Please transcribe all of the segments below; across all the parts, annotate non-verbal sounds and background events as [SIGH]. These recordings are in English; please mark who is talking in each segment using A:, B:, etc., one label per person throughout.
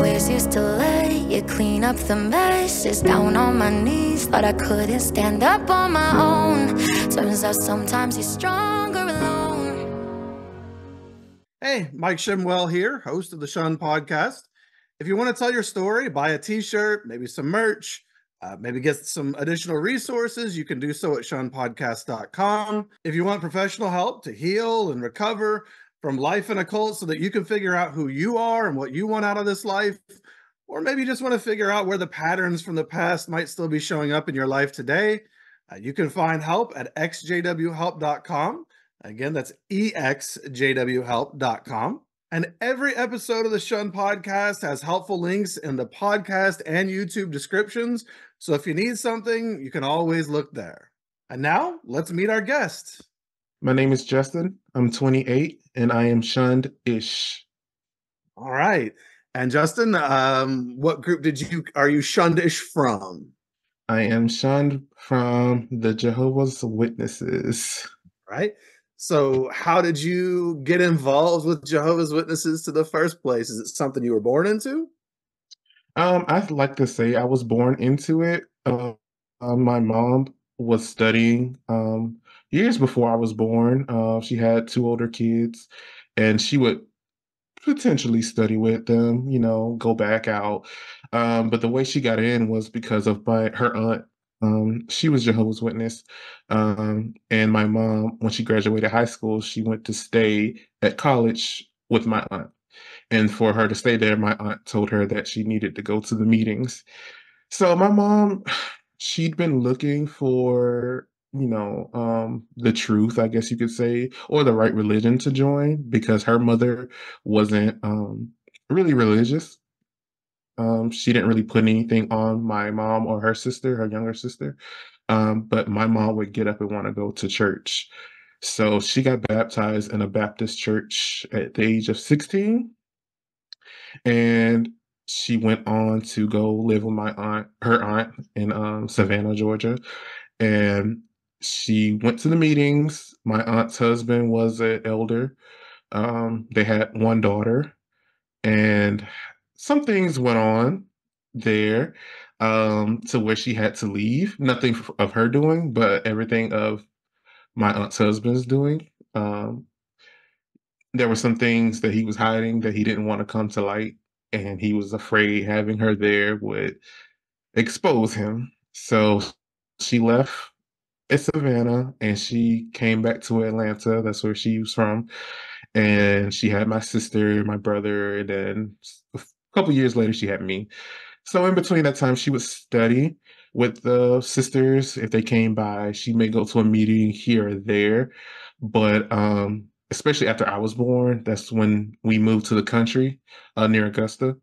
A: always used to lay you clean up the messes down on my knees. Thought I couldn't stand up on my own. Turns out sometimes you're stronger alone.
B: Hey, Mike Shimwell here, host of the Shunned Podcast. If you want to tell your story, buy a t shirt, maybe some merch, uh, maybe get some additional resources, you can do so at shunnedpodcast.com. If you want professional help to heal and recover from life in a cult so that you can figure out who you are and what you want out of this life, or maybe you just want to figure out where the patterns from the past might still be showing up in your life today, uh, you can find help at exjwhelp.com. Again, that's exjwhelp.com. And every episode of the Shunned podcast has helpful links in the podcast and YouTube descriptions. So if you need something, you can always look there. And now let's meet our guest.
C: My name is Justin. I'm 28 and I am shunned ish.
B: All right. And Justin, um, what group did you are you shunned ish from?
C: I am shunned from the Jehovah's Witnesses.
B: Right. So, how did you get involved with Jehovah's Witnesses to the first place? Is it something you were born into?
C: Um, I'd like to say I was born into it. Uh, uh, my mom was studying um, years before I was born. Uh, she had two older kids, and she would potentially study with them, you know, go back out. Um, but the way she got in was because of my her aunt um, she was Jehovah's Witness. Um, and my mom, when she graduated high school, she went to stay at college with my aunt. And for her to stay there, my aunt told her that she needed to go to the meetings. So my mom, [SIGHS] she'd been looking for, you know, um, the truth, I guess you could say, or the right religion to join because her mother wasn't um, really religious. Um, she didn't really put anything on my mom or her sister, her younger sister. Um, but my mom would get up and want to go to church. So she got baptized in a Baptist church at the age of 16. And she went on to go live with my aunt, her aunt in um, Savannah, Georgia. And she went to the meetings. My aunt's husband was an elder. Um, they had one daughter. And some things went on there um, to where she had to leave. Nothing of her doing, but everything of my aunt's husband's doing. Um, there were some things that he was hiding that he didn't want to come to light, and he was afraid having her there would expose him. So she left at Savannah and she came back to Atlanta. That's where she was from. And she had my sister, my brother, and then a couple years later, she had me. So in between that time, she would study with the sisters if they came by. She may go to a meeting here or there, but um, especially after I was born, that's when we moved to the country uh, near Augusta.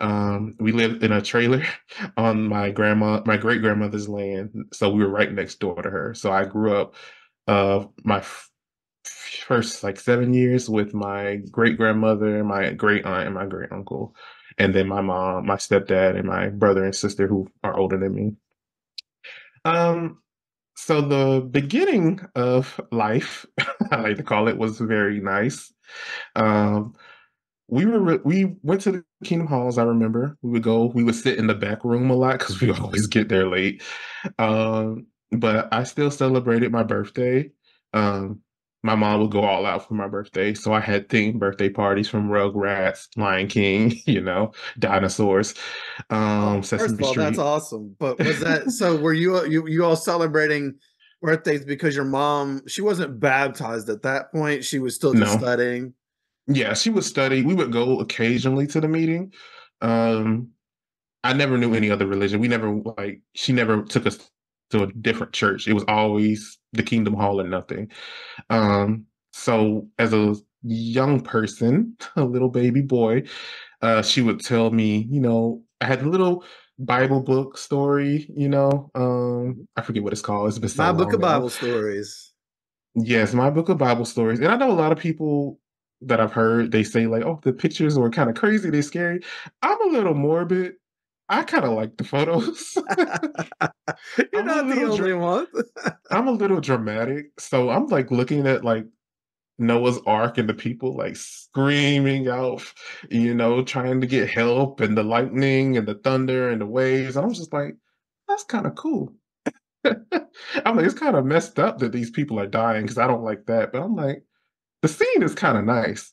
C: Um, we lived in a trailer [LAUGHS] on my grandma, my great grandmother's land, so we were right next door to her. So I grew up uh, my f- first like seven years with my great grandmother, my great aunt, and my great uncle and then my mom, my stepdad, and my brother and sister who are older than me. Um, so the beginning of life, [LAUGHS] I like to call it, was very nice. Um, we were we went to the Kingdom Halls. I remember we would go. We would sit in the back room a lot because [LAUGHS] we always get there late. Um, but I still celebrated my birthday. Um, my mom would go all out for my birthday. So I had themed birthday parties from Rugrats, Lion King, [LAUGHS] you know, dinosaurs, um,
B: Sesame First of all, Street. that's awesome. But was [LAUGHS] that so? Were you you you all celebrating birthdays because your mom she wasn't baptized at that point? She was still just no. studying.
C: Yeah, she would study. We would go occasionally to the meeting. Um, I never knew any other religion. We never like she never took us to a different church. It was always the Kingdom Hall or nothing. Um, so as a young person, [LAUGHS] a little baby boy, uh, she would tell me, you know, I had a little Bible book story, you know. Um, I forget what it's called. It's been so
B: my book of Bible stories.
C: Yes, my book of Bible stories. And I know a lot of people that I've heard they say like, oh, the pictures were kind of crazy, they're scary. I'm a little morbid I kind of like the photos. [LAUGHS]
B: You're I'm not the only dra- one. [LAUGHS]
C: I'm a little dramatic, so I'm like looking at like Noah's Ark and the people like screaming out, you know, trying to get help and the lightning and the thunder and the waves. And I'm just like, that's kind of cool. [LAUGHS] I'm like, it's kind of messed up that these people are dying because I don't like that. But I'm like, the scene is kind of nice.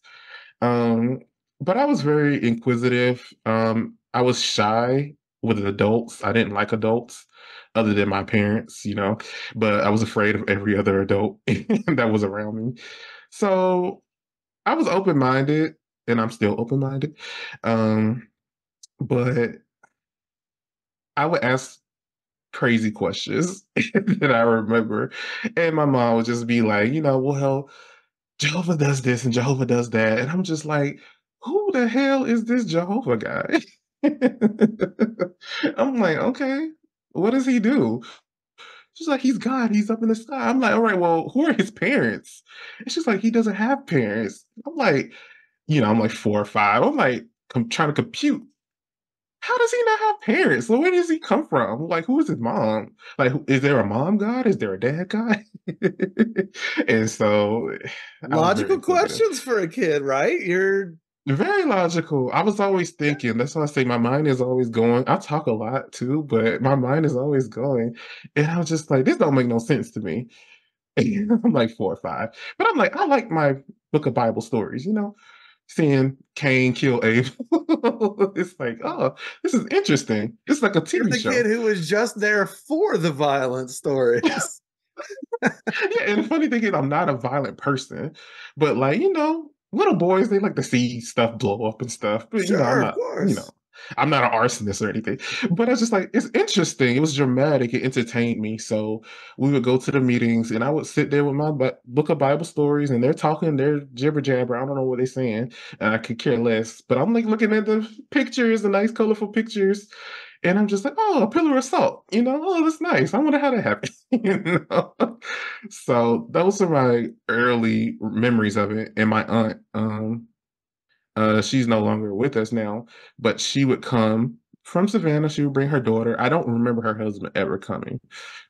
C: Um, but I was very inquisitive. Um, I was shy with adults. I didn't like adults other than my parents, you know, but I was afraid of every other adult [LAUGHS] that was around me. So I was open minded and I'm still open minded. Um, but I would ask crazy questions [LAUGHS] that I remember. And my mom would just be like, you know, well, Jehovah does this and Jehovah does that. And I'm just like, who the hell is this Jehovah guy? [LAUGHS] I'm like, okay, what does he do? She's like, he's God, he's up in the sky. I'm like, all right, well, who are his parents? And she's like, he doesn't have parents. I'm like, you know, I'm like four or five. I'm like, I'm trying to compute. How does he not have parents? Where does he come from? Like, who is his mom? Like, is there a mom God? Is there a dad God? [LAUGHS] and so, [SIGHS]
B: logical questions for a kid, right? You're
C: very logical. I was always thinking. That's why I say my mind is always going. I talk a lot too, but my mind is always going. And I was just like, this don't make no sense to me. [LAUGHS] I'm like four or five. But I'm like, I like my book of Bible stories, you know, seeing Cain kill Abel. [LAUGHS] it's like, oh, this is interesting. It's like a TV
B: the
C: show.
B: kid who was just there for the violent stories. [LAUGHS]
C: yeah, and the funny thing is, I'm not a violent person, but like you know, little boys they like to see stuff blow up and stuff. But
B: sure,
C: you know, I'm not, you know, I'm not an arsonist or anything. But I was just like, it's interesting. It was dramatic. It entertained me. So we would go to the meetings and I would sit there with my book of Bible stories and they're talking, they're jibber jabber. I don't know what they're saying. And I could care less. But I'm like looking at the pictures, the nice, colorful pictures. And I'm just like, oh, a pillar of salt, you know, oh, that's nice. I wonder how that happened. [LAUGHS] you know? So those are my early memories of it. And my aunt, um, uh, she's no longer with us now, but she would come from Savannah. She would bring her daughter. I don't remember her husband ever coming.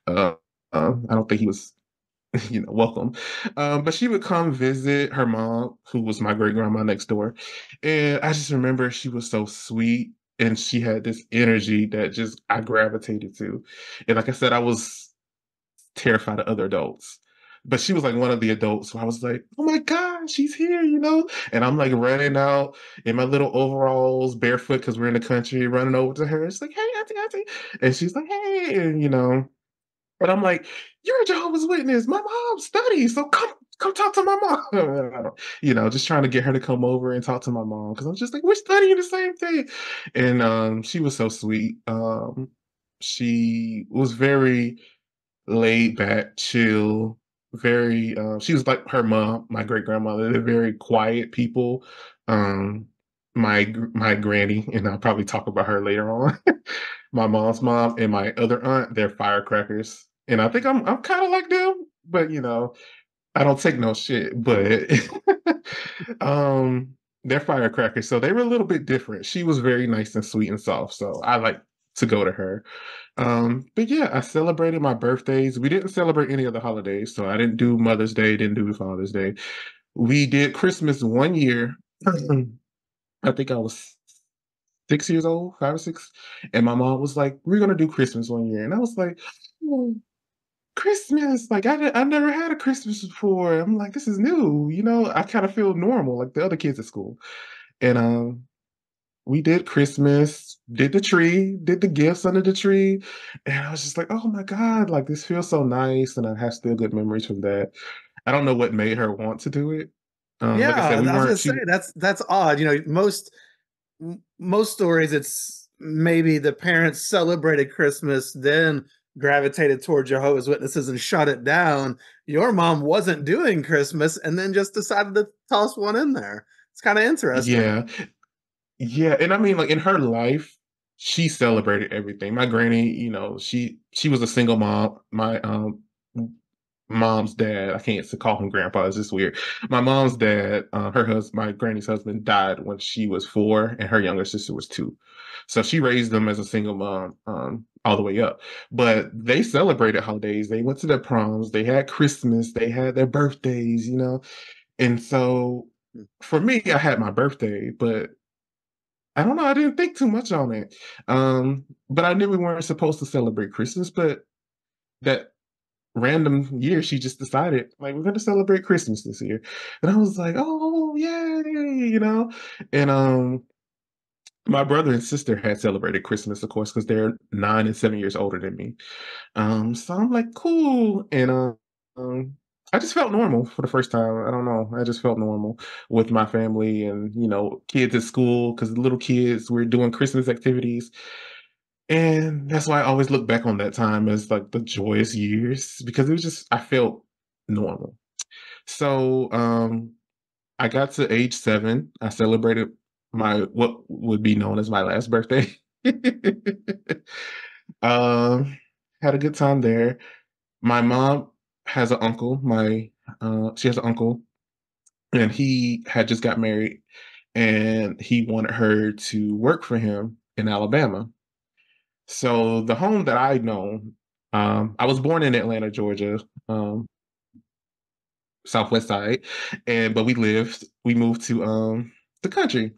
C: Uh, uh, I don't think he was, [LAUGHS] you know, welcome. Um, but she would come visit her mom, who was my great grandma next door. And I just remember she was so sweet and she had this energy that just I gravitated to. And like I said, I was terrified of other adults. But she was like one of the adults who I was like, oh my God, she's here, you know? And I'm like running out in my little overalls, barefoot, because we're in the country, running over to her. It's like, hey, Auntie, Auntie. And she's like, hey, and you know, But I'm like, you're a Jehovah's Witness. My mom studies, so come come talk to my mom. [LAUGHS] you know, just trying to get her to come over and talk to my mom because I'm just like, we're studying the same thing. And um, she was so sweet. Um, she was very laid back, chill, very. Uh, she was like her mom, my great grandmother. They're very quiet people. Um, my my granny, and I'll probably talk about her later on. [LAUGHS] my mom's mom and my other aunt, they're firecrackers, and I think I'm I'm kind of like them, but you know, I don't take no shit, but [LAUGHS] um, they're firecrackers, so they were a little bit different. She was very nice and sweet and soft, so I like to go to her. Um, but yeah, I celebrated my birthdays. We didn't celebrate any of the holidays, so I didn't do Mother's Day, didn't do Father's Day. We did Christmas one year. [CLEARS THROAT] I think I was six years old, five or six, and my mom was like, "We're gonna do Christmas one year," and I was like, oh, Christmas. Like I I never had a Christmas before. I'm like, this is new. You know, I kind of feel normal, like the other kids at school. And um, we did Christmas, did the tree, did the gifts under the tree, and I was just like, oh my god, like this feels so nice, and I have still good memories from that. I don't know what made her want to do it.
B: Um, yeah, like I, said, we I was she, say that's that's odd. You know, most most stories, it's maybe the parents celebrated Christmas, then gravitated toward Jehovah's Witnesses and shut it down. Your mom wasn't doing Christmas and then just decided to toss one in there. It's kind of interesting.
C: Yeah. Yeah. And I mean, like in her life, she celebrated everything. My granny, you know, she she was a single mom. My um mom's dad, I can't call him grandpa, it's just weird. My mom's dad, uh, her husband, my granny's husband died when she was four and her younger sister was two. So she raised them as a single mom um, all the way up. But they celebrated holidays. They went to their proms. They had Christmas. They had their birthdays, you know. And so
B: Mm.
C: for me, I had my birthday, but I don't know, I didn't think too much on it. Um, but I knew we weren't supposed to celebrate Christmas, but that random year she just decided, like, we're gonna celebrate Christmas this year. And I was like, oh yay, you know? And um my brother and sister had celebrated Christmas, of course, because they're nine and seven years older than me. Um, so I'm like, cool. And um, um, I just felt normal for the first time. I don't know. I just felt normal with my family and, you know, kids at school because little kids were doing Christmas activities. And that's why I always look back on that time as like the joyous years because it was just, I felt normal. So um, I got to age seven. I celebrated my, what would be known as my last birthday. [LAUGHS] um, had a good time there. My mom has an uncle. My uh, she has an uncle, and he had just got married, and he wanted her to work for him in Alabama. So the home that I know, um, I was born in Atlanta, Georgia, um, Southwest side, and but we lived, we moved to um the country.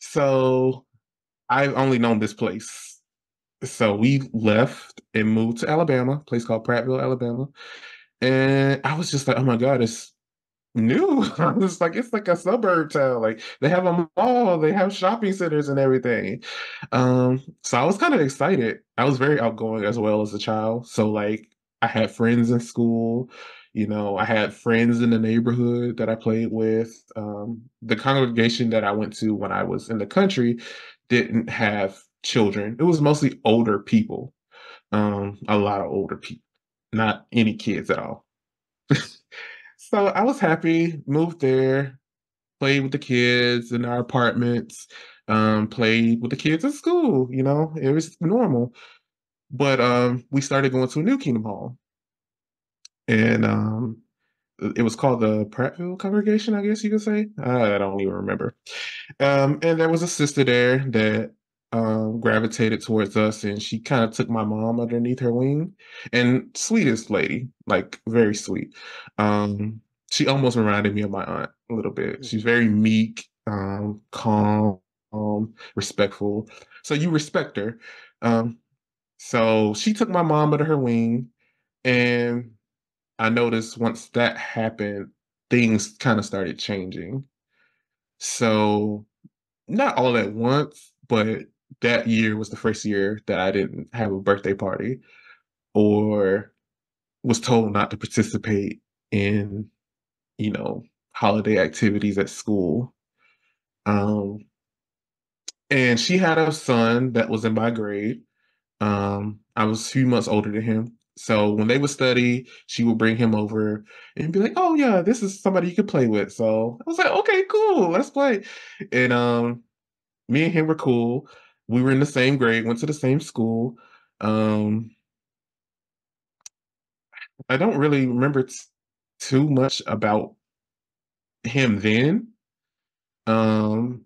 C: So I've only known this place. So we left and moved to Alabama, place called Prattville, Alabama. And I was just like, oh my God, it's new. [LAUGHS] I was like, it's like a suburb town. Like they have a mall, they have shopping centers and everything. Um, so I was kind of excited. I was very outgoing as well as a child. So like I had friends in school, you know, I had friends in the neighborhood that I played with. Um, the congregation that I went to when I was in the country didn't have children. It was mostly older people. Um, a lot of older people not any kids at all. [LAUGHS] so I was happy, moved there, played with the kids in our apartments, um, played with the kids at school, you know, it was normal. But um, we started going to a New Kingdom Hall. And um, it was called the Prattville Congregation, I guess you could say. I don't even remember. Um, and there was a sister there that um, gravitated towards us, and she kind of took my mom underneath her wing. And sweetest lady, like very sweet. Um, she almost reminded me of my aunt a little bit.
B: Mm.
C: She's very meek, um, calm, um, respectful. So you respect her. Um, so she took my mom under her wing, and I noticed once that happened, things kind of started changing. So not all at once, but that year was the first year that I didn't have a birthday party or was told not to participate in, you know, holiday activities at school. Um, and she had a son that was in my grade. Um, I was a few months older than him. So when they would study, she would bring him over and be like, "Oh yeah, this is somebody you could play with." So I was like, "Okay, cool, let's play." And um, me and him were cool. We were in the same grade, went to the same school. Um, I don't really remember t- too much about him then. Um,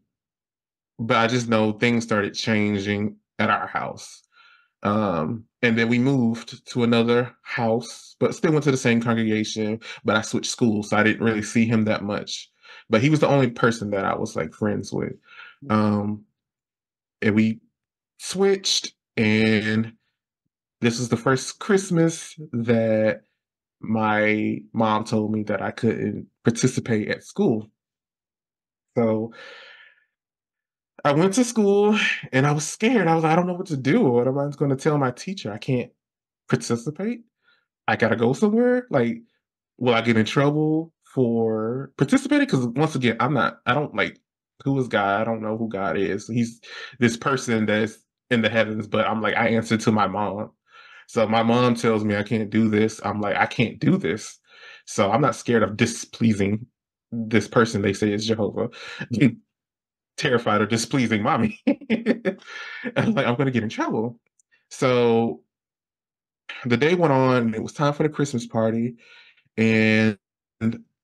C: but I just know things started changing at our house. Um, and then we moved to another house, but still went to the same congregation. But I switched schools, so I didn't really see him that much. But he was the only person that I was like friends with. Um, and we switched, and this was the first Christmas that my mom told me that I couldn't participate at school. So I went to school and I was scared. I was like, I don't know what to do. What am I going to tell my teacher? I can't participate. I got to go somewhere. Like, will I get in trouble for participating? Because once again, I'm not, I don't like who is God. I don't know who God is. He's this person that's in the heavens, but I'm like, I answer to my mom. So my mom tells me I can't do this. I'm like, I can't do this. So I'm not scared of displeasing this person they say is Jehovah. [LAUGHS] terrified of displeasing mommy. [LAUGHS] I'm like, I'm gonna get in trouble. So the day went on, it was time for the Christmas party, and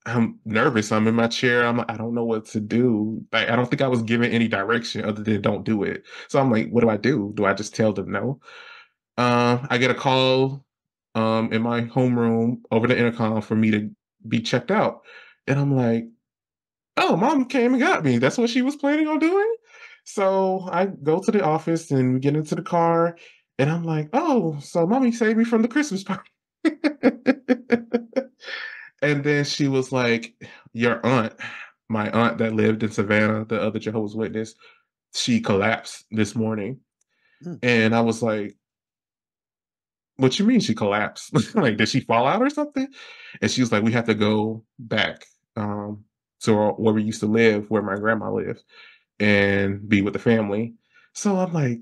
C: I'm nervous. I'm in my chair. I'm I don't know what to do. Like, I don't think I was given any direction other than don't do it. So I'm like, what do I do? Do I just tell them no? Uh, I get a call um, in my homeroom over the intercom for me to be checked out. And I'm like, oh, mom came and got me. That's what she was planning on doing. So I go to the office and we get into the car, and I'm like, oh, so mommy saved me from the Christmas party. [LAUGHS] and then she was like, your aunt, my aunt that lived in Savannah, the other Jehovah's Witness, she collapsed this morning. Mm. And I was like, what you mean she collapsed? [LAUGHS] like, did she fall out or something? And she was like, we have to go back um, to where we used to live, where my grandma lived, and be with the family. So I'm like,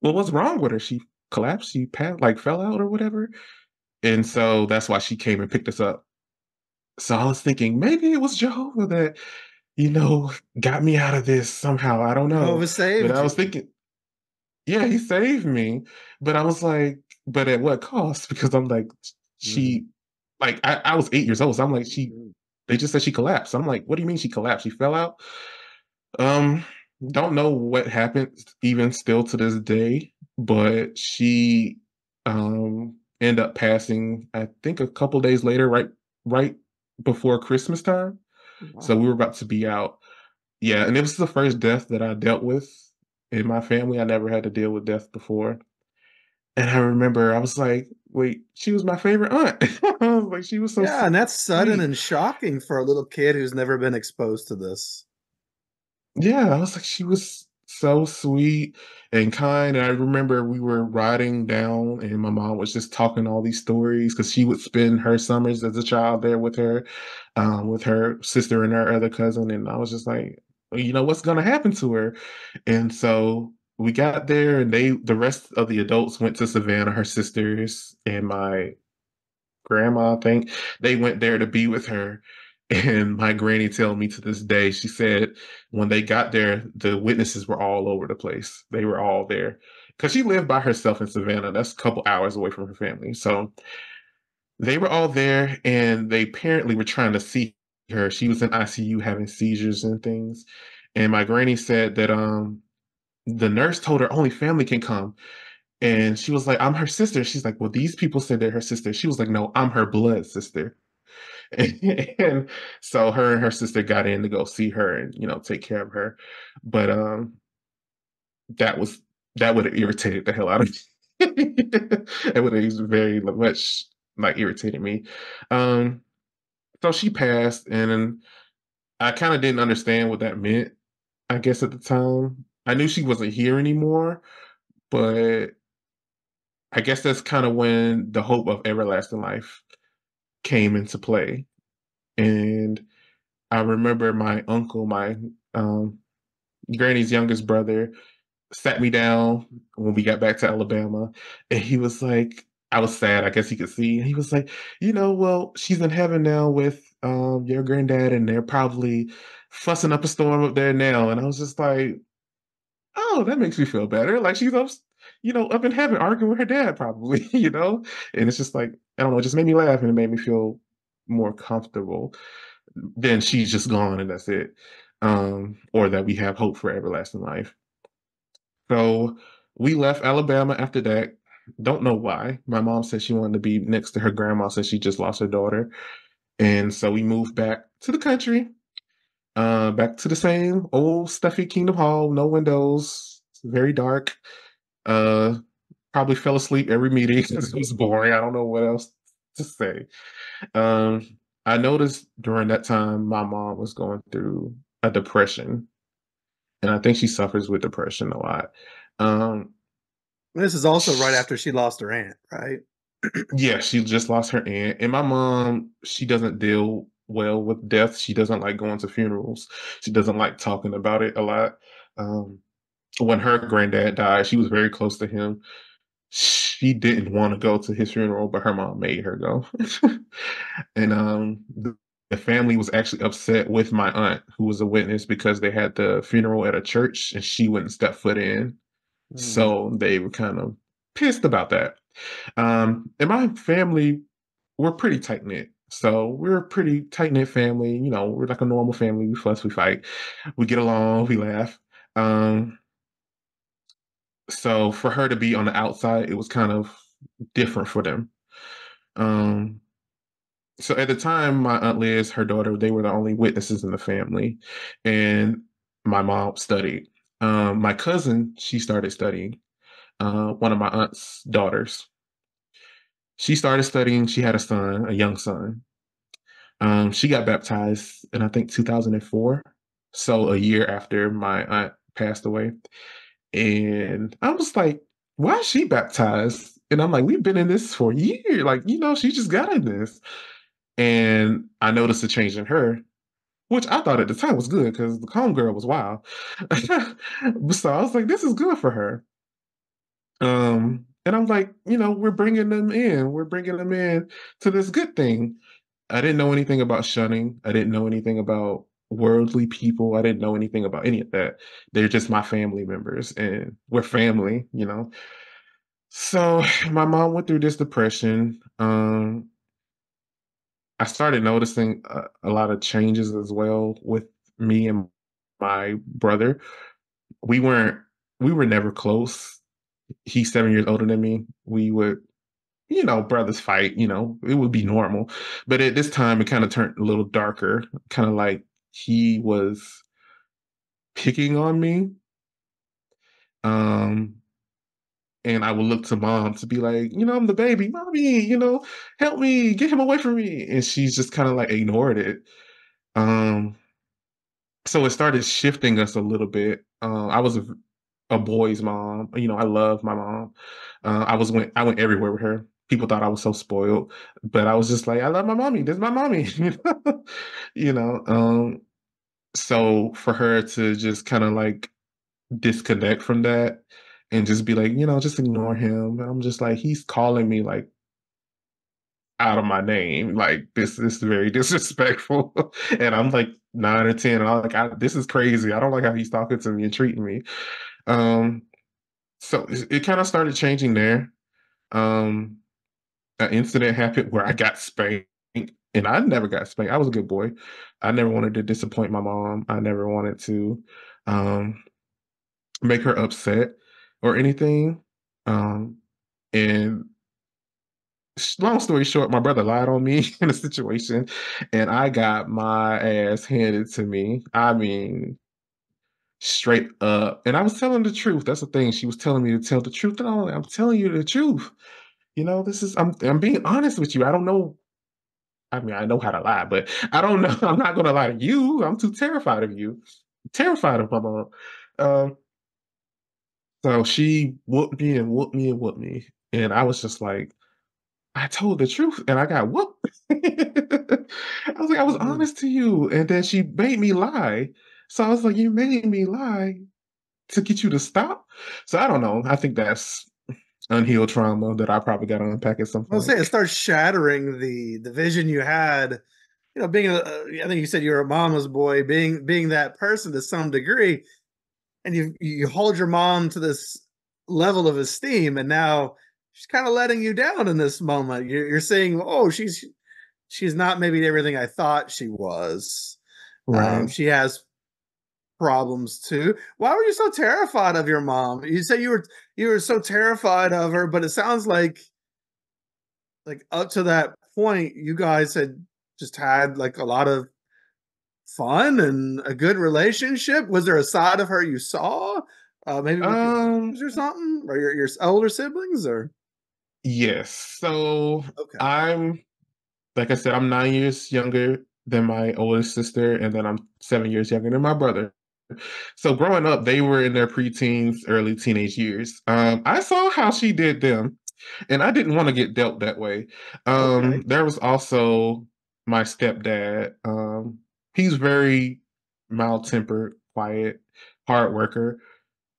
C: well, what's wrong with her? She collapsed, she passed, like fell out or whatever. And so that's why she came and picked us up. So I was thinking maybe it was Jehovah that, you know, got me out of this somehow. I don't know.
B: Jehovah saved.
C: But I was thinking, yeah, he saved me. But I was like, but at what cost? Because I'm like, she, mm-hmm. like, I, I, was eight years old. So I'm like, she, mm. they just said she collapsed. I'm like, what do you mean she collapsed? She fell out? Um, don't know what happened even still to this day, but she um end up passing, I think a couple days later, right right before Christmas time. Wow. So we were about to be out. Yeah, and it was the first death that I dealt with in my family. I never had to deal with death before. And I remember I was like, wait, she was my favorite aunt. [LAUGHS] Like, she was so
B: Yeah, sweet. and that's sudden and shocking for a little kid who's never been exposed to this.
C: Yeah, I was like, she was so sweet and kind. And I remember we were riding down, and my mom was just talking all these stories because she would spend her summers as a child there with her, um, with her sister and her other cousin. And I was just like, you know, what's going to happen to her? And so we got there, and they, the rest of the adults went to Savannah, her sisters, and my grandma, I think, they went there to be with her. And my granny tell me to this day, she said when they got there, the witnesses were all over the place. They were all there because she lived by herself in Savannah. That's a couple hours away from her family. So they were all there, and they apparently were trying to see her. She was in ICU having seizures and things. And my granny said that um the nurse told her only family can come. And she was like, I'm her sister. She's like, Well, these people said they're her sister. She was like, No, I'm her blood sister. [LAUGHS] and so her and her sister got in to go see her and you know take care of her. But um that was that would have irritated the hell out of me. It would have very much like irritated me. Um so she passed and i kind of didn't understand what that meant i guess at the time. I knew she wasn't here anymore but i guess that's kind of when the hope of everlasting life came into play. And I remember my uncle, my um, granny's youngest brother, sat me down when we got back to Alabama, and he was like, I was sad, I guess he could see. And He was like, you know, well, she's in heaven now with um, your granddad, and they're probably fussing up a storm up there now. And I was just like, oh, that makes me feel better. Like she's up, you know, up in heaven arguing with her dad, probably, [LAUGHS] you know? And it's just like, I don't know, it just made me laugh and it made me feel more comfortable. Then she's just gone and that's it. Um, or that we have hope for everlasting life. So we left Alabama after that. Don't know why. My mom said she wanted to be next to her grandma since she just lost her daughter. And so we moved back to the country, uh, back to the same old stuffy Kingdom Hall, no windows, very dark. Uh, probably fell asleep every meeting [LAUGHS] because it was boring. I don't know what else to say. Um, I noticed during that time my mom was going through a depression, and I think she suffers with depression a lot. Um,
B: this is also right after she lost her aunt, right?
C: yeah, she just lost her aunt, and my mom she doesn't deal well with death. She doesn't like going to funerals. She doesn't like talking about it a lot. Um, when her granddad died, she was very close to him. She didn't want to go to his funeral, but her mom made her go. [LAUGHS] and um, the, the family was actually upset with my aunt, who was a witness, because they had the funeral at a church and she wouldn't step foot in. Mm. So they were kind of pissed about that. Um, and my family, we're pretty tight knit. So we're a pretty tight knit family. You know, we're like a normal family. We fuss, we fight, we get along, we laugh. Um, so for her to be on the outside, it was kind of different for them. Um, so at the time, my aunt Liz, her daughter, they were the only witnesses in the family, and my mom studied. Um, my cousin, she started studying. Uh, one of my aunt's daughters, she started studying. She had a son, a young son. Um, she got baptized in I think 2004, so a year after my aunt passed away. And I was like, "Why is she baptized?" And I'm like, "We've been in this for years. Like, you know, she just got in this." And I noticed a change in her, which I thought at the time was good because the homegirl was wild. [LAUGHS] so I was like, "This is good for her." Um, and I'm like, you know, we're bringing them in. We're bringing them in to this good thing. I didn't know anything about shunning. I didn't know anything about worldly people. I didn't know anything about any of that. They're just my family members and we're family, you know. So [SIGHS] my mom went through this depression. Um I started noticing a, a lot of changes as well with me and my brother. We weren't we were never close. He's 7 years older than me. We would you know, brothers fight, you know, it would be normal. But at this time, it kind of turned a little darker, kind of like he was picking on me. Um, and I would look to mom to be like, you know, I'm the baby, mommy, you know, help me, get him away from me. And she's just kind of like ignored it. Um, so it started shifting us a little bit. Uh, I was a, a boy's mom. You know, I love my mom. Uh, I was went I went everywhere with her people thought I was so spoiled, but I was just like, I love my mommy. This is my mommy. [LAUGHS] you know, um, so for her to just kind of like disconnect from that and just be like, you know, just ignore him. And I'm just like, he's calling me like out of my name. Like this, this is very [LAUGHS] disrespectful. and I'm like nine or ten, and I'm like, I, this is crazy. I don't like how he's talking to me and treating me. Um, so it, it kind of started changing there. Um, an incident happened where I got spanked, and I never got spanked. I was a good boy. I never wanted to disappoint my mom. I never wanted to um, make her upset or anything. Um, and long story short, my brother lied on me [LAUGHS] in a situation, and I got my ass handed to me. I mean, straight up. And I was telling the truth. That's the thing. She was telling me to tell the truth, and I'm, I'm telling you the truth you know, this is I'm I'm being honest with you. I don't know. I mean, I know how to lie, but I don't [LAUGHS] know. I'm not gonna lie to you. I'm too terrified of you. terrified of my mom. Um, so she whooped me and whooped me and whooped me. And I was just like, I told the truth and I got whooped. [LAUGHS] I was like, I was mm. honest to you. And then she made me lie. So I was like, You made me lie to get you to stop. So I don't know. I think that's unhealed trauma that I probably got to unpack at some point.
B: I'll say it starts shattering the the vision you had. You know, being a, I think you said you're a mama's boy, being being that person to some degree, and you you hold your mom to this level of esteem, and now she's kind of letting you down in this moment. You're, you're saying, oh, she's she's not maybe everything I thought she was. Um, right. Um, she has problems too. Why were you so terrified of your mom? You said you were you were so terrified of her, but it sounds like like up to that point you guys had just had like a lot of fun and a good relationship. Was there a side of her you saw? Uh, maybe um, or something, or your, your older siblings, or
C: yes. So okay. I'm, like I said, I'm nine years younger than my oldest sister, and then I'm seven years younger than my brother. So growing up, they were in their preteens, early teenage years. Um, I saw how she did them, and I didn't want to get dealt that way. Um, okay. There was also my stepdad. Um, he's very mild tempered, quiet, hard worker.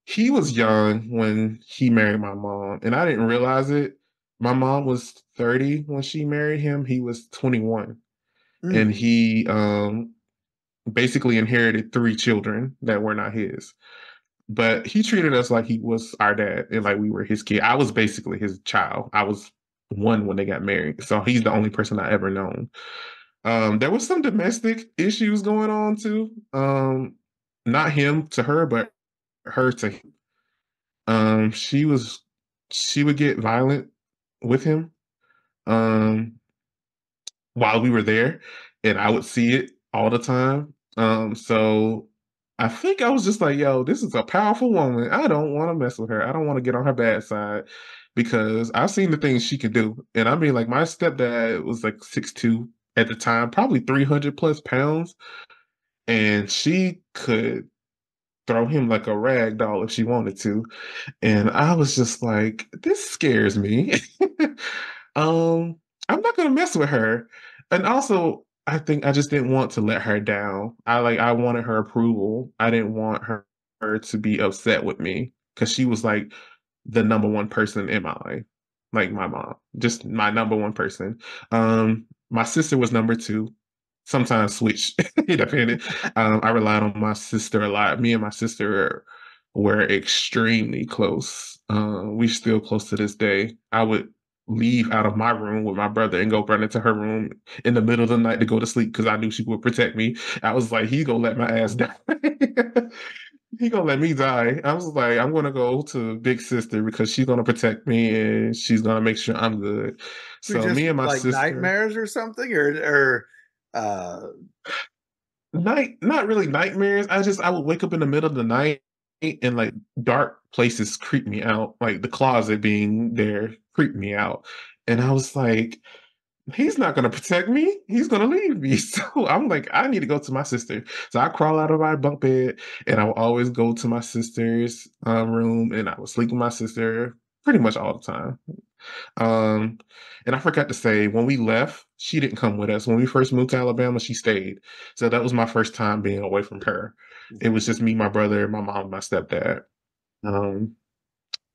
C: He was young when he married my mom, and I didn't realize it. My mom was 30 when she married him. He was 21. Mm. And he um basically inherited three children that were not his. But he treated us like he was our dad and like we were his kid. I was basically his child. I was one when they got married. So he's the only person I ever known. Um, there was some domestic issues going on too. Um, not him to her, but her to him. Um, she was she would get violent with him. Um, while we were there, and I would see it all the time. Um, so I think I was just like, yo, this is a powerful woman. I don't want to mess with her. I don't want to get on her bad side because I've seen the things she could do. And I mean, like, my stepdad was like six two at the time, probably 300 plus pounds. And she could throw him like a rag doll if she wanted to. And I was just like, this scares me. [LAUGHS] um, I'm not gonna mess with her. And also, I think I just didn't want to let her down. I like I wanted her approval. I didn't want her, her to be upset with me because she was like the number one person in my life. Like my mom, just my number one person. Um, my sister was number two sometimes switch. [LAUGHS] it depended. [LAUGHS] Um, I relied on my sister a lot. Me and my sister were extremely close. Uh, we still close to this day. I would leave out of my room with my brother and go run into her room in the middle of the night to go to sleep because I knew she would protect me. I was like, he gonna let my ass [LAUGHS] die. he gonna let me die. I was like, I'm gonna go to big sister because she's gonna protect me and she's gonna make sure I'm good.
B: So just, me and my like sister nightmares or something, or or uh
C: night not really nightmares i just i would wake up in the middle of the night and like dark places creep me out like the closet being there creep me out and i was like he's not going to protect me he's going to leave me [LAUGHS] so i'm like i need to go to my sister so i crawl out of my bunk bed and i will always go to my sister's um, room and i would sleep with my sister pretty much all the time um, and I forgot to say, when we left, she didn't come with us. When we first moved to Alabama, she stayed. So that was my first time being away from her. It was just me, my brother, my mom, my stepdad. Um,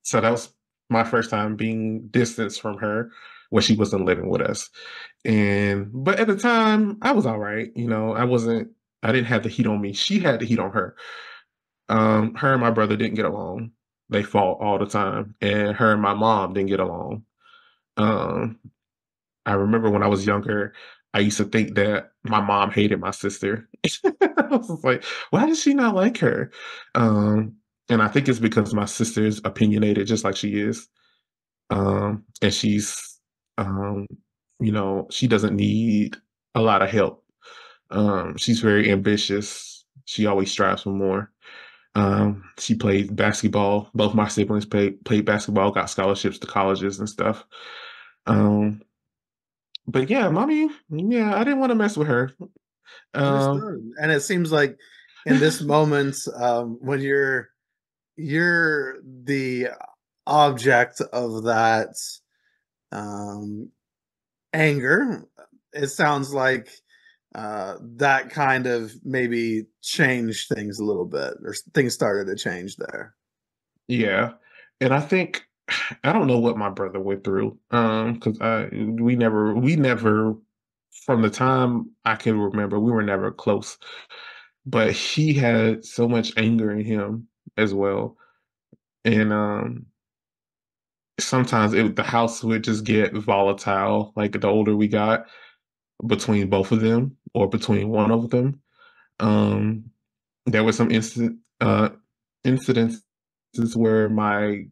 C: so that was my first time being distanced from her when she wasn't living with us. And but at the time, I was all right. You know, I wasn't. I didn't have the heat on me. She had the heat on her. Um, her and my brother didn't get along. They fought all the time, and her and my mom didn't get along. Um, I remember when I was younger, I used to think that my mom hated my sister. [LAUGHS] I was like, why does she not like her? Um, and I think it's because my sister's opinionated just like she is. Um, and she's, um, you know, she doesn't need a lot of help. Um, she's very ambitious. She always strives for more. Um, she played basketball. Both my siblings played played basketball, got scholarships to colleges and stuff. Um, but yeah, mommy, yeah, I didn't want to mess with her.
B: Um, and it seems like in this moment, um, when you're you're the object of that um, anger, it sounds like uh, that kind of maybe changed things a little bit, or things started to change there.
C: Yeah, and I think [SIGHS] I don't know what my brother went through, um, because I we never we never from the time I can remember we were never close, but he had so much anger in him as well, and um sometimes it, the house would just get volatile like the older we got between both of them or between one of them. Um, there was some incident uh, incidences where my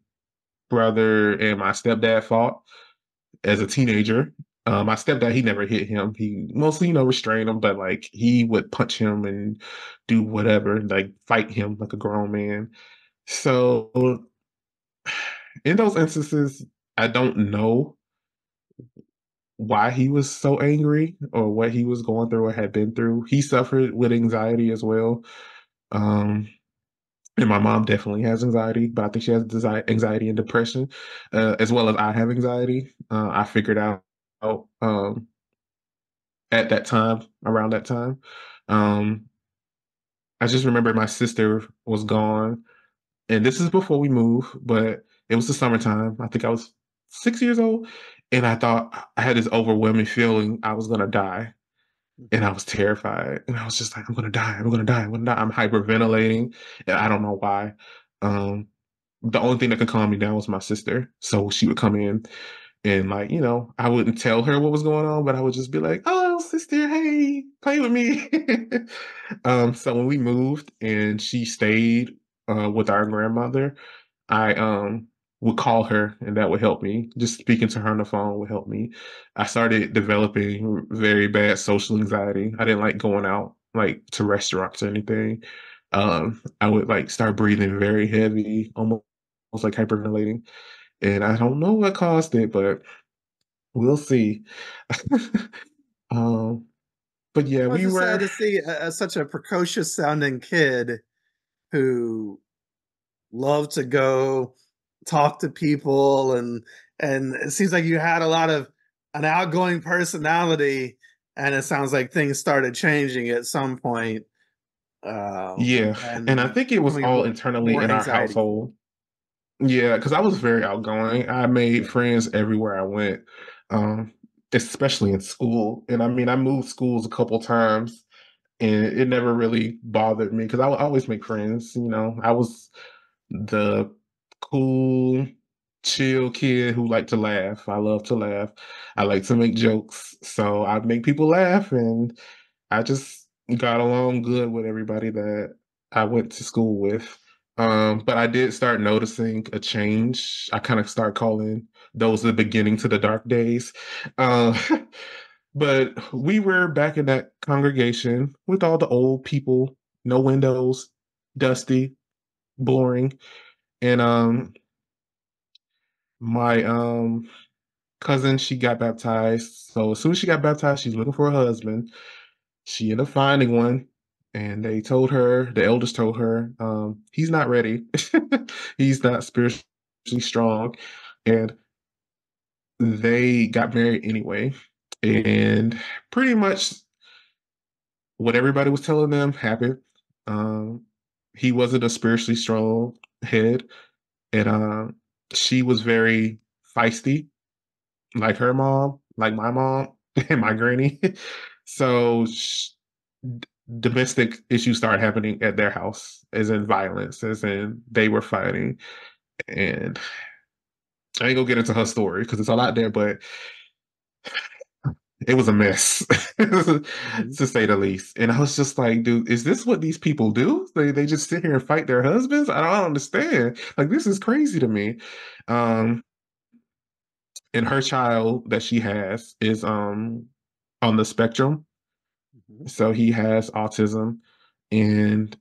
C: brother and my stepdad fought as a teenager. Uh, my stepdad, he never hit him. He mostly, you know, restrained him, but like he would punch him and do whatever, like fight him like a grown man. So, in those instances, I don't know why he was so angry or what he was going through or had been through. He suffered with anxiety as well. Um, and my mom definitely has anxiety, but I think she has anxiety and depression, uh, as well as I have anxiety. Uh, I figured out, um, at that time, around that time. Um, I just remember my sister was gone, and this is before we moved, but it was the summertime. I think I was six years old, and I thought I had this overwhelming feeling I was gonna die. And I was terrified. And I was just like, I'm gonna die, I'm gonna die, I'm gonna die. I'm hyperventilating. And I don't know why. Um, the only thing that could calm me down was my sister. So she would come in and like, you know, I wouldn't tell her what was going on, but I would just be like, oh sister, hey, play with me. [LAUGHS] um, so when we moved and she stayed uh, with our grandmother, I um would call her and that would help me. Just speaking to her on the phone would help me. I started developing very bad social anxiety. I didn't like going out like to restaurants or anything. Um, I would like start breathing very heavy, almost like hyperventilating. And I don't know what caused it, but we'll see. [LAUGHS] um, but yeah, we
B: just sad
C: were
B: to see a, such a precocious sounding kid who loved to go talk to people and and it seems like you had a lot of an outgoing personality and it sounds like things started changing at some point um
C: yeah, and I think it was all internally in our
B: anxiety
C: household. Yeah, because I was very outgoing. I made friends everywhere I went, um, especially in school. And I mean, I moved schools a couple times, and it never really bothered me because I would always make friends. You know, I was the cool, chill kid who liked to laugh. I love to laugh. I like to make jokes, so I'd make people laugh, and I just got along good with everybody that I went to school with. Um, but I did start noticing a change. I kind of start calling those the beginning to the dark days. Uh, [LAUGHS] but we were back in that congregation with all the old people, no windows, dusty, boring. And um my um cousin, she got baptized. So as soon as she got baptized, she's looking for a husband. She ended up finding one, and they told her, the elders told her, um, he's not ready. [LAUGHS] he's not spiritually strong. And they got married anyway. And pretty much what everybody was telling them happened. Um, he wasn't a spiritually strong head, and uh, she was very feisty, like her mom, like my mom [LAUGHS] and my granny. so sh- d- domestic issues started happening at their house, as in violence, as in they were fighting. And I ain't gonna get into her story because it's a lot there, but it was a mess [LAUGHS] to say the least. And I was just like, dude, is this what these people do? They they just sit here and fight their husbands? I don't understand. Like this is crazy to me. Um, and her child that she has is um on the spectrum. So he has autism and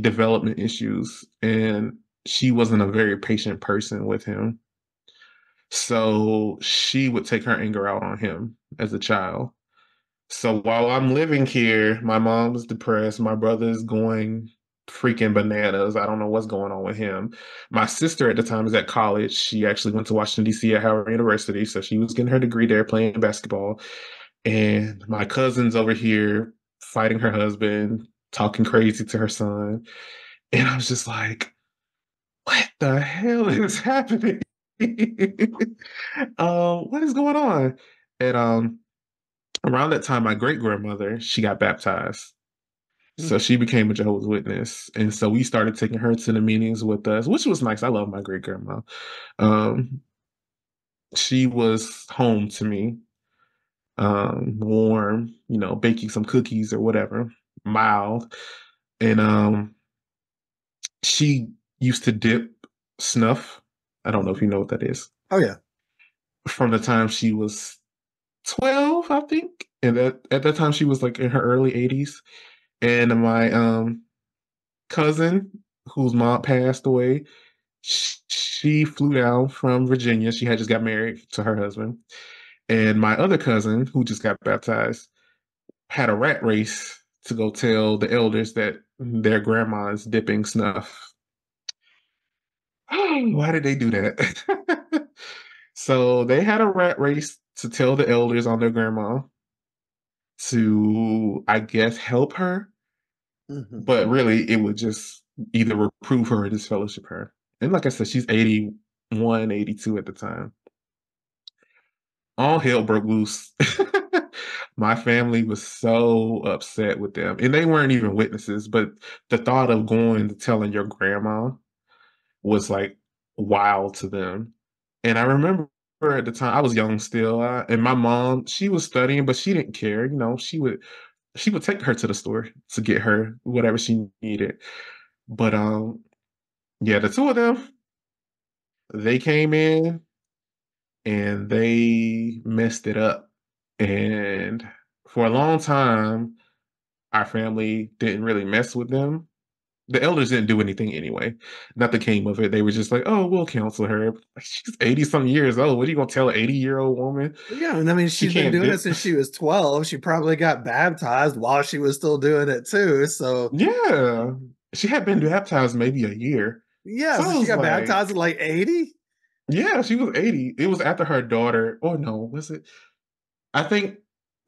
C: development issues. And she wasn't a very patient person with him. So she would take her anger out on him as a child. So while I'm living here, my mom's depressed. My brother's going freaking bananas. I don't know what's going on with him. My sister at the time is at college. She actually went to Washington, D.C. at Howard University. So she was getting her degree there playing basketball. And my cousin's over here fighting her husband, talking crazy to her son. And I was just like, what the hell [LAUGHS] is happening? [LAUGHS] um, what is going on? And um, around that time, my great grandmother, she got baptized. So
B: hmm
C: she became a Jehovah's Witness. And so we started taking her to the meetings with us, which was nice. I love my great grandma. Um, she was home to me, um, warm, you know, baking some cookies or whatever, mild. And um, she used to dip snuff. I don't know if you know what that is.
B: oh yeah
C: From the time she was 12, I think. And at, at that time she was like in her early 80s. And my um cousin, whose mom passed away, sh- she flew down from Virginia. She had just got married to her husband. And my other cousin, who just got baptized, had a rat race to go tell the elders that their grandma is dipping snuff. [SIGHS] Why did they do that? [LAUGHS] so they had a rat race to tell the elders on their grandma to, I guess, help her.
B: hmm
C: But really, it would just either reprove her or disfellowship her. And like I said, she's 81, 82 at the time. All hell broke loose. [LAUGHS] My family was so upset with them. And they weren't even witnesses, but the thought of going to telling your grandma was like wild to them. And I remember at the time I was young still, uh, and my mom she was studying, but she didn't care. You know, she would she would take her to the store to get her whatever she needed. But um, yeah, the two of them they came in and they messed it up. And for a long time, our family didn't really mess with them. The elders didn't do anything anyway. Nothing came of it. They were just like, "Oh, we'll counsel her. [LAUGHS] She's eighty some years old. What are you gonna tell an eighty year old woman?"
B: Yeah, and I mean,
C: She
B: she's been doing
C: do-
B: it since she was twelve. She probably got baptized while she was still doing it too. So
C: Yeah, she had been baptized maybe a year.
B: yeah, so she got
C: like-
B: baptized at like eighty.
C: Yeah, she was 80. It was after her daughter. Oh no, was it? I think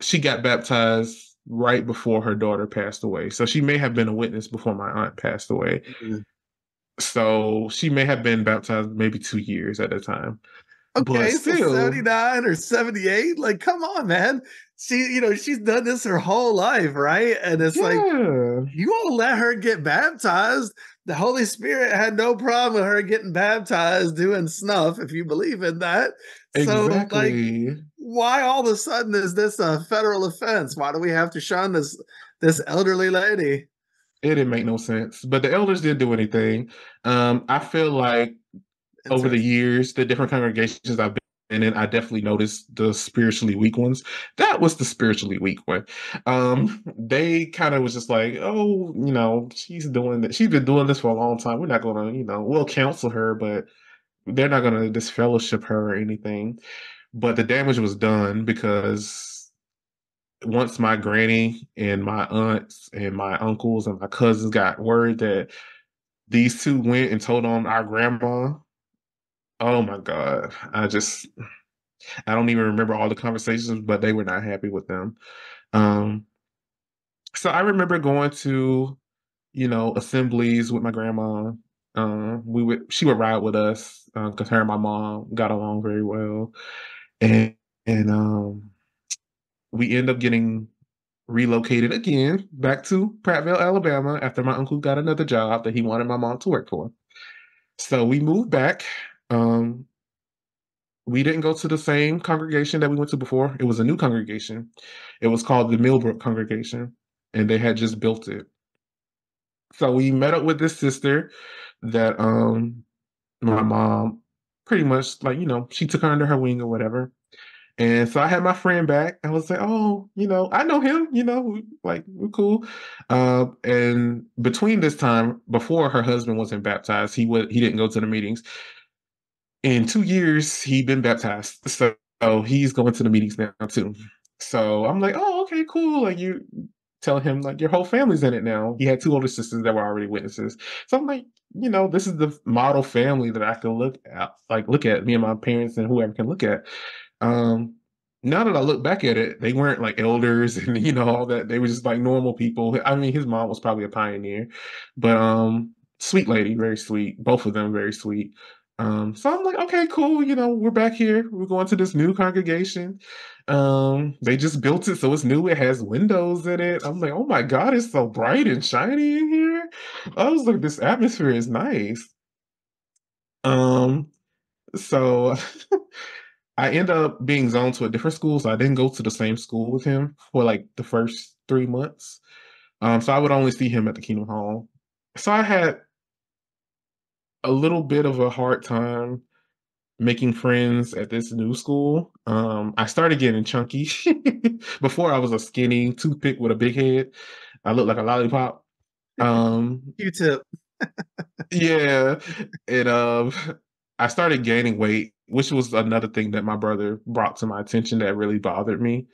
C: she got baptized right before her daughter passed away. So she may have been a witness before my aunt passed away. Mm-hmm. So she may have been baptized maybe two years at the time.
B: Okay,
C: But
B: so 79 or 78. Like, come on, man. She, you know, she's done this her whole life, right? And it's like, you won't let her get baptized. The Holy Spirit had no problem with her getting baptized doing snuff, if you believe in that. So, like, why all of a sudden is this a federal offense? Why do we have to shun this this elderly lady?
C: it didn't make no sense. But the elders didn't do anything. Um, I feel like over the years, the different congregations I've been then I definitely noticed the spiritually weak ones. That was the spiritually weak one. Um, they kind of was just like, oh, you know, she's doing that. She's been doing this for a long time. We're not gonna, you know, we'll counsel her, but they're not gonna disfellowship her or anything. But the damage was done because once my granny and my aunts and my uncles and my cousins got word that these two went and told on our grandma Oh my God. I just I don't even remember all the conversations, but they were not happy with them. Um so I remember going to, you know, assemblies with my grandma. Um we would she would ride with us because her and my mom got along very well. And and um we end up getting relocated again back to Prattville, Alabama after my uncle got another job that he wanted my mom to work for. So we moved back um, we didn't go to the same congregation that we went to before. It was a new congregation. It was called the Millbrook congregation, and they had just built it. So we met up with this sister that um my mom pretty much like, you know, she took her under her wing or whatever. And so I had my friend back. I was like, oh, you know, I know him, you know, like we're cool. Uh, and between this time, before her husband wasn't baptized, he was he didn't go to the meetings in two years he'd been baptized. So he's going to the meetings now too. So i'm like oh okay cool. Like you tell him like your whole family's in it now. He had two older sisters that were already witnesses. So i'm like you know this is the model family that i can look at like look at me and my parents and whoever can look at. Um now that i look back at it they weren't like elders [LAUGHS] and you know all that. They were just like normal people. I mean his mom was probably a pioneer but um sweet lady very sweet. Both of them very sweet um, so I'm like, okay, cool. You know, we're back here. We're going to this new congregation. Um, they just built it, so it's new. It has windows in it. I'm like, oh my god, it's so bright and shiny in here. I was like, this atmosphere is nice. Um, so [LAUGHS] I end up being zoned to a different school, so I didn't go to the same school with him for like the first three months. Um, so I would only see him at the Kingdom Hall. So I had a little bit of a hard time making friends at this new school. Um, I started getting chunky. [LAUGHS] Before I was a skinny toothpick with a big head. I looked like a lollipop. Um, [LAUGHS]
B: Q-tip. [LAUGHS]
C: yeah, and um, I started gaining weight, which was another thing that my brother brought to my attention that really bothered me.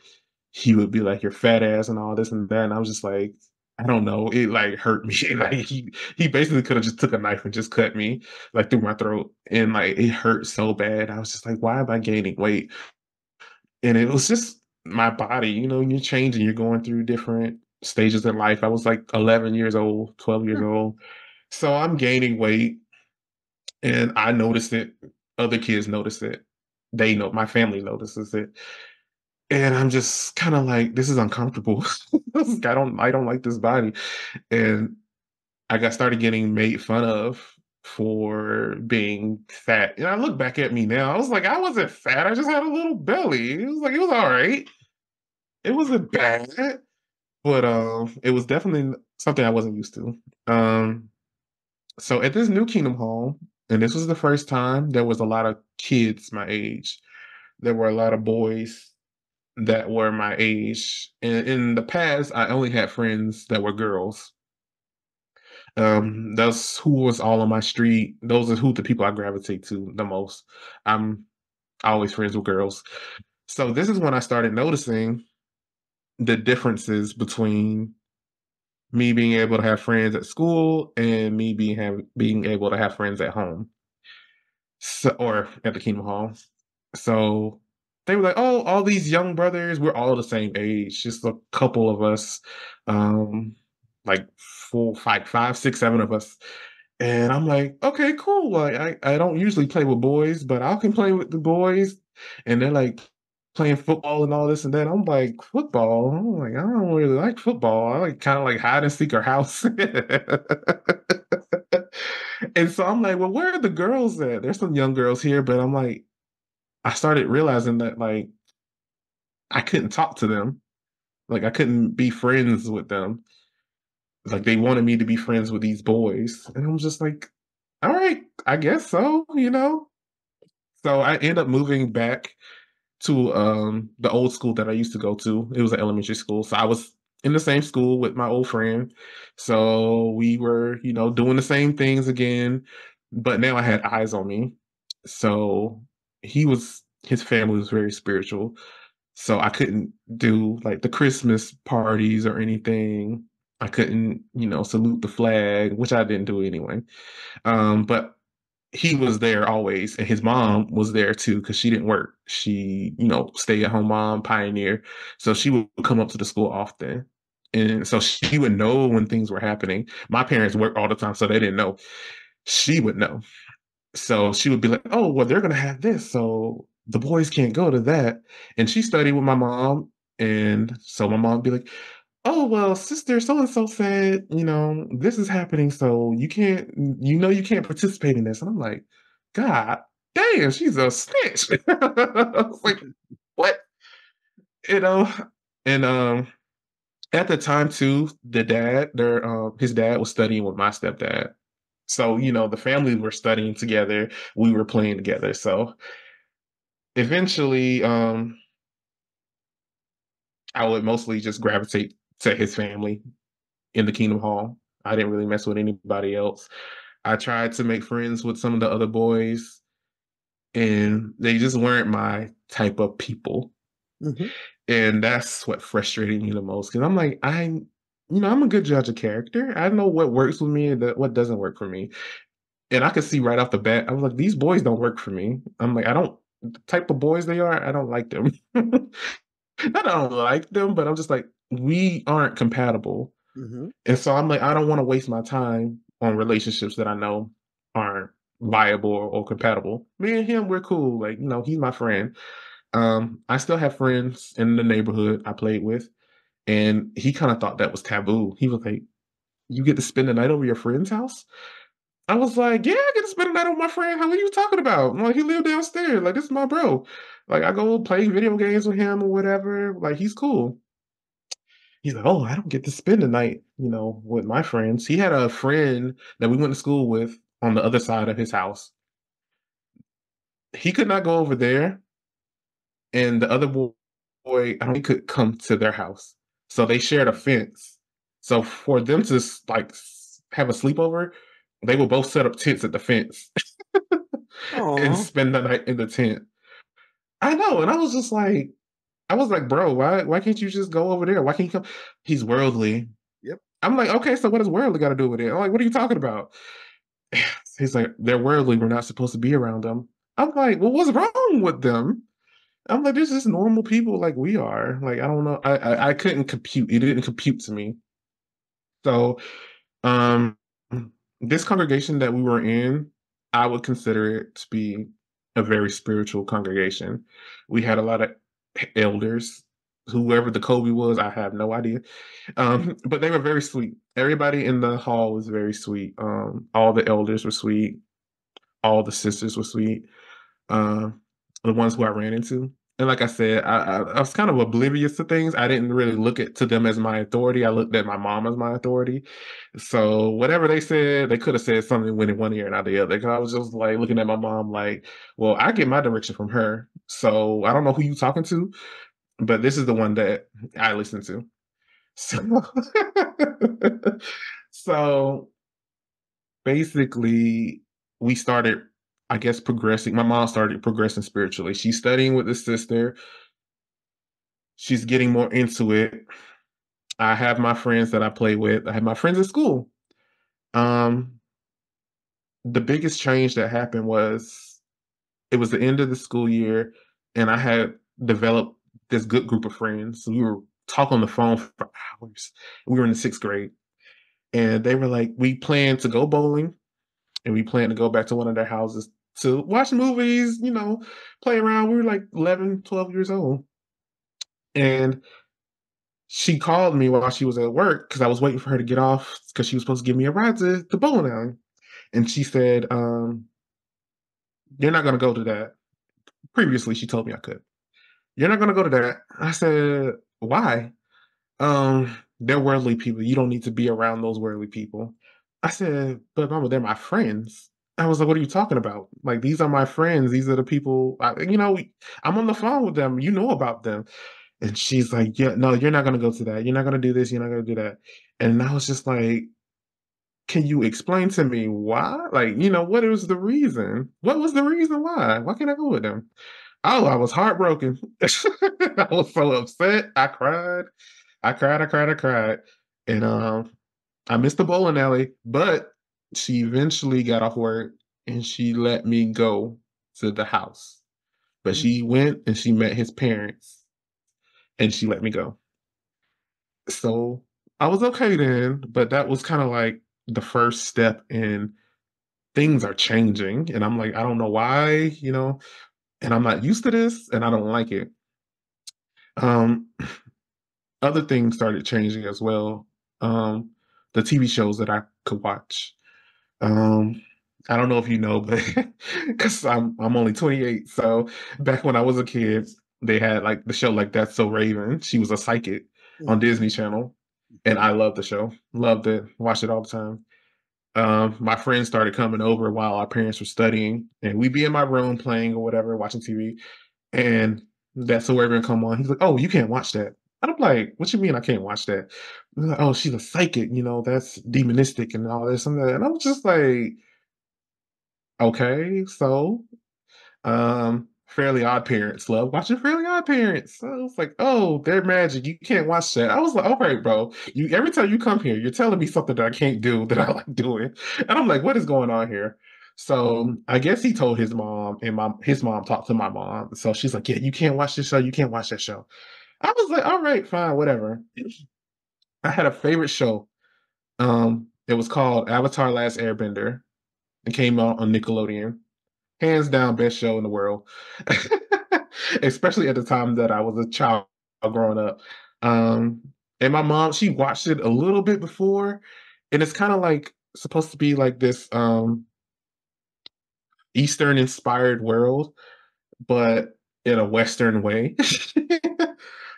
C: He would be like, "You're fat ass" and all this and that, and I was just like, I don't know, it like hurt me. [LAUGHS] like he he basically could have just took a knife and just cut me like through my throat, and like it hurt so bad. I was just like, why am I gaining weight? And it was just my body, you know, you're changing, you're going through different stages in life. I was like 11 years old, 12 years hmm. old. So I'm gaining weight and I noticed it. Other kids notice it. They know my family notices it. And I'm just kind of like, this is uncomfortable. [LAUGHS] I don't I don't like this body. And I got started getting made fun of for being fat. And I look back at me now. I was like, I wasn't fat. I just had a little belly. It was like it was all right. It wasn't bad. But um it was definitely something I wasn't used to. Um so at this new Kingdom Hall, and this was the first time there was a lot of kids my age. There were a lot of boys that were my age. And in the past, I only had friends that were girls. Um, that's who was all on my street. Those are who the people I gravitate to the most. I'm always friends with girls. So this is when I started noticing the differences between me being able to have friends at school and me being have, being able to have friends at home. So or at the Kingdom Hall. So they were like, "Oh, all these young brothers, we're all the same age, just a couple of us, um, like four, five, five, six, seven of us." And I'm like, "Okay, cool. Like, I I don't usually play with boys, but I can play with the boys." And they're like playing football and all this and that. I'm like, "Football?" I'm like, "I don't really like football. I like kind of like hide and seek or house." [LAUGHS] and so I'm like, "Well, where are the girls at?" There's some young girls here, but I'm like, I started realizing that like I couldn't talk to them. Like I couldn't be friends with them. Like they wanted me to be friends with these boys. And I'm just like, all right, I guess so, you know. So I end up moving back to um the old school that I used to go to. It was an elementary school. So I was in the same school with my old friend. So we were, you know, doing the same things again, but now I had eyes on me. So he was his family was very spiritual. So I couldn't do like the Christmas parties or anything. I couldn't, you know, salute the flag, which I didn't do anyway. Um, but he was there always, and his mom was there too because she didn't work. She, you know, stay at home mom, pioneer. So she would come up to the school often. And so she would know when things were happening. My parents work all the time, so they didn't know. She would know. So she would be like, "Oh, well, they're gonna have this, so the boys can't go to that." And she studied with my mom, and so my mom would be like, "Oh, well, sister so and so said, you know, this is happening, so you can't, you know, you can't participate in this." And I'm like, "God damn, she's a snitch!" [LAUGHS] like, what? You know, and um, at the time too, the dad, their um, his dad was studying with my stepdad. So, you know, the family were studying together, we were playing together. So eventually, um, I would mostly just gravitate to his family in the Kingdom Hall. I didn't really mess with anybody else. I tried to make friends with some of the other boys, and they just weren't my type of people. Mm-hmm. And that's what frustrated me the most because I'm like, I you know, I'm a good judge of character. I know what works with me and what doesn't work for me. And I could see right off the bat, I was like, these boys don't work for me. I'm like, I don't the type of boys they are, I don't like them. [LAUGHS] Not I don't like them, but I'm just like, we aren't compatible. Mm-hmm. And so I'm like, I don't want to waste my time on relationships that I know aren't viable or, or, compatible. Me and him, we're cool. Like, you know, he's my friend. Um, I still have friends in the neighborhood I played with. And he kind of thought that was taboo. He was like, You get to spend the night over your friend's house? I was like, Yeah, I get to spend the night over my friend. How are you talking about? I'm like, he lived downstairs. Like, this is my bro. Like, I go play video games with him or whatever. Like, he's cool. He's like, Oh, I don't get to spend the night, you know, with my friends. He had a friend that we went to school with on the other side of his house. He could not go over there. And the other boy, I don't think could come to their house. So they shared a fence. So for them to like have a sleepover, they will both set up tents at the fence [LAUGHS] and spend the night in the tent. I know, and I was just like, I was like, bro, why why can't you just go over there? Why can't you come? He's worldly.
B: Yep.
C: I'm like, okay, so what does worldly got to do with it? I'm like, what are you talking about? [SIGHS] He's like, they're worldly. We're not supposed to be around them. I'm like, well, what's wrong with them? I'm like, this is normal people like we are. Like, I don't know. I, I, I couldn't compute. It didn't compute to me. So, um, this congregation that we were in, I would consider it to be a very spiritual congregation. We had a lot of elders. Whoever the COBE was, I have no idea. Um, but they were very sweet. Everybody in the hall was very sweet. Um, all the elders were sweet. All the sisters were sweet. Um, the ones who I ran into. and like I said, I, I, I, was kind of oblivious to things. I didn't really look at to them as my authority. I looked at my mom as my authority. So whatever they said, they could have said something went in one ear and out the other. Cause I was just like looking at my mom like, well, I get my direction from her. So I don't know who you talking to, but this is the one that I listen to. [LAUGHS] So, so basically we started I guess progressing. My mom started progressing spiritually. She's studying with the sister. She's getting more into it. I have my friends that I play with. I have my friends at school. Um, the biggest change that happened was it was the end of the school year, and I had developed this good group of friends. We were talking on the phone for hours. We were in the sixth grade, and they were like, "We plan to go bowling, and we plan to go back to one of their houses to watch movies, you know, play around. We were like 11, 12 years old. And she called me while she was at work because I was waiting for her to get off because she was supposed to give me a ride to the bowling alley. And she said, um, You're not going to go to that. Previously, she told me I could. You're not going to go to that. I said, Why? Um, they're worldly people. You don't need to be around those worldly people. I said, But mama, they're my friends. I was like, "What are you talking about? Like, these are my friends. These are the people. I, you know, I'm on the phone with them. You know about them." And she's like, "Yeah, no, you're not gonna go to that. You're not gonna do this. You're not gonna do that." And I was just like, "Can you explain to me why? Like, you know, what was the reason? What was the reason why? Why can't I go with them?" Oh, I was heartbroken. [LAUGHS] I was so upset. I cried. I cried. I cried. I cried. And um, I missed the bowling alley, but she eventually got off work and she let me go to the house. But mm. she went and she met his parents and she let me go. So I was okay then, but that was kind of like the first step in things are changing. And I'm like, I don't know why, you know, and I'm not used to this and I don't like it. Um, [CLEARS THROAT] other things started changing as well. Um, the TV shows that I could watch. Um, I don't know if you know, but [LAUGHS] because I'm I'm only 28, so back when I was a kid, they had like the show like That's So Raven. She was a psychic on mm-hmm. Disney Channel, and I loved the show. Loved it. Watched it all the time. Um, my friends started coming over while our parents were studying, and we'd be in my room playing or whatever, watching TV, and That's So Raven come on. He's like, "Oh, you can't watch that." And I'm like, what you mean I can't watch that? Like, oh, she's a psychic, you know, that's demonistic and all this and that. And I'm just like, okay, so um Fairly Odd Parents. Love watching Fairly Odd Parents. So I was like, oh, they're magic. You can't watch that. I was like, all right, bro. You every time you come here, you're telling me something that I can't do [LAUGHS] that I like doing. And I'm like, what is going on here? So I guess he told his mom, and my his mom talked to my mom. So she's like, yeah, you can't watch this show. You can't watch that show. I was like, all right, fine, whatever. I had a favorite show. Um, it was called Avatar Last Airbender. It came out on Nickelodeon. Hands down, best show in the world. [LAUGHS] Especially at the time that I was a child growing up. Um, and my mom, she watched it a little bit before, and it's kind of like supposed to be like this um Eastern inspired world, but in a Western way. [LAUGHS]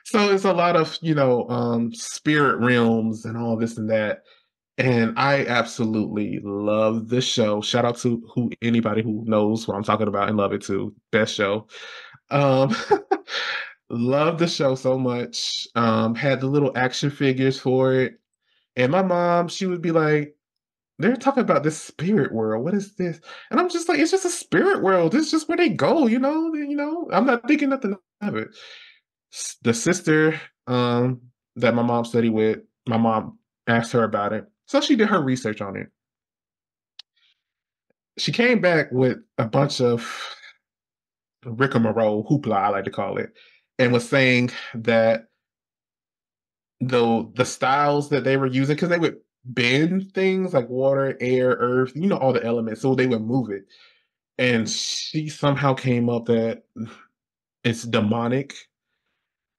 C: so it's a lot of you know um spirit realms and all this and that and i absolutely love the show shout out to who anybody who knows what i'm talking about and love it too best show um [LAUGHS] love the show so much um had the little action figures for it and my mom she would be like they're talking about this spirit world. What is this? And I'm just like, it's just a spirit world. It's just where they go, you know. You know, I'm not thinking nothing of it the sister um, that my mom studied with, my mom asked her about it. So she did her research on it. She came back with a bunch of rigmarole, hoopla, I like to call it, and was saying that the the styles that they were using, because they would bend things like water, air, earth, you know, all the elements, so they would move it. And she somehow came up that it's demonic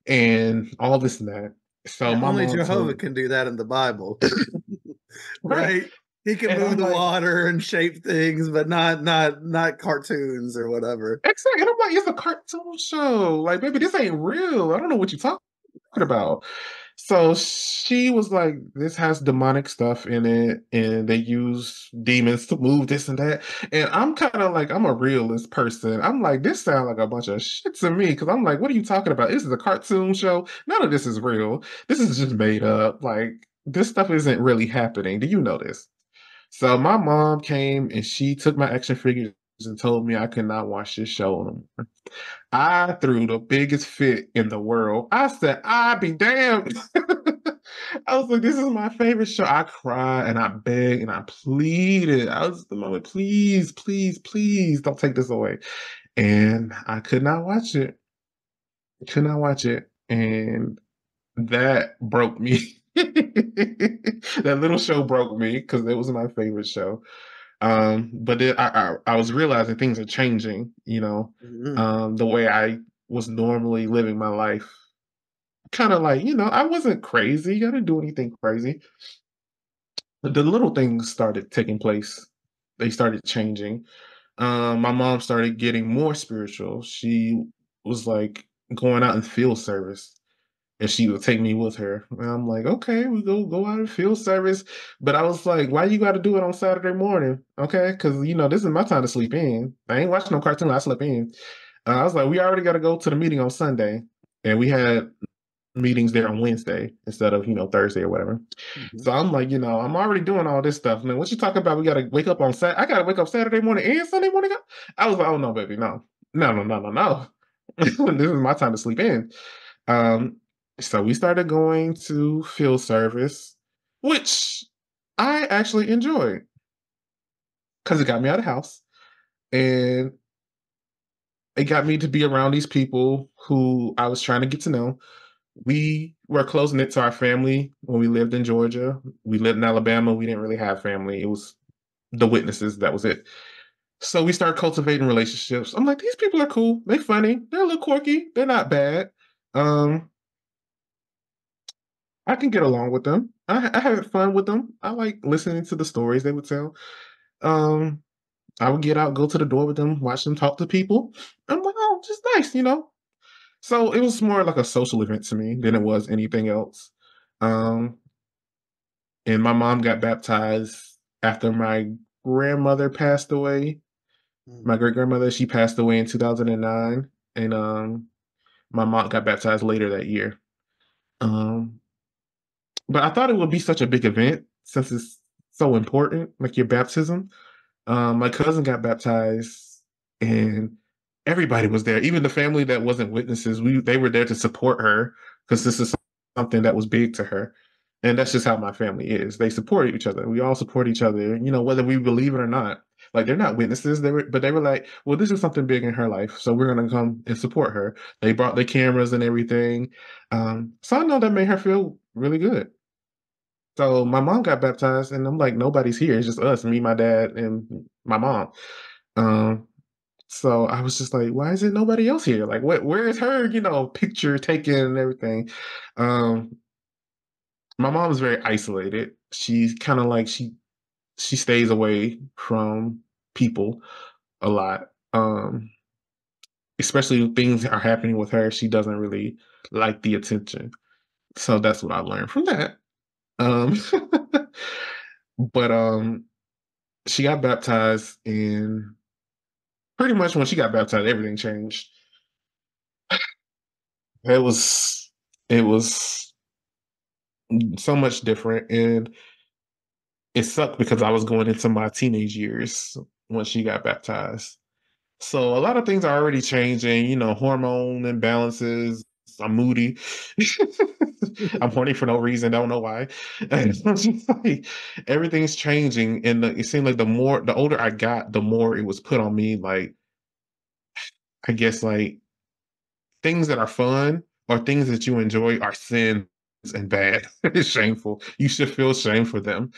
C: and all this and that. So
B: only Jehovah can do that in the Bible, [LAUGHS] right? He can
C: And
B: move
C: I'm
B: the
C: like-
B: water and shape things, but not not not cartoons or whatever.
C: Exactly. And I'm like, it's a cartoon show. Like, baby, this ain't real. I don't know what you're talking about. So she was like, this has demonic stuff in it, and they use demons to move this and that. And I'm kind of like, I'm a realist person. I'm like, this sounds like a bunch of shit to me. Cause I'm like, what are you talking about? This is a cartoon show. None of this is real. This is just made up. Like, this stuff isn't really happening. Do you know this? So my mom came and she took my action figures and told me I could not watch this show anymore. I threw the biggest fit in the world. I said, I be damned. [LAUGHS] I was like, this is my favorite show. I cried and I begged and I pleaded. I was the moment, please, please, please don't take this away. And I could not watch it. Could not watch it. And that broke me. [LAUGHS] that little show broke me because it was my favorite show. Um, but then I, I I was realizing things are changing, you know,
B: Mhm.
C: um, the way I was normally living my life. Kind of like, you know, I wasn't crazy. I didn't do anything crazy. But the little things started taking place. They started changing. Um, my mom started getting more spiritual. She was like going out in field service and she would take me with her. And I'm like, okay, we go go out and field service. But I was like, why you got to do it on Saturday morning? Okay, because you know this is my time to sleep in. I ain't watching no cartoon. I slept in. Uh, I was like, we already got to go to the meeting on Sunday, and we had meetings there on Wednesday instead of you know Thursday or whatever.
B: Mhm.
C: So I'm like, you know, I'm already doing all this stuff. Man, what you talking about? We got to wake up on Sat. I got to wake up Saturday morning and Sunday morning. I was like, oh no, baby, no, no, no, no, no, no. [LAUGHS] this is my time to sleep in. Um, so we started going to field service, which I actually enjoyed because it got me out of the house and it got me to be around these people who I was trying to get to know. We were close knit to our family when we lived in Georgia. We lived in Alabama. We didn't really have family. It was the witnesses. That was it. So we started cultivating relationships. I'm like, these people are cool. They're funny. They're a little quirky. They're not bad. Um, I can get along with them. I, I had fun with them. I like listening to the stories they would tell. Um, I would get out, go to the door with them, watch them talk to people. I'm like, oh, just nice, you know. So it was more like a social event to me than it was anything else. Um, and my mom got baptized after my grandmother passed away.
B: Mm.
C: My great grandmother, she passed away in 2009, and um, my mom got baptized later that year. Um, but I thought it would be such a big event since it's so important, like your baptism. Um, my cousin got baptized, and everybody was there, even the family that wasn't witnesses. We they were there to support her because this is something that was big to her, and that's just how my family is. They support each other. We all support each other, you know, whether we believe it or not. Like they're not witnesses, they were, but they were like, "Well, this is something big in her life, so we're gonna come and support her." They brought the cameras and everything, um, so I know that made her feel really good. So my mom got baptized, and I'm like, nobody's here. It's just us, me, my dad, and my mom. Um, so I was just like, why is it nobody else here? Like, what? Where is her? You know, picture taken and everything. Um, my mom is very isolated. She's kind of like she she stays away from people a lot. Um, especially when things are happening with her, she doesn't really like the attention. So that's what I learned from that. Um, [LAUGHS] but um, she got baptized, and pretty much when she got baptized, everything changed. [SIGHS] It was it was so much different, and it sucked because I was going into my teenage years when she got baptized. So a lot of things are already changing, you know, hormone imbalances. I'm moody. [LAUGHS] I'm horny for no reason. Don't know why. [LAUGHS] And it's just like everything's changing, and the, it seemed like the more, the older I got, the more it was put on me. Like, I guess, like things that are fun or things that you enjoy are sins and bad. [LAUGHS] it's shameful. You should feel shame for them.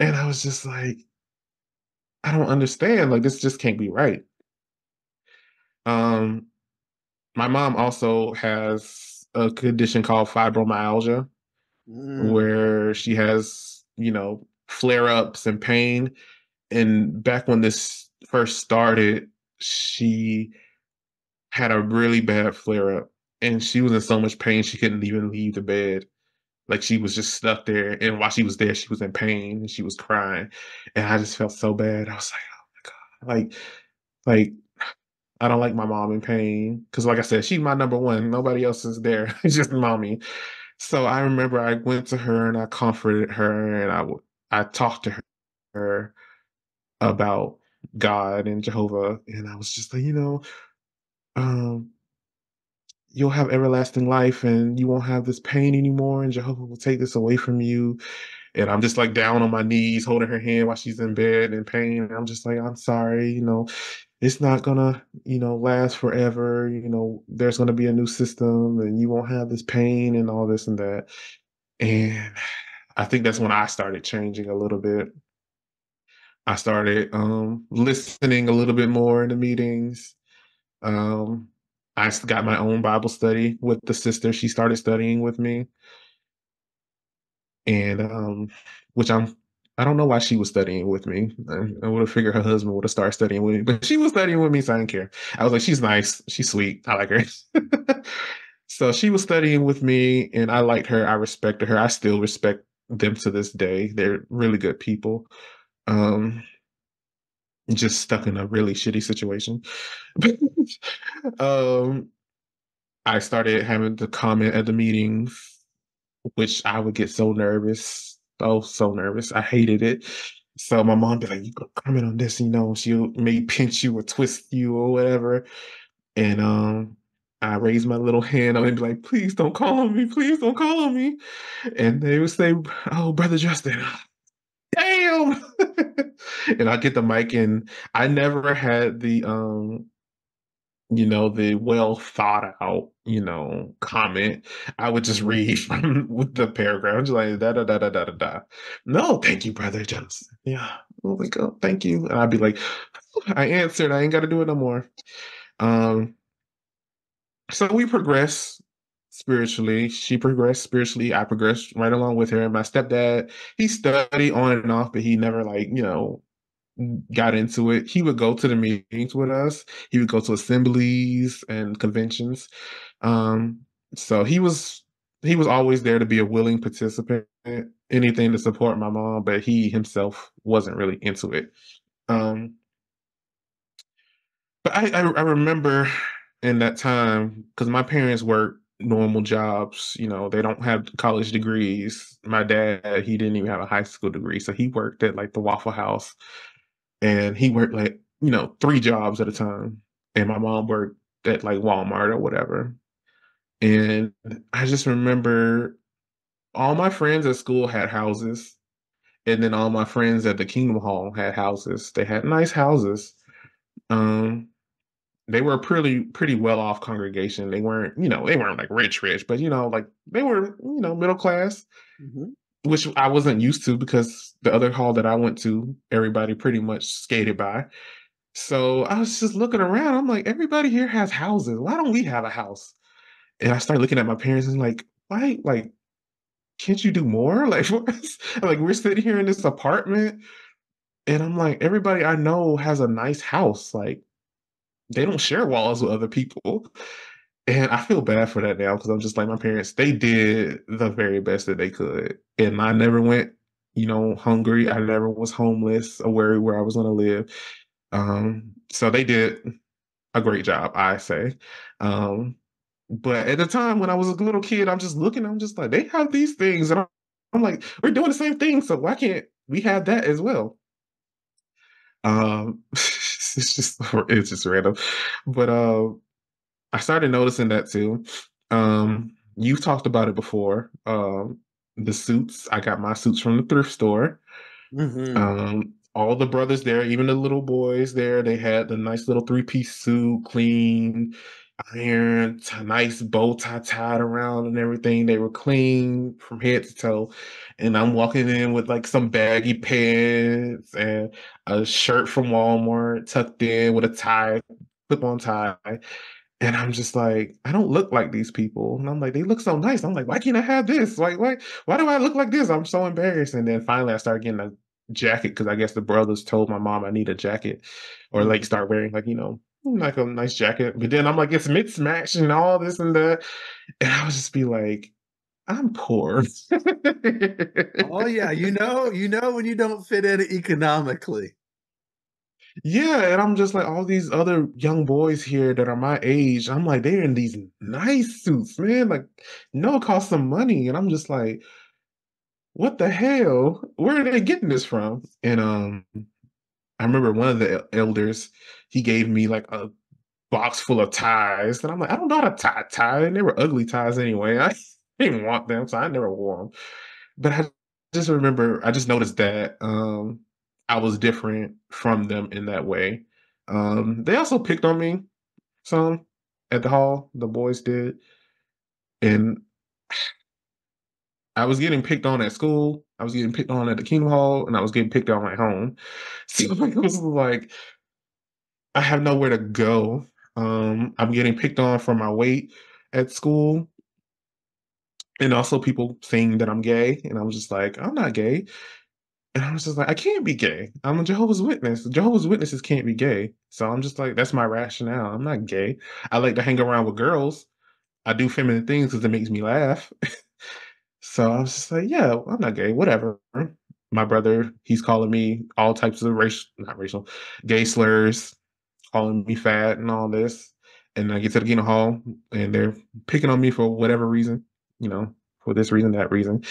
C: And I was just like, I don't understand. Like, this just can't be right. Um, my mom also has a condition called fibromyalgia,
B: Mm.
C: where she has, you know, flare ups and pain. And back when this first started, she had a really bad flare up and she was in so much pain she couldn't even leave the bed. Like she was just stuck there. And while she was there, she was in pain and she was crying. And I just felt so bad. I was like, oh my God. Like, like I don't like my mom in pain. Cause like I said, she's my number one. Nobody else is there. [LAUGHS] it's just mommy. So I remember I went to her and I comforted her and I I talked to her about God and Jehovah. And I was just like, you know, um, you'll have everlasting life and you won't have this pain anymore and Jehovah will take this away from you. And I'm just like down on my knees holding her hand while she's in bed in pain. And I'm just like, I'm sorry, you know, it's not gonna, you know, last forever. You know, there's gonna be a new system and you won't have this pain and all this and that. And I think that's when I started changing a little bit. I started um listening a little bit more in the meetings. Um I got my own Bible study with the sister. She started studying with me. And um, which I'm I don't know why she was studying with me. I, would have figured her husband would have started studying with me, but she was studying with me, so I didn't care. I was like, she's nice, she's sweet, I like her. [LAUGHS] so she was studying with me, and I liked her. I respected her. I still respect them to this day. They're really good people. Um, just stuck in a really shitty situation. [LAUGHS] um, I started having to comment at the meetings, which I would get so nervous, oh so nervous. I hated it. So my mom be like, "You go comment on this," you know. She'll maybe pinch you or twist you or whatever, and um, I raise my little hand and be like, "Please don't call on me. Please don't call on me." And they would say, "Oh, brother Justin, [LAUGHS] damn [LAUGHS] and i get the mic and i never had the um you know the well thought out you know comment i would just read [LAUGHS] with the paragraph just like da da da da da da no thank you brother johnson yeah oh my god thank you and i'd be like i answered i ain't got to do it no more um so we progress spiritually. She progressed spiritually. I progressed right along with her. My stepdad, he studied on and off, but he never like, you know, got into it. He would go to the meetings with us. He would go to assemblies and conventions. Um, so he was he was always there to be a willing participant, anything to support my mom, but he himself wasn't really into it. Um, but I, I, I remember in that time because my parents worked normal jobs. You know, they don't have college degrees. My dad, he didn't even have a high school degree, so he worked at like the Waffle House, and he worked like you know three jobs at a time. And my mom worked at like Walmart or whatever. And I just remember all my friends at school had houses, and then all my friends at the Kingdom Hall had houses. They had nice houses. Um, they were a pretty pretty well off congregation. They weren't, you know, they weren't like rich rich, but you know, like they were, you know, middle class, mm-hmm. Which I wasn't used to because the other hall that I went to, everybody pretty much skated by. So I was just looking around. I'm like, everybody here has houses. Why don't we have a house? And I started looking at my parents and like, why, like, can't you do more? [LAUGHS] Like, like we're sitting here in this apartment, and I'm like, everybody I know has a nice house. Like, they don't share walls with other people. And I feel bad for that now because I'm just like my parents, they did the very best that they could. And I never went, you know, hungry. I never was homeless or worried where I was gonna live. Um, so they did a great job, I say. Um, but at the time when I was a little kid, I'm just looking, I'm just like, they have these things. And I'm, I'm like, we're doing the same thing. So why can't we have that as well? Um [LAUGHS] it's just [LAUGHS] it's just random. But uh, I started noticing that too. Um, you've talked about it before. Um, the suits. I got my suits from the thrift store. Mm-hmm. Um, all the brothers there, even the little boys there, they had the nice little three piece suit, clean, iron, t- nice bow tie tied around and everything. They were clean from head to toe. And I'm walking in with like some baggy pants and a shirt from Walmart tucked in with a tie, clip on tie. And I'm just like, I don't look like these people. And I'm like, they look so nice. I'm like, why can't I have this? Like, why, why do I look like this? I'm so embarrassed. And then finally I started getting a jacket because I guess the brothers told my mom I need a jacket or like
B: Mhm.
C: start wearing like, you know, like a nice jacket. But then I'm like, it's mismatched and all this and that. And I would just be like, I'm poor.
B: Oh yeah, you know, you know when you don't fit in economically.
C: Yeah, and I'm just like all these other young boys here that are my age. I'm like, they're in these nice suits, man. Like, no, it some money. And I'm just like, what the hell? Where are they getting this from? And um, I remember one of the elders, he gave me like a box full of ties. And I'm like, I don't know how to tie a tie. And they were ugly ties anyway. [LAUGHS] I didn't want them, so I never wore them. But I just remember, I just noticed that um, I was different from them in that way. Um, they also picked on me some at the hall, the boys did. And I was getting picked on at school, I was getting picked on at the Kingdom Hall, and I was getting picked on at home. [LAUGHS] So it was like I have nowhere to go. Um, I'm getting picked on for my weight at school, and also people saying that I'm gay, and I was just like, I'm not gay. And I was just like, I can't be gay. I'm a Jehovah's Witness. Jehovah's Witnesses can't be gay. So I'm just like, that's my rationale. I'm not gay. I like to hang around with girls. I do feminine things because it makes me laugh. [LAUGHS] so I was just like, yeah, I'm not gay. Whatever. My brother, he's calling me all types of racial, not racial, gay slurs, calling me fat and all this. And I get to the Kingdom Hall and they're picking on me for whatever reason, you know, for this reason, that reason.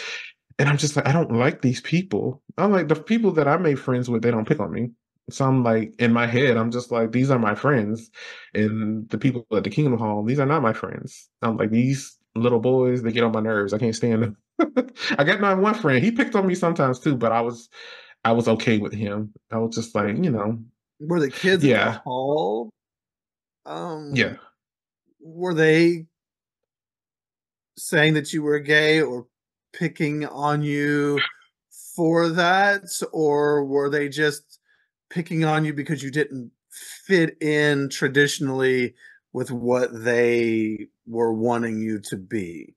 C: And I'm just like, I don't like these people. I'm like, the people that I made friends with, they don't pick on me. So I'm like, in my head, I'm just like, these are my friends. And the people at the Kingdom Hall, these are not my friends. I'm like, these little boys, they get on my nerves. I can't stand them. [LAUGHS] I got my one friend. He picked on me sometimes too, but I was I was okay with him. I was just like, you know,
B: Were the kids at the
C: yeah,
B: hall? Um,
C: yeah.
B: were they saying that you were gay or picking on you for that, or were they just picking on you because you didn't fit in traditionally with what they were wanting you to be?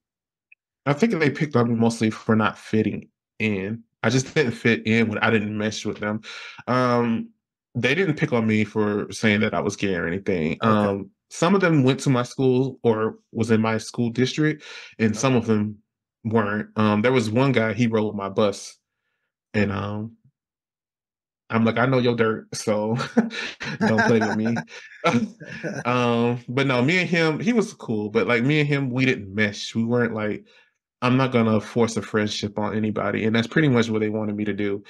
C: I think they picked on me mostly for not fitting in. I just didn't fit in when I didn't mesh with them. Um, they didn't pick on me for saying that I was gay or anything.
B: Okay.
C: Um, some of them went to my school or was in my school district, and some of them weren't. Um, there was one guy, he rode my bus, and um, I'm like, I know your dirt, so [LAUGHS] don't play with me. [LAUGHS] um, but no, me and him, he was cool, but like me and him, we didn't mesh. We weren't like I'm not gonna force a friendship on anybody, and that's pretty much what they wanted me to do.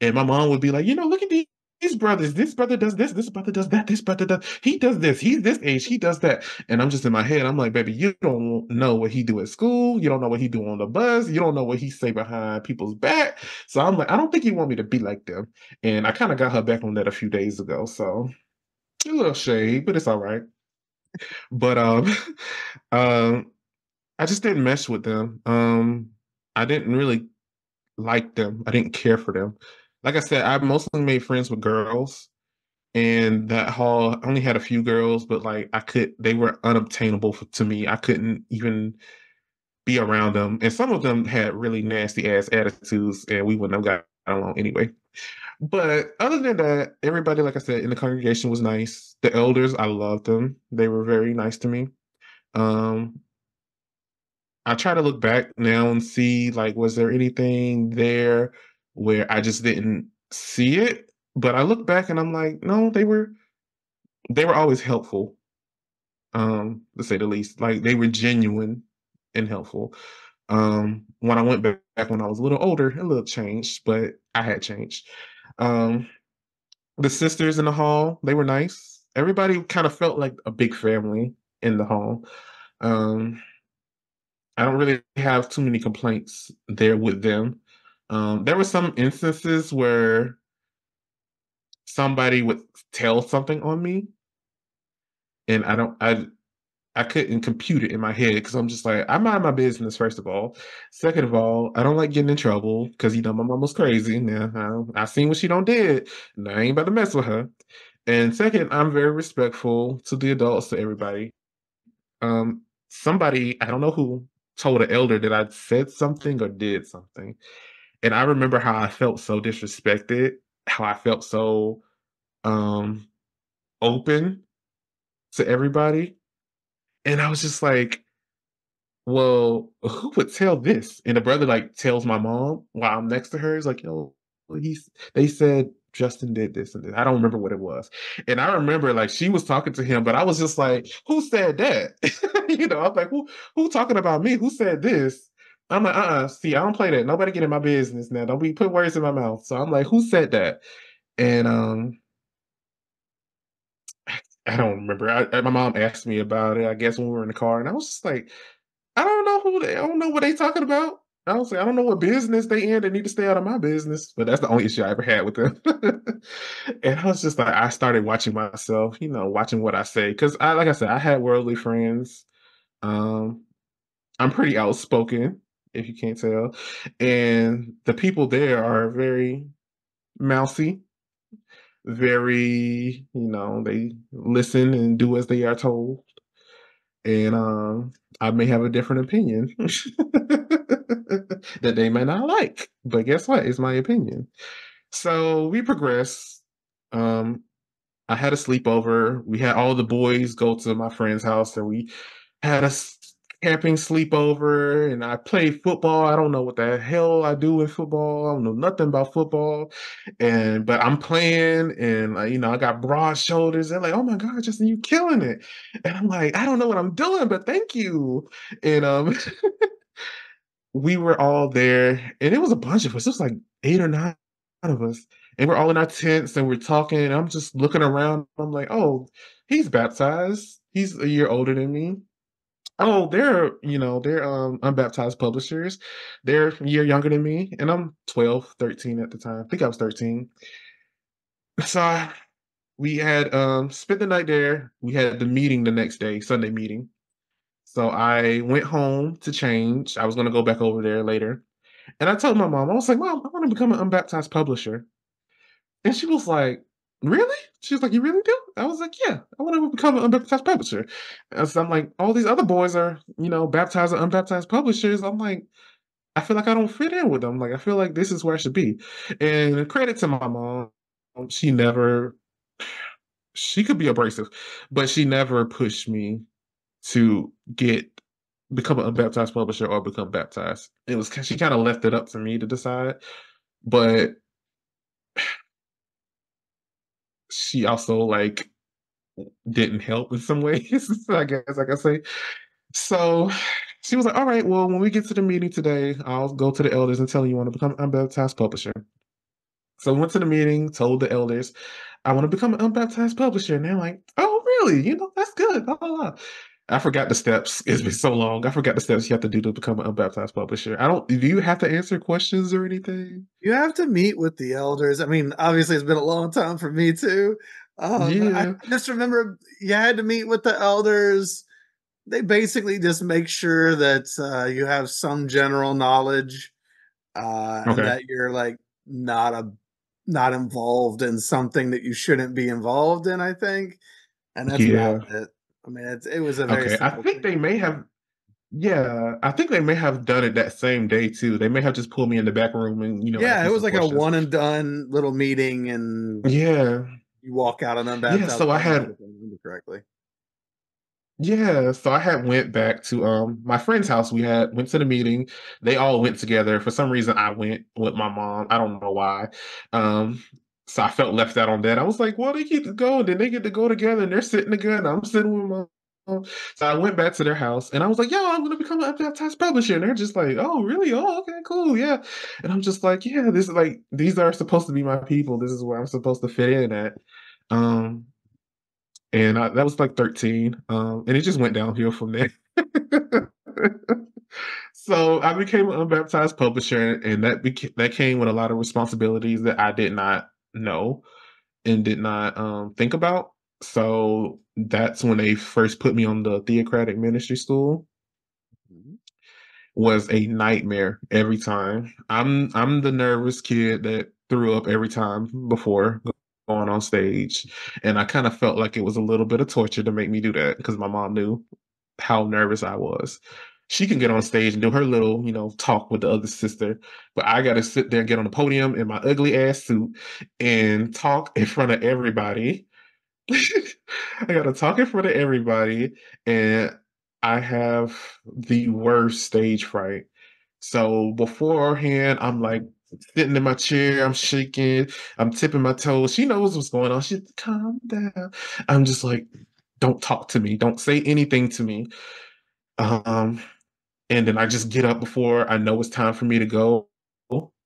C: And my mom would be like, you know, look at these, these brothers. This brother does this. This brother does that. This brother does. He does this. He's this age. He does that. And I'm just in my head. I'm like, baby, you don't know what he do at school. You don't know what he do on the bus. You don't know what he say behind people's back. So I'm like, I don't think you want me to be like them. And I kind of got her back on that a few days ago. So a little shade, but it's all right. But um, [LAUGHS] um, I just didn't mesh with them. Um, I didn't really like them. I didn't care for them. Like I said, I mostly made friends with girls, and that hall only had a few girls, but like I could, they were unobtainable for, to me. I couldn't even be around them, and some of them had really nasty ass attitudes, and we wouldn't have got along anyway. But other than that, everybody, like I said, in the congregation was nice. The elders, I loved them. They were very nice to me. Um, I try to look back now and see like was there anything there where I just didn't see it? But I look back and I'm like, no, they were they were always helpful. Um, to say the least. Like they were genuine and helpful. Um, when I went back when I was a little older, a little changed, but I had changed. Um, the sisters in the hall, they were nice. Everybody kind of felt like a big family in the hall. Um, I don't really have too many complaints there with them. Um, there were some instances where somebody would tell something on me, and I don't, I, I couldn't compute it in my head because I'm just like, I mind my business first of all. Second of all, I don't like getting in trouble because you know my mom was crazy. Now I, I seen what she don't did, and I ain't about to mess with her. And second, I'm very respectful to the adults, to everybody. um, somebody, I don't know who, told an elder that I'd said something or did something. And I remember how I felt so disrespected, how I felt so um open to everybody. And I was just like, well, who would tell this? And the brother like tells my mom while I'm next to her. He's like, yo, he's they said Justin did this and this. I don't remember what it was. And I remember like she was talking to him, but I was just like, who said that? [LAUGHS] you know, I'm like, who who talking about me? Who said this? I'm like, uh-uh, see, I don't play that. Nobody get in my business now. Don't be put words in my mouth. So I'm like, who said that? And um [SIGHS] I don't remember. I, my mom asked me about it, I guess when we were in the car, and I was just like, I don't know who they I don't know what they talking about. I don't say I don't know what business they in. They need to stay out of my business. But that's the only issue I ever had with them. [LAUGHS] and I was just like, I started watching myself, you know, watching what I say. Because I like I said, I had worldly friends. Um, I'm pretty outspoken, if you can't tell. And the people there are very mousy, very, you know, they listen and do as they are told. And um, I may have a different opinion [LAUGHS] that they may not like. But guess what? It's my opinion. So we progress. Um, I had a sleepover. We had all the boys go to my friend's house and we had a camping sleepover and I played football. I don't know what the hell I do in football. I don't know nothing about football. And but I'm playing and uh, you know, I got broad shoulders. They're like, oh my God, Justin, you killing it. And I'm like, I don't know what I'm doing, but thank you. And um [LAUGHS] we were all there and it was a bunch of us. It was like eight or nine of us. And we're all in our tents and we're talking. And I'm just looking around. I'm like, oh, he's baptized. He's a year older than me Oh, they're, you know, they're um unbaptized publishers. They're a year younger than me, and I'm 12, 13 at the time. I think I was 13. So I, we had um spent the night there. We had the meeting the next day, Sunday meeting. So I went home to change. I was gonna go back over there later. And I told my mom, I was like, Mom, I want to become an unbaptized publisher. And she was like, really? She was like, you really do? I was like, yeah, I want to become an unbaptized publisher. So I'm like, all these other boys are, you know, baptized and unbaptized publishers. I'm like, I feel like I don't fit in with them. Like, I feel like this is where I should be. And credit to my mom, she never, she could be abrasive, but she never pushed me to get become an unbaptized publisher or become baptized. It was she kind of left it up to me to decide. But she also like didn't help in some ways, [LAUGHS] I guess I can say. So she was like, All right, well, when we get to the meeting today, I'll go to the elders and tell you you want to become an unbaptized publisher. So I went to the meeting, told the elders, I want to become an unbaptized publisher. And they're like, Oh, really? You know, that's good. Blah, blah, blah. I forgot the steps. It's been so long. I forgot the steps you have to do to become an unbaptized publisher. I don't. Do you have to answer questions or anything?
B: You have to meet with the elders. I mean, obviously, it's been a long time for me too. Um, yeah. I just remember you had to meet with the elders. They basically just make sure that uh, you have some general knowledge, uh, okay. and that you're like not a not involved in something that you shouldn't be involved in. I think, and that's yeah. about it. I mean, it was a very.
C: Okay, I think thing. they may have. Yeah, I think they may have done it that same day too. They may have just pulled me in the back room and you know.
B: Yeah, it was like questions. a one and done little meeting, and
C: yeah,
B: you walk out and unbaptized.
C: Yeah, so I had
B: correctly.
C: Yeah, so I had went back to um my friend's house. We had went to the meeting. They all went together. For some reason, I went with my mom. I don't know why. Um, so I felt left out on that. I was like, well, they get to go, and then they get to go together, and they're sitting together. I'm sitting with my. So I went back to their house, and I was like, yo, I'm gonna become an baptized publisher. And they're just like, oh, really? Oh, okay, cool, yeah. And I'm just like, yeah, this is like these are supposed to be my people. This is where I'm supposed to fit in at. Um, and I, that was like 13, um, and it just went downhill from there. [LAUGHS] so I became an unbaptized publisher, and that became that came with a lot of responsibilities that I did not know and did not um, think about. So that's when they first put me on the theocratic ministry school. Mm-hmm. Was a nightmare every time. I'm I'm the nervous kid that threw up every time before going on stage, and I kind of felt like it was a little bit of torture to make me do that because my mom knew how nervous I was. She can get on stage and do her little, you know, talk with the other sister, but I got to sit there and get on the podium in my ugly ass suit and talk in front of everybody. [LAUGHS] I got to talk in front of everybody, and I have the worst stage fright. So beforehand, I'm like sitting in my chair, I'm shaking, I'm tipping my toes. She knows what's going on. She's calm down. I'm just like, don't talk to me, don't say anything to me. Um, and then I just get up before I know it's time for me to go,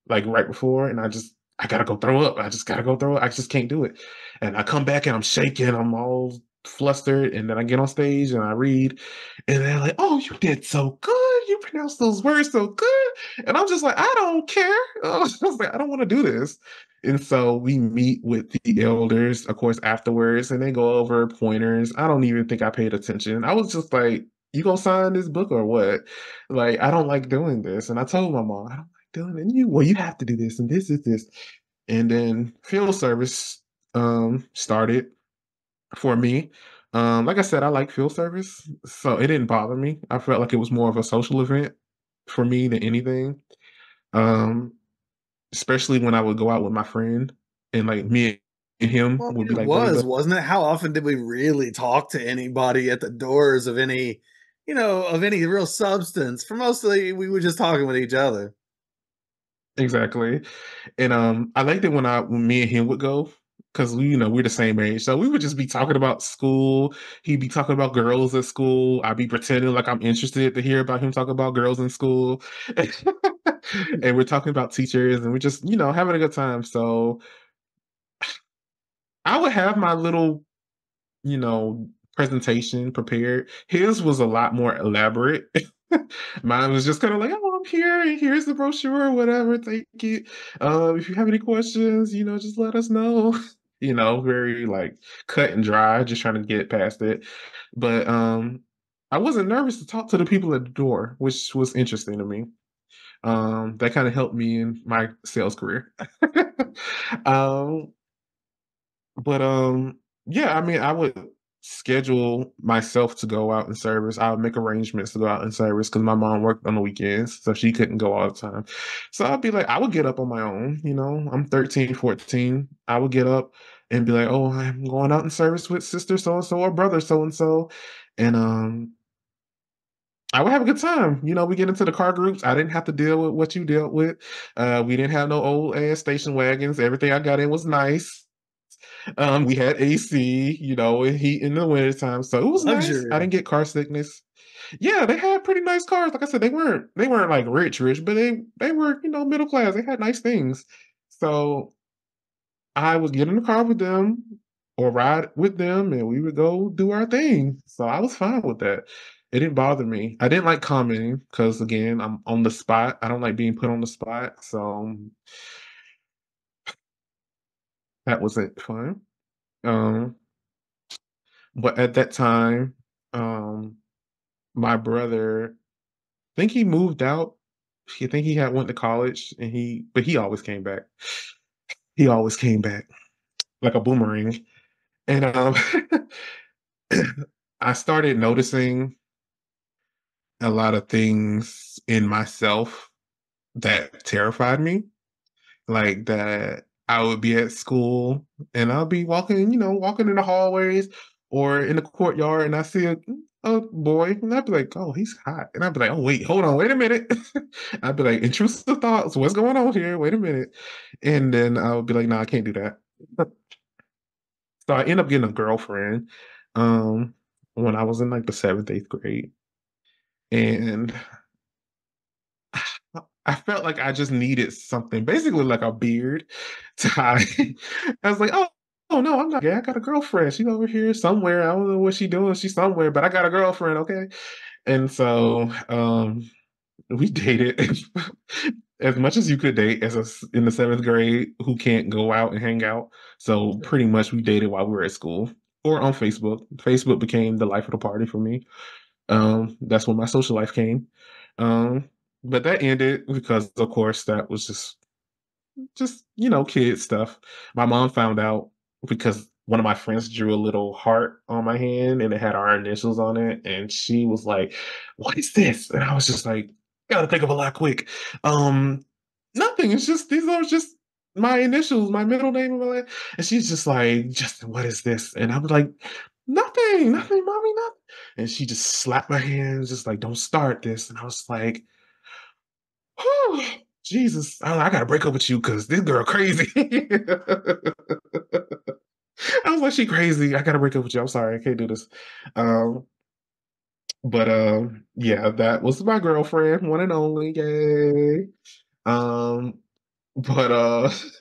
C: like right before, and I just I gotta go throw up. I just gotta go throw up. I just can't do it. And I come back and I'm shaking, I'm all flustered, and then I get on stage and I read, and they're like, "Oh, you did so good. You pronounced those words so good." And I'm just like, "I don't care." [LAUGHS] I was like, "I don't want to do this." And so we meet with the elders, of course, afterwards, and they go over pointers. I don't even think I paid attention. I was just like, "You gonna sign this book or what?" Like, I don't like doing this. And I told my mom, "I don't like doing it." And you, well, you have to do this, and this is this. And then field service um, started for me. Um, like I said, I like field service, so it didn't bother me. I felt like it was more of a social event for me than anything. Um, especially when I would go out with my friend and like me and him
B: Well,
C: would be
B: it
C: like,
B: was, wasn't it? How often did we really talk to anybody at the doors of any, you know, of any real substance? For mostly, we were just talking with each other.
C: Exactly. And um I liked it when I when me and him would go because we, you know, we're the same age. So we would just be talking about school. He'd be talking about girls at school. I'd be pretending like I'm interested to hear about him talk about girls in school. [LAUGHS] and we're talking about teachers and we're just, you know, having a good time. So I would have my little, you know, presentation prepared. His was a lot more elaborate. [LAUGHS] Mine was just kind of like, oh, I'm here, and here's the brochure, whatever. Thank you. Um, if you have any questions, you know, just let us know. [LAUGHS] you know, very like cut and dry, just trying to get past it. But um, I wasn't nervous to talk to the people at the door, which was interesting to me. Um, that kind of helped me in my sales career. [LAUGHS] um, but um, yeah, I mean, I would schedule myself to go out in service. I would make arrangements to go out in service because my mom worked on the weekends, so she couldn't go all the time. So I'd be like, I would get up on my own, you know, I'm 13, 14. I would get up and be like, oh, I'm going out in service with sister so and so or brother so and so. And um I would have a good time. You know, we get into the car groups. I didn't have to deal with what you dealt with. Uh, we didn't have no old ass station wagons. Everything I got in was nice. Um, we had AC, you know, and heat in the wintertime. So it was nice. I didn't get car sickness. Yeah, they had pretty nice cars. Like I said, they weren't they weren't like rich, rich, but they they were, you know, middle class. They had nice things. So I would get in the car with them or ride with them and we would go do our thing. So I was fine with that. It didn't bother me. I didn't like commenting because again, I'm on the spot. I don't like being put on the spot. So that wasn't fun. Um, but at that time, um, my brother, I think he moved out. I think he had went to college and he, but he always came back. He always came back like a boomerang. And um, [LAUGHS] I started noticing a lot of things in myself that terrified me. Like that I would be at school and I'll be walking, you know, walking in the hallways or in the courtyard and I see a, a boy and I'd be like, oh, he's hot. And I'd be like, oh, wait, hold on, wait a minute. [LAUGHS] I'd be like, intrusive thoughts, what's going on here? Wait a minute. And then I would be like, no, I can't do that. [LAUGHS] So I end up getting a girlfriend um when I was in like the seventh, eighth grade. And I felt like I just needed something, basically like a beard [LAUGHS] to hide. I was like, oh, oh no, I'm not gay. I got a girlfriend. She's over here somewhere. I don't know what she's doing. She's somewhere, but I got a girlfriend, okay? And so um we [LAUGHS] dated as much as you could date as a in the seventh grade who can't go out and hang out. So pretty much we dated while we were at school or on Facebook. Facebook became the life of the party for me. Um, that's when my social life came. Um, but that ended because of course that was just just, you know, kid stuff. My mom found out because one of my friends drew a little heart on my hand and it had our initials on it. And she was like, What is this? And I was just like, Gotta think of a lot quick. Um, nothing. It's just these are just my initials, my middle name, and she's just like, Justin, what is this? And I was like, Nothing, nothing, mommy, nothing. And she just slapped my hands, just like, Don't start this. And I was like, Whew, Jesus, I, I gotta break up with you because this girl crazy. [LAUGHS] I was like, she crazy. I gotta break up with you. I'm sorry, I can't do this. Um, but um, yeah, that was my girlfriend, one and only. Yay. Um, but uh, [LAUGHS]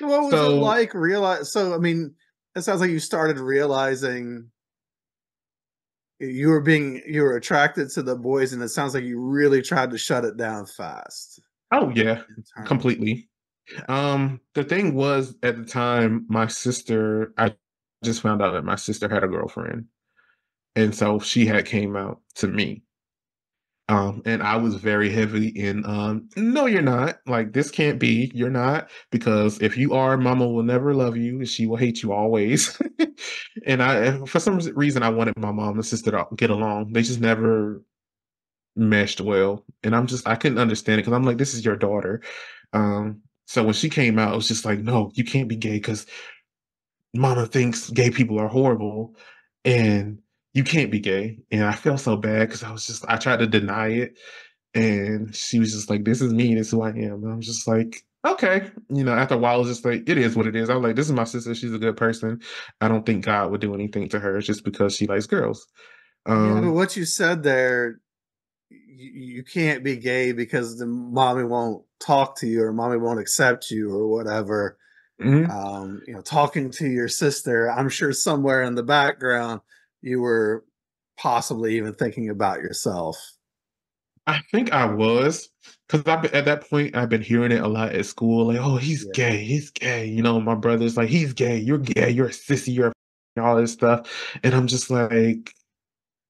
B: what was
C: so,
B: it like? Realize so. I mean, it sounds like you started realizing you were being you were attracted to the boys, and it sounds like you really tried to shut it down fast.
C: Oh yeah, completely. Um, the thing was at the time, my sister, I just found out that my sister had a girlfriend. And so she had came out to me. Um, and I was very heavy in um, no, you're not. Like this can't be, you're not, because if you are, mama will never love you and she will hate you always. [LAUGHS] and I for some reason I wanted my mom and sister to get along. They just never meshed well. And I'm just I couldn't understand it because I'm like, this is your daughter. Um, so when she came out, it was just like, no, you can't be gay because mama thinks gay people are horrible and you can't be gay. And I felt so bad because I was just, I tried to deny it. And she was just like, this is me, this is who I am. And I'm just like, okay. You know, after a while, I was just like, it is what it is. I was like, this is my sister. She's a good person. I don't think God would do anything to her just because she likes girls.
B: Um, yeah, but what you said there, you, you can't be gay because the mommy won't talk to you or mommy won't accept you or whatever. Mm-hmm. Um, you know, talking to your sister, I'm sure somewhere in the background you were possibly even thinking about yourself.
C: I think I was because at that point I've been hearing it a lot at school, like, "Oh, he's yeah. gay, he's gay." You know, my brother's like, "He's gay, you're gay, you're a sissy, you're all this stuff," and I'm just like,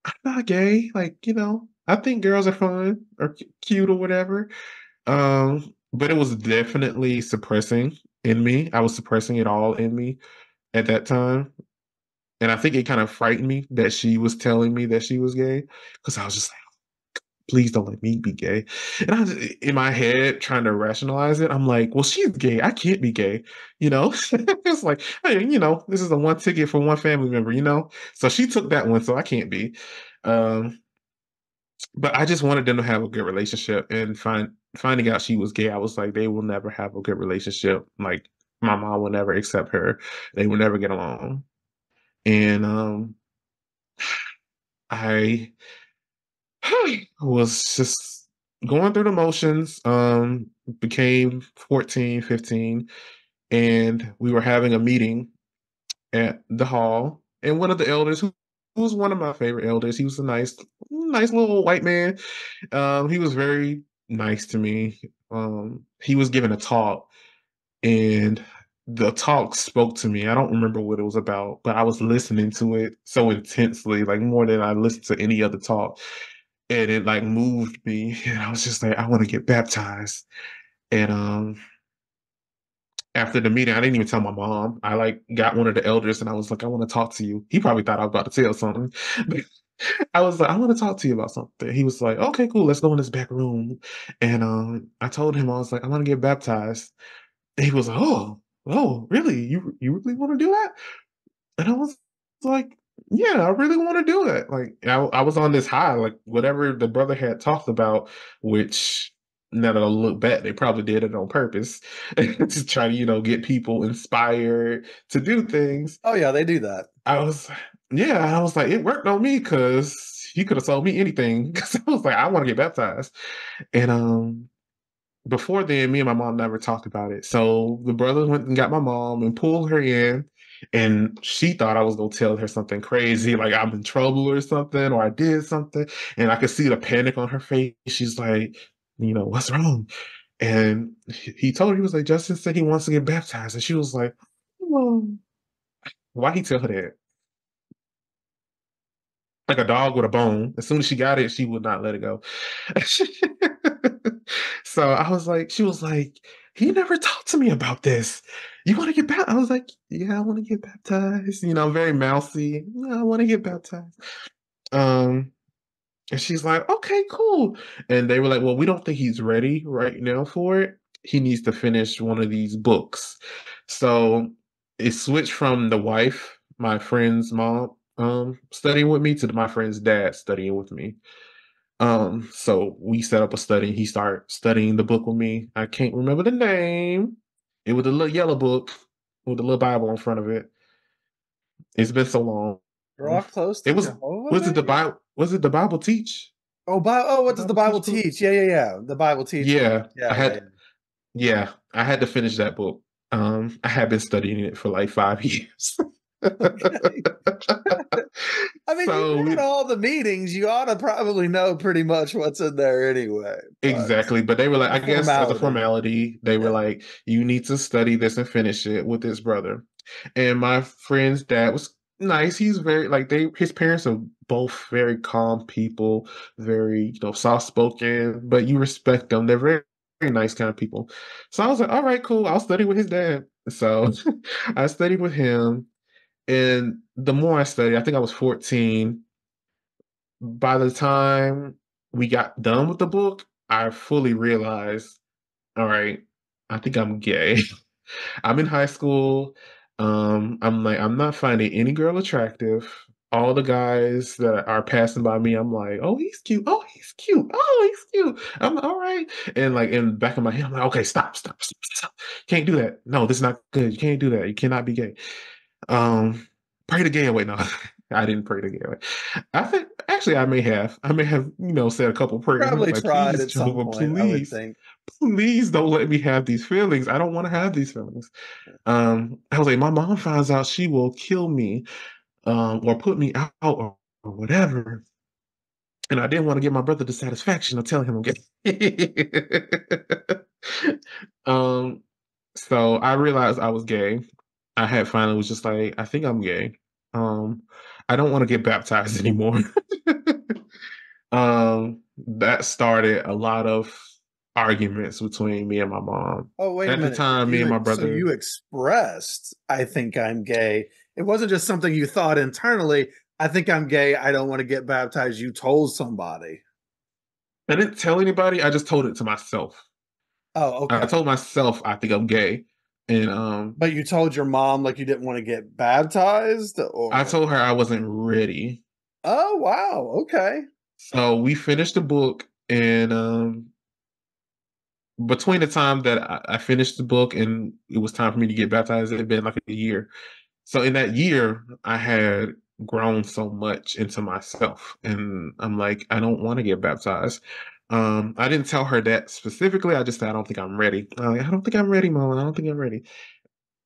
C: "I'm not gay." Like, you know, I think girls are fun or cute or whatever. Um, but it was definitely suppressing in me. I was suppressing it all in me at that time. And I think it kind of frightened me that she was telling me that she was gay because I was just like, please don't let me be gay. And I was in my head trying to rationalize it. I'm like, well, she's gay. I can't be gay. You know, [LAUGHS] it's like, hey, you know, this is a one ticket for one family member, you know? So she took that one, so I can't be. Um, but I just wanted them to have a good relationship and find finding out she was gay, I was like, they will never have a good relationship. Like my mom will never accept her. They will never get along. And um I [SIGHS] was just going through the motions, um, became 14, 15, and we were having a meeting at the hall. And one of the elders who was one of my favorite elders. He was a nice, nice little white man. Um, he was very nice to me. Um, he was giving a talk, and the talk spoke to me. I don't remember what it was about, but I was listening to it so intensely, like more than I listened to any other talk. And it like moved me. [LAUGHS] And I was just like, I want to get baptized. And um after the meeting, I didn't even tell my mom. I like got one of the elders and I was like, I want to talk to you. He probably thought I was about to tell something. [LAUGHS] But I was like, I want to talk to you about something. He was like, okay, cool, let's go in this back room. And um, I told him, I was like, I want to get baptized. He was like, Oh, oh, really? You you really want to do that? And I was like, Yeah, I really want to do it. Like I, I was on this high, like whatever the brother had talked about, which now that I look back, they probably did it on purpose [LAUGHS] to try to, you know, get people inspired to do things.
B: Oh yeah, they do that.
C: I was, yeah, I was like, it worked on me because he could have sold me anything. [LAUGHS] Because I was like, I want to get baptized, and um, before then, me and my mom never talked about it. So the brothers went and got my mom and pulled her in. And she thought I was gonna tell her something crazy, like I'm in trouble or something, or I did something. And I could see the panic on her face. She's like, you know, what's wrong? And he told her, he was like, Justin said he wants to get baptized. And she was like, well, why he tell her that? Like a dog with a bone. As soon as she got it, she would not let it go. [LAUGHS] so I was like, she was like, he never talked to me about this. You want to get baptized? I was like, yeah, I want to get baptized. You know, I'm very mousy. I want to get baptized. Um, and she's like, okay, cool. And they were like, well, we don't think he's ready right now for it. He needs to finish one of these books. So it switched from the wife, my friend's mom, um, studying with me to my friend's dad studying with me. Um, so we set up a study. He started studying the book with me. I can't remember the name. It was a little yellow book with a little Bible in front of it. It's been so long.
B: Draw close to
C: It was
B: Jehovah,
C: was it the? Bible? Was it the Bible teach?
B: Oh, Bi- oh, what does the Bible
C: Bible teach book?
B: Yeah, yeah, yeah. The Bible teach.
C: Yeah,
B: yeah,
C: I had
B: yeah,
C: yeah, I had to finish that book. Um, I had been studying it for like five [LAUGHS] years. [LAUGHS]
B: I mean,
C: so
B: you
C: we-
B: had all the meetings. You ought to probably know pretty much what's in there anyway. but-
C: Exactly. But they were like, I guess as a
B: formality.
C: formality, they were
B: Yeah.
C: like, you need to study this and finish it with this brother. And my friend's dad was nice. He's very like they his parents are both very calm people, very, you know, soft spoken, but you respect them. They're very, very nice kind of people. So I was like, all right, cool. I'll study with his dad. So [LAUGHS] I studied with him. And the more I studied, I think I was 14. By the time we got done with the book, I fully realized, all right, I think I'm gay. [LAUGHS] I'm in high school. Um, I'm like, I'm not finding any girl attractive. All the guys that are passing by me, I'm like, oh, he's cute. Oh, he's cute. Oh, he's cute. I'm all right. And like in the back of my head, I'm like, okay, stop, stop, stop, stop. Can't do that. No, this is not good. You can't do that. You cannot be gay. Um, pray to gay away. No, [LAUGHS] I didn't pray to gay away. I think actually I may have. I may have, you know, said a couple prayers.
B: Probably
C: like,
B: tried
C: "Please,
B: at some
C: Jehovah,
B: point.
C: Please, please don't let me have these feelings. I don't want to have these feelings. Um, I was like, my mom finds out she will kill me, um, or put me out or, or whatever. And I didn't want to give my brother the satisfaction of telling him I'm gay. [LAUGHS] um, so I realized I was gay. I had finally was just like, I think I'm gay. Um, I don't want to get baptized [LAUGHS] anymore. um, that started a lot of arguments between me and my mom.
B: Oh, wait a
C: At the time, me
B: You
C: and my
B: ex- So
C: brother-
B: you expressed, I think I'm gay. It wasn't just something you thought internally. I think I'm gay. I don't want to get baptized. You told somebody.
C: I didn't tell anybody. I just told it to myself.
B: Oh, okay.
C: I told myself I think I'm gay, and um,
B: but you told your mom like you didn't want to get baptized, or
C: I told her I wasn't ready.
B: Oh, wow. Okay.
C: So we finished the book, and um, between the time that I, I finished the book and it was time for me to get baptized, it had been like a year. So in that year, I had grown so much into myself, and I'm like, I don't want to get baptized. Um, I didn't tell her that specifically. I just said I don't think I'm ready. I'm I don't think I'm ready, mom. I don't think I'm ready.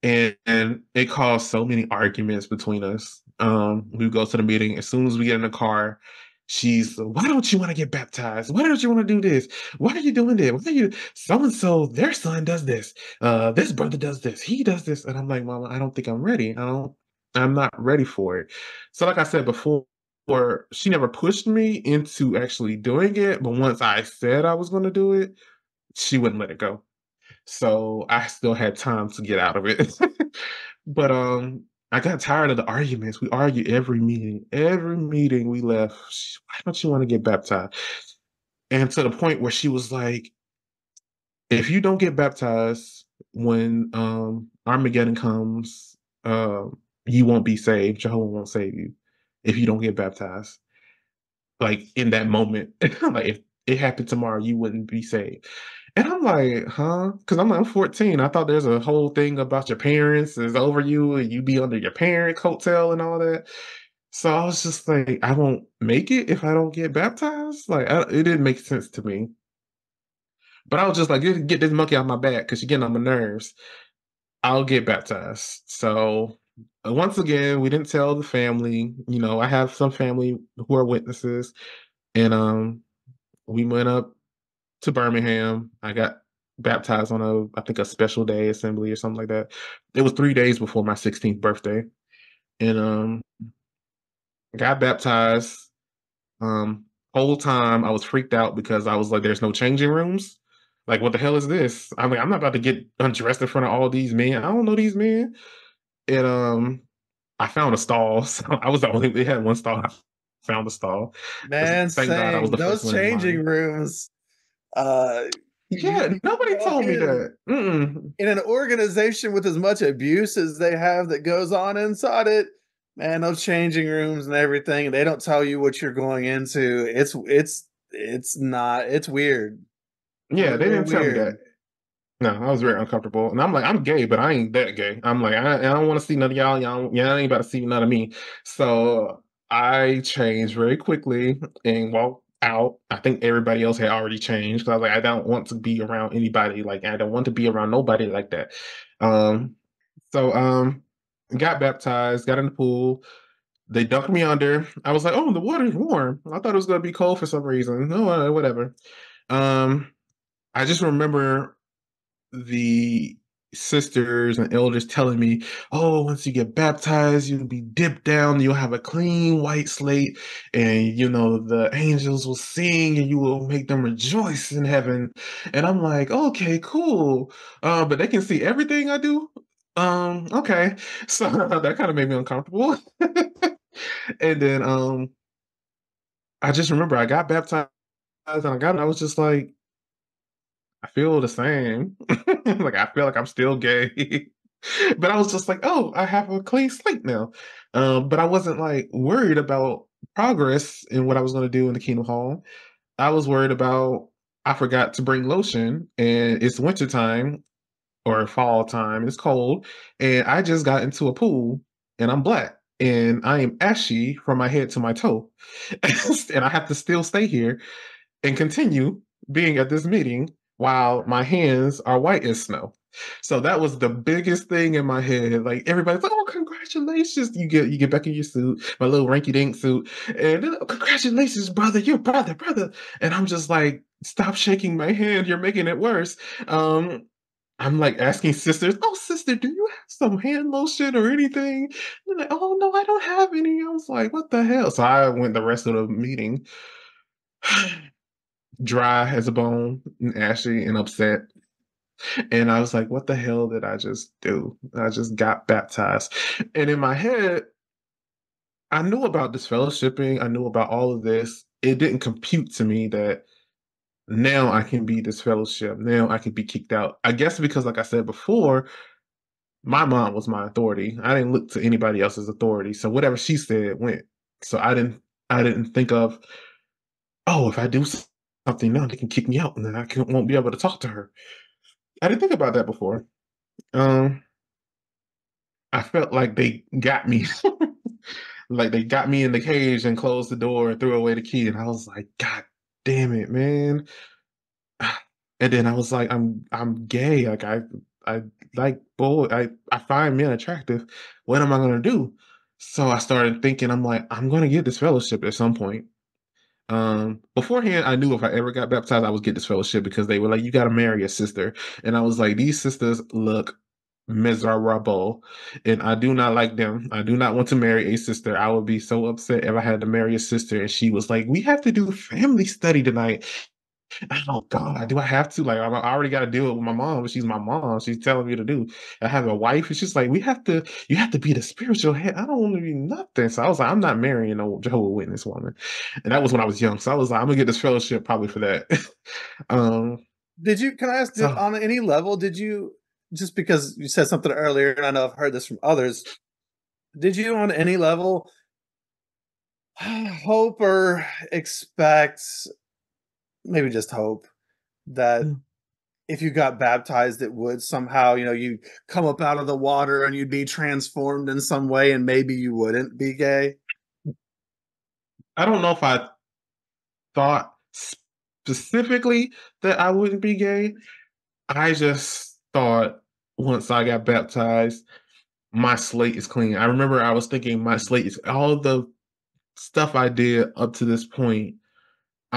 C: And, and it caused so many arguments between us. Um, we go to the meeting. As soon as we get in the car, she's, why don't you want to get baptized? Why don't you want to do this? Why are you doing this? Why are you so and so? Their son does this. Uh, this brother does this. He does this. And I'm like, Mama, I don't think I'm ready. I don't. I'm not ready for it. So, like I said before, she never pushed me into actually doing it. But once I said I was going to do it, she wouldn't let it go. So I still had time to get out of it. [LAUGHS] but um, I got tired of the arguments. We argue every meeting. Every meeting we left. Why don't you want to get baptized? And to the point where she was like, if you don't get baptized when um Armageddon comes, um, you won't be saved. Jehovah won't save you if you don't get baptized. Like in that moment, [LAUGHS] like if it happened tomorrow, you wouldn't be saved. And I'm like, huh? Because I'm I'm 14. I thought there's a whole thing about your parents is over you and you be under your parent coattail and all that. So I was just like, I won't make it if I don't get baptized. Like I, it didn't make sense to me. But I was just like, get, get this monkey out my back because you're getting on my nerves. I'll get baptized. So once again, we didn't tell the family. You know, I have some family who are witnesses, and um, we went up to Birmingham. I got baptized on a, I think, a special day assembly or something like that. It was three days before my 16th birthday, and um, got baptized. Um, whole time I was freaked out because I was like, "There's no changing rooms." Like, what the hell is this? I'm like, I'm not about to get undressed in front of all these men. I don't know these men. And um, I found a stall. [LAUGHS] So I was the only they had one stall. I found a stall.
B: Man,
C: Thank God I was the
B: Those
C: in
B: changing rooms. Uh,
C: Yeah, nobody told me that. Mm-mm.
B: in an organization with as much abuse as they have that goes on inside it, man, those changing rooms and everything, they don't tell you what you're going into. It's it's it's not it's weird.
C: Yeah, they didn't tell me that. No, I was very uncomfortable, and I'm like, I'm gay, but I ain't that gay. I'm like, I, I don't want to see none of y'all. Y'all, y'all ain't about to see none of me. So I changed very quickly and walked out. I think everybody else had already changed because I was like, I don't want to be around anybody like I don't want to be around nobody like that. Um, so um, got baptized, got in the pool. They dunked me under. I was like, oh, the water's warm. I thought it was gonna be cold for some reason. No, uh, whatever. Um, I just remember the sisters and elders telling me, "Oh, once you get baptized, you'll be dipped down. You'll have a clean white slate, and you know the angels will sing, and you will make them rejoice in heaven." And I'm like, "Okay, cool, uh, but they can see everything I do." Um, okay, [LAUGHS] so that kind of made me uncomfortable. [LAUGHS] and then um, I just remember I got baptized, and I got, I was just like. I feel the same. [LAUGHS] like I feel like I'm still gay. [LAUGHS] but I was just like, oh, I have a clean slate now. Um, but I wasn't like worried about progress in what I was going to do in the Kingdom Hall. I was worried about I forgot to bring lotion and it's winter time or fall time. It's cold. And I just got into a pool and I'm black and I am ashy from my head to my toe. [LAUGHS] and I have to still stay here and continue being at this meeting while my hands are white as snow. So that was the biggest thing in my head. Like everybody's like, "Oh, congratulations! You get you get back in your suit, my little rinky dink suit, and then, "Oh, congratulations, brother, your brother, brother." And I'm just like, "Stop shaking my hand! You're making it worse." Um, I'm like asking sisters, "Oh, sister, do you have some hand lotion or anything?" And they're like, "Oh no, I don't have any." I was like, "What the hell?" So I went the rest of the meeting [SIGHS] dry as a bone and ashy and upset. And I was like, what the hell did I just do? I just got baptized. And in my head, I knew about disfellowshipping, I knew about all of this. It didn't compute to me that now I can be disfellowship. Now I can be kicked out. I guess because, like I said before, my mom was my authority. I didn't look to anybody else's authority. So whatever she said went. So I didn't I didn't think of, oh, if I do something now, they can kick me out and then I can, won't be able to talk to her. I didn't think about that before. Um, I felt like they got me, [LAUGHS] like they got me in the cage and closed the door and threw away the key, and I was like, God damn it, man. [SIGHS] And then I was like, I'm I'm gay. Like I I like boy, I I find men attractive. What am I gonna do? So I started thinking, I'm like, I'm gonna get disfellowship at some point. Um, beforehand, I knew if I ever got baptized, I would get disfellowship because they were like, "You got to marry a sister," and I was like, "These sisters look miserable, and I do not like them. I do not want to marry a sister. I would be so upset if I had to marry a sister." And she was like, "We have to do family study tonight." Oh God, do I have to? Like, I already got to deal with my mom. She's my mom. She's telling me to do. I have a wife, and she's like, "We have to. You have to be the spiritual head." I don't want to be nothing. So I was like, "I'm not marrying no Jehovah Witness woman." And that was when I was young. So I was like, "I'm gonna get disfellowship probably for that." [LAUGHS] um,
B: Did you? Can I ask? Did,
C: So-
B: on any level, did you? Just because you said something earlier, and I know I've heard this from others. Did you, on any level, [SIGHS] hope or expect, maybe just hope, that
C: Mm.
B: if you got baptized, it would somehow, you know, you come up out of the water and you'd be transformed in some way, and maybe you wouldn't be gay?
C: I don't know if I thought specifically that I wouldn't be gay. I just thought once I got baptized, my slate is clean. I remember I was thinking my slate is all the stuff I did up to this point.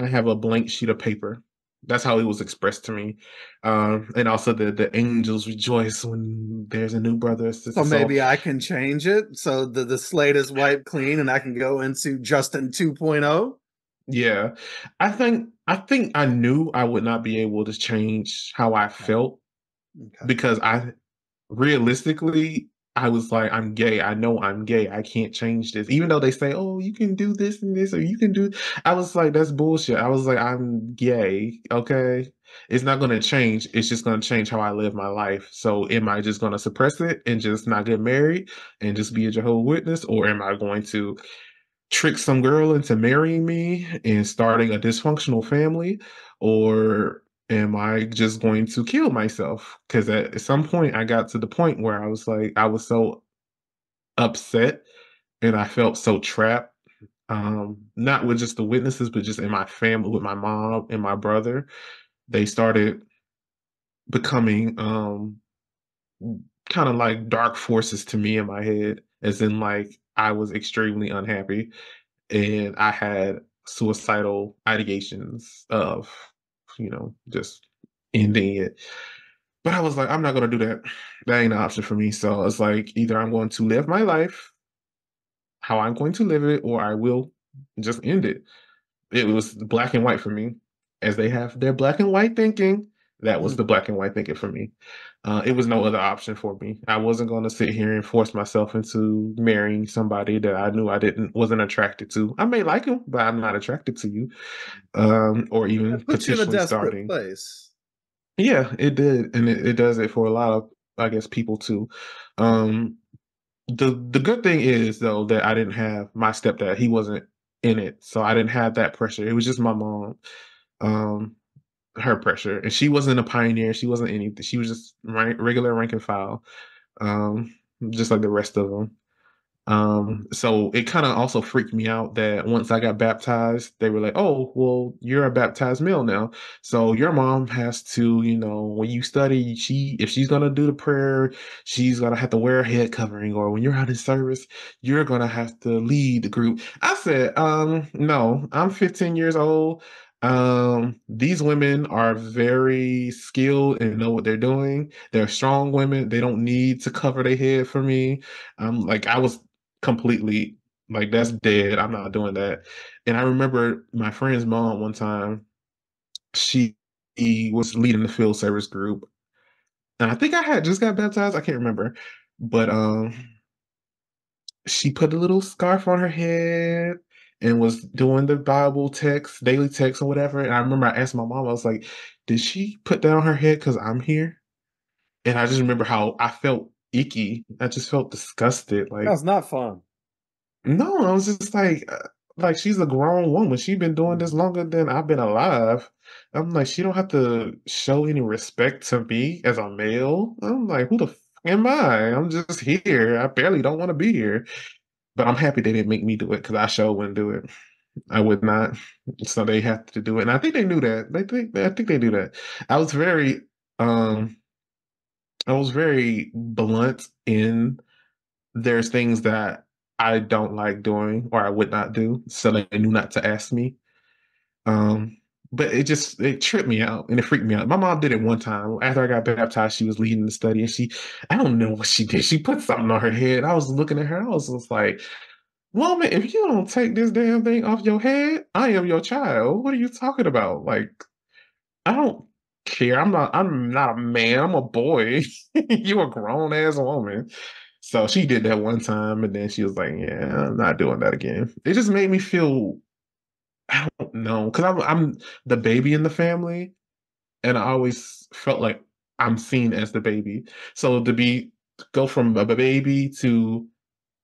C: I have a blank sheet of paper. That's how it was expressed to me. Um, and also the the angels rejoice when there's a new brother or sister.
B: So maybe I can change it so the, the slate is wiped clean and I can go into Justin oh? 2.0.
C: Yeah. I think I think I knew I would not be able to change how I felt
B: Okay.
C: because I realistically I was like, I'm gay. I know I'm gay. I can't change this. Even though they say, oh, you can do this and this, or you can do, I was like, that's bullshit. I was like, I'm gay. Okay. It's not going to change. It's just going to change how I live my life. So am I just going to suppress it and just not get married and just be a Jehovah Witness? Or am I going to trick some girl into marrying me and starting a dysfunctional family? Or am I just going to kill myself? Because at some point, I got to the point where I was like, I was so upset and I felt so trapped. Um, not with just the witnesses, but just in my family, with my mom and my brother. They started becoming um kind of like dark forces to me in my head, as in like I was extremely unhappy and I had suicidal ideations of, you know, just ending it. But I was like, I'm not gonna do that. That ain't an option for me. So it's like either I'm going to live my life how I'm going to live it, or I will just end it. It was black and white for me, as they have their black and white thinking. That was
B: Mm.
C: the black and white thinking for me. Uh, it was no other option for me. I wasn't going to sit here and force myself into marrying somebody that I knew I didn't wasn't attracted to. I may like him, but I'm not attracted to you, um, or even
B: puts you in a desperate
C: starting.
B: place.
C: Yeah, it did, and it, it does it for a lot of, I guess, people too. Um, the the good thing is though that I didn't have my stepdad. He wasn't in it, so I didn't have that pressure. It was just my mom, um, her pressure, and she wasn't a pioneer. She wasn't anything. She was just rank, regular rank and file, um, just like the rest of them. Um, so it kind of also freaked me out that once I got baptized, they were like, "Oh, well, you're a baptized male now, so your mom has to, you know, when you study, she if she's gonna do the prayer, she's gonna have to wear a head covering, or when you're out in service, you're gonna have to lead the group." I said, "Um, no, I'm 15 years old. Um, these women are very skilled and know what they're doing. They're strong women. They don't need to cover their head for me." Um, like I was completely like that's dead. I'm not doing that. And I remember my friend's mom one time, she was leading the field service group. And I think I had just got baptized. I can't remember. But um she put a little scarf on her head and was doing the Bible text, daily text or whatever. And I remember I asked my mom, I was like, did she put that on her head because I'm here? And I just remember how I felt icky. I just felt disgusted. Like
B: That's not fun.
C: No, I was just like, uh, like she's a grown woman. She's been doing this longer than I've been alive. I'm like, she don't have to show any respect to me as a male. I'm like, who the f am I? I'm just here. I barely don't want to be here. But I'm happy they didn't make me do it because I sure wouldn't do it. I would not. So they have to do it. And I think they knew that. They think I think they knew that. I was very um I was very blunt in there's things that I don't like doing or I would not do, so they knew not to ask me. Um, but it just it tripped me out and it freaked me out. My mom did it one time after I got baptized. She was leading the study and she, I don't know what she did. She put something on her head. I was looking at her. I was just like, "Woman, if you don't take this damn thing off your head, I am your child. What are you talking about? Like, I don't care. I'm not. I'm not a man. I'm a boy. [LAUGHS] you a grown ass woman." So she did that one time, and then she was like, "Yeah, I'm not doing that again." It just made me feel, I don't know, because I'm I'm the baby in the family, and I always felt like I'm seen as the baby. So to be go from a baby to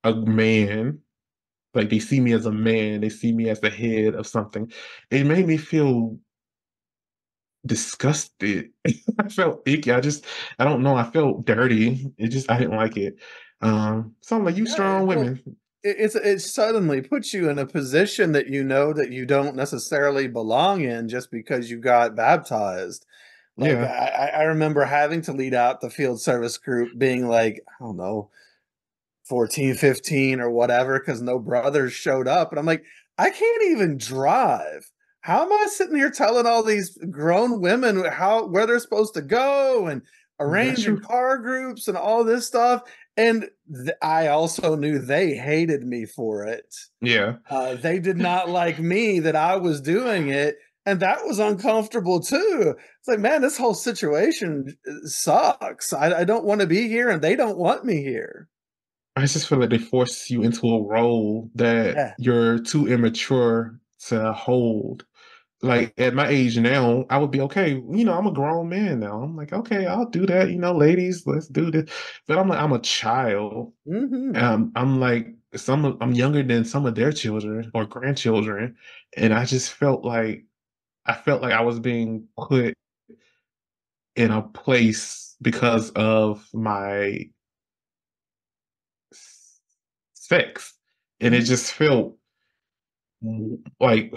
C: a man, like they see me as a man, they see me as the head of something. It made me feel disgusted. [LAUGHS] I felt icky. I just, I don't know. I felt dirty. It just, I didn't like it. Um, so I'm like, you strong women.
B: It, it's it suddenly puts you in a position that you know that you don't necessarily belong in just because you got baptized. Like
C: Yeah,
B: I, I I remember having to lead out the field service group being like, I don't know, 14, 15 or whatever, because no brothers showed up. And I'm like, I can't even drive. How am I sitting here telling all these grown women how where they're supposed to go and arranging car groups and all this stuff. And th- I also knew they hated me for it.
C: Yeah.
B: Uh, they did not [LAUGHS] like me that I was doing it. And that was uncomfortable too. It's like, man, this whole situation uh, sucks. I, I don't want to be here and they don't want me here.
C: I just feel like they force you into a role that
B: Yeah.
C: you're too immature to hold. Like at my age now, I would be okay. You know, I'm a grown man now. I'm like, okay, I'll do that. You know, ladies, let's do this. But I'm like, I'm a child.
B: hmm
C: Um, I'm like some. I'm younger than some of their children or grandchildren, and I just felt like I felt like I was being put in a place because of my sex, and it
B: Mhm.
C: just felt like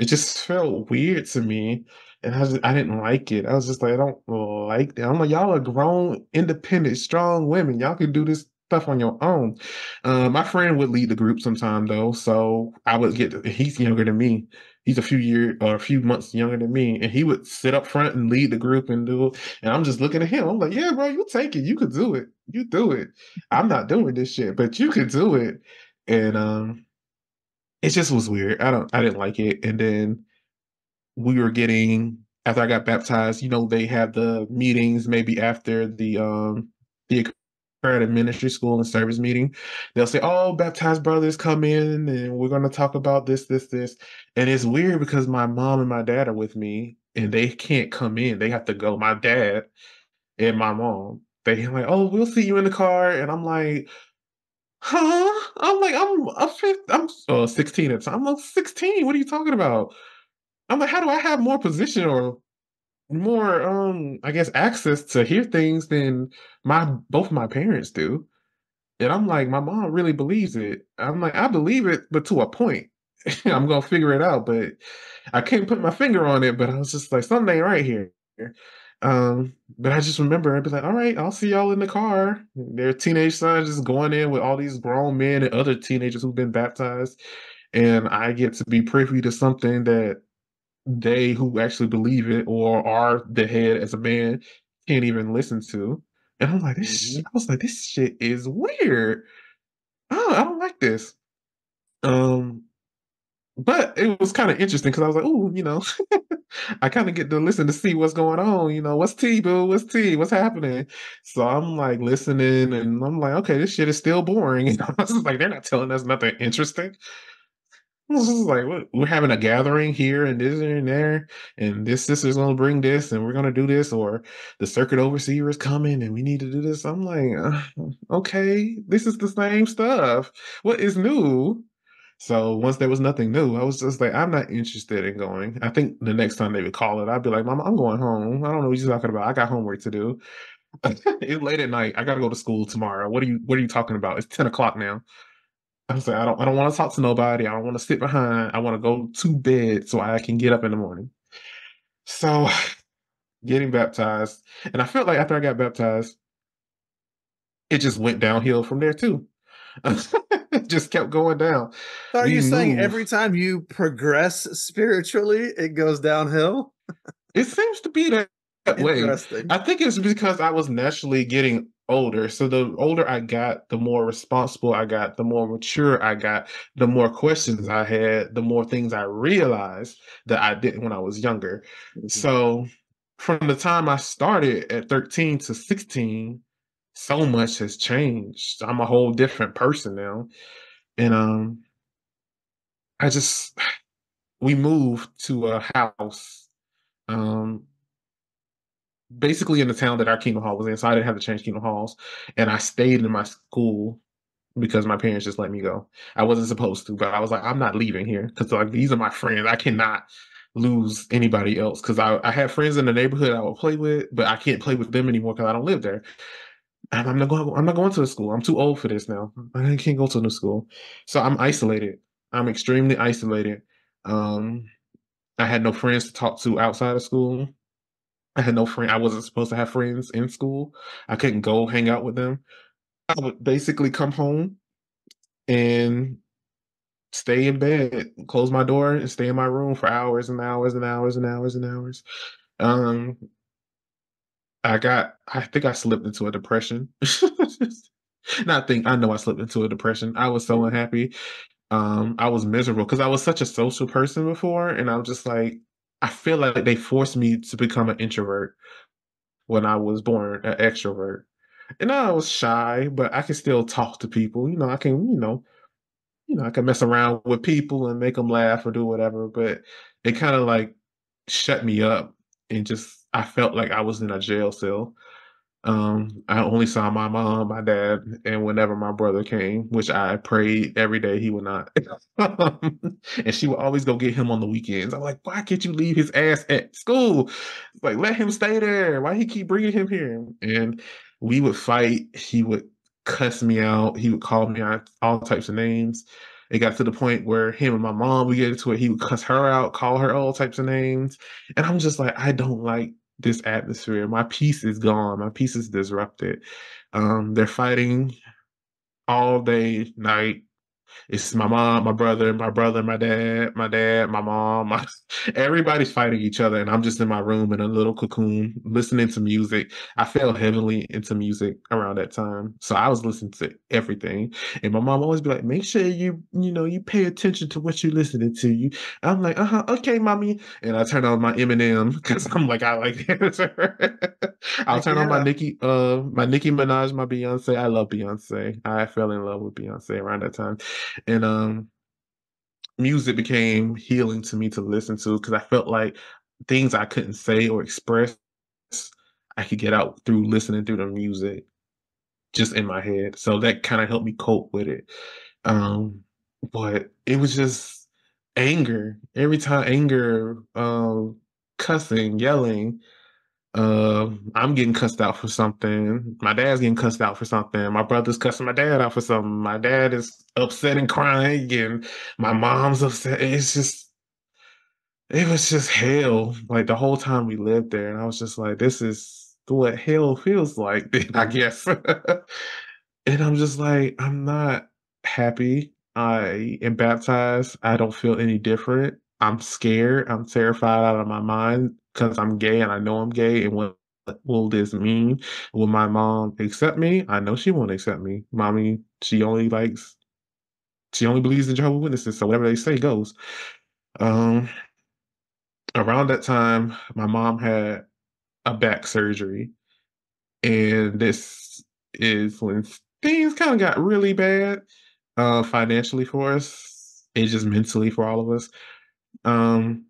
C: it just felt weird to me, and I just, I didn't like it. I was just like, I don't like that. I'm like, y'all are grown, independent, strong women. Y'all can do this stuff on your own. Uh, my friend would lead the group sometime though, so I would get. He's younger than me. He's a few years or a few months younger than me, and he would sit up front and lead the group and do it. And I'm just looking at him. I'm like, yeah, bro, you take it. You could do it. You do it. I'm not doing this shit, but you could do it. And um, it just was weird. I don't I didn't like it. And then we were getting after I got baptized, you know, they have the meetings maybe after the um the theocratic ministry school and service meeting. They'll say, Oh, baptized brothers come in and we're gonna talk about this, this, this. And it's weird because my mom and my dad are with me and they can't come in. They have to go. My dad and my mom. They like, oh, we'll see you in the car. And I'm like, Huh? I'm like, I'm I'm, fif- I'm uh, 16 at time. I'm like 16. What are you talking about? I'm like, how do I have more position or more um I guess access to hear things than my both my parents do? And I'm like, my mom really believes it. I'm like, I believe it, but to a point. [LAUGHS] I'm gonna figure it out, but I can't put my finger on it. But I was just like, something ain't right here. Um, but I just remember I'd be like, all right, I'll see y'all in the car. Their teenage son just going in with all these grown men and other teenagers who've been baptized. And I get to be privy to something that they who actually believe it or are the head as a man can't even listen to. And I'm like, this
B: Mhm.
C: I was like, this shit is weird. Oh, I don't like this. Um, but it was kind of interesting because I was like, oh, you know, [LAUGHS] I kind of get to listen to see what's going on. You know, what's T, boo? What's T? What's happening? So I'm like listening and I'm like, okay, this shit is still boring. [LAUGHS] And I was like, they're not telling us nothing interesting. I like, we're having a gathering here and this and there, and this sister's gonna bring this, and we're gonna do this, or the circuit overseer is coming, and we need to do this. I'm like, uh, okay, this is the same stuff. What is new? So once there was nothing new, I was just like, I'm not interested in going. I think the next time they would call it, I'd be like, Mama, I'm going home. I don't know what you're talking about. I got homework to do. [LAUGHS] it's late at night. I gotta go to school tomorrow. What are you what are you talking about? It's 10 o'clock now. I was like, I don't I don't want to talk to nobody. I don't want to sit behind. I want to go to bed so I can get up in the morning. So [SIGHS] getting baptized. And I felt like after I got baptized, it just went downhill from there too. [LAUGHS] just kept going down.
B: So are
C: We
B: you saying every time you progress spiritually, it goes downhill?
C: It seems to be that, way. I think it's because I was naturally getting older. So the older I got, the more responsible I got, the more mature I got, the more questions I had, the more things I realized that I didn't when I was younger.
B: Mhm.
C: So from the time I started at 13 to 16, so much has changed. I'm a whole different person now. And um I just [SIGHS] we moved to a house um basically in the town that our Kingdom Hall was in, so I didn't have to change Kingdom Halls. And I stayed in my school because my parents just let me go. I wasn't supposed to, but I was like, I'm not leaving here because like these are my friends. I cannot lose anybody else because I, I had friends in the neighborhood I would play with, but I can't play with them anymore because I don't live there. I'm not going. I'm not going to the school. I'm too old for this now. I can't go to a new school, so I'm isolated. I'm extremely isolated. Um, I had no friends to talk to outside of school. I had no friend. I wasn't supposed to have friends in school. I couldn't go hang out with them. I would basically come home and stay in bed, close my door, and stay in my room for hours and hours and hours and hours and hours. Um, I got I think I slipped into a depression. [LAUGHS] Not think I know I slipped into a depression. I was so unhappy. Um, I was miserable because I was such a social person before, and I'm just like, I feel like they forced me to become an introvert when I was born an extrovert. And I was shy, but I can still talk to people. You know, I can, you know, you know, I can mess around with people and make them laugh or do whatever. But it kind of like shut me up and just I felt like I was in a jail cell. Um, I only saw my mom, my dad, and whenever my brother came, which I prayed every day he would not. [LAUGHS] and she would always go get him on the weekends. I'm like, why can't you leave his ass at school? Like, let him stay there. Why he keep bringing him here? And we would fight. He would cuss me out. He would call me out all types of names. It got to the point where him and my mom would get into it. He would cuss her out, call her all types of names. And I'm just like, I don't like this atmosphere. My peace is gone. My peace is disrupted. Um, they're fighting all day, night, it's my mom, my brother, my brother, my dad, my dad, my mom. My, [LAUGHS] everybody's fighting each other, and I'm just in my room in a little cocoon listening to music. I fell heavily into music around that time, so I was listening to everything. And my mom always be like, "Make sure you, you know, you pay attention to what you're listening to." You, I'm like, "Uh huh, okay, mommy." And I turn on my Eminem [LAUGHS] because I'm like, I like it. [LAUGHS] I'll turn yeah. on my Nicki, uh, my Nicki Minaj, my Beyonce. I love Beyonce. I fell in love with Beyonce around that time and um music became healing to me to listen to because I felt like things I couldn't say or express I could get out through listening through the music just in my head. So that kind of helped me cope with it. Um but it was just anger. Every time anger, um, cussing, yelling, uh, I'm getting cussed out for something. My dad's getting cussed out for something. My brother's cussing my dad out for something. My dad is upset and crying, and my mom's upset. It's just, it was just hell. Like the whole time we lived there, and I was just like, this is what hell feels like. Then I guess. [LAUGHS] and I'm just like, I'm not happy. I am baptized. I don't feel any different. I'm scared. I'm terrified out of my mind because I'm gay and I know I'm gay and what will this mean? Will my mom accept me? I know she won't accept me. Mommy, she only likes she only believes in Jehovah's Witnesses, so whatever they say goes. Um around that time, my mom had a back surgery. And this is when things kind of got really bad uh financially for us and just mentally for all of us. Um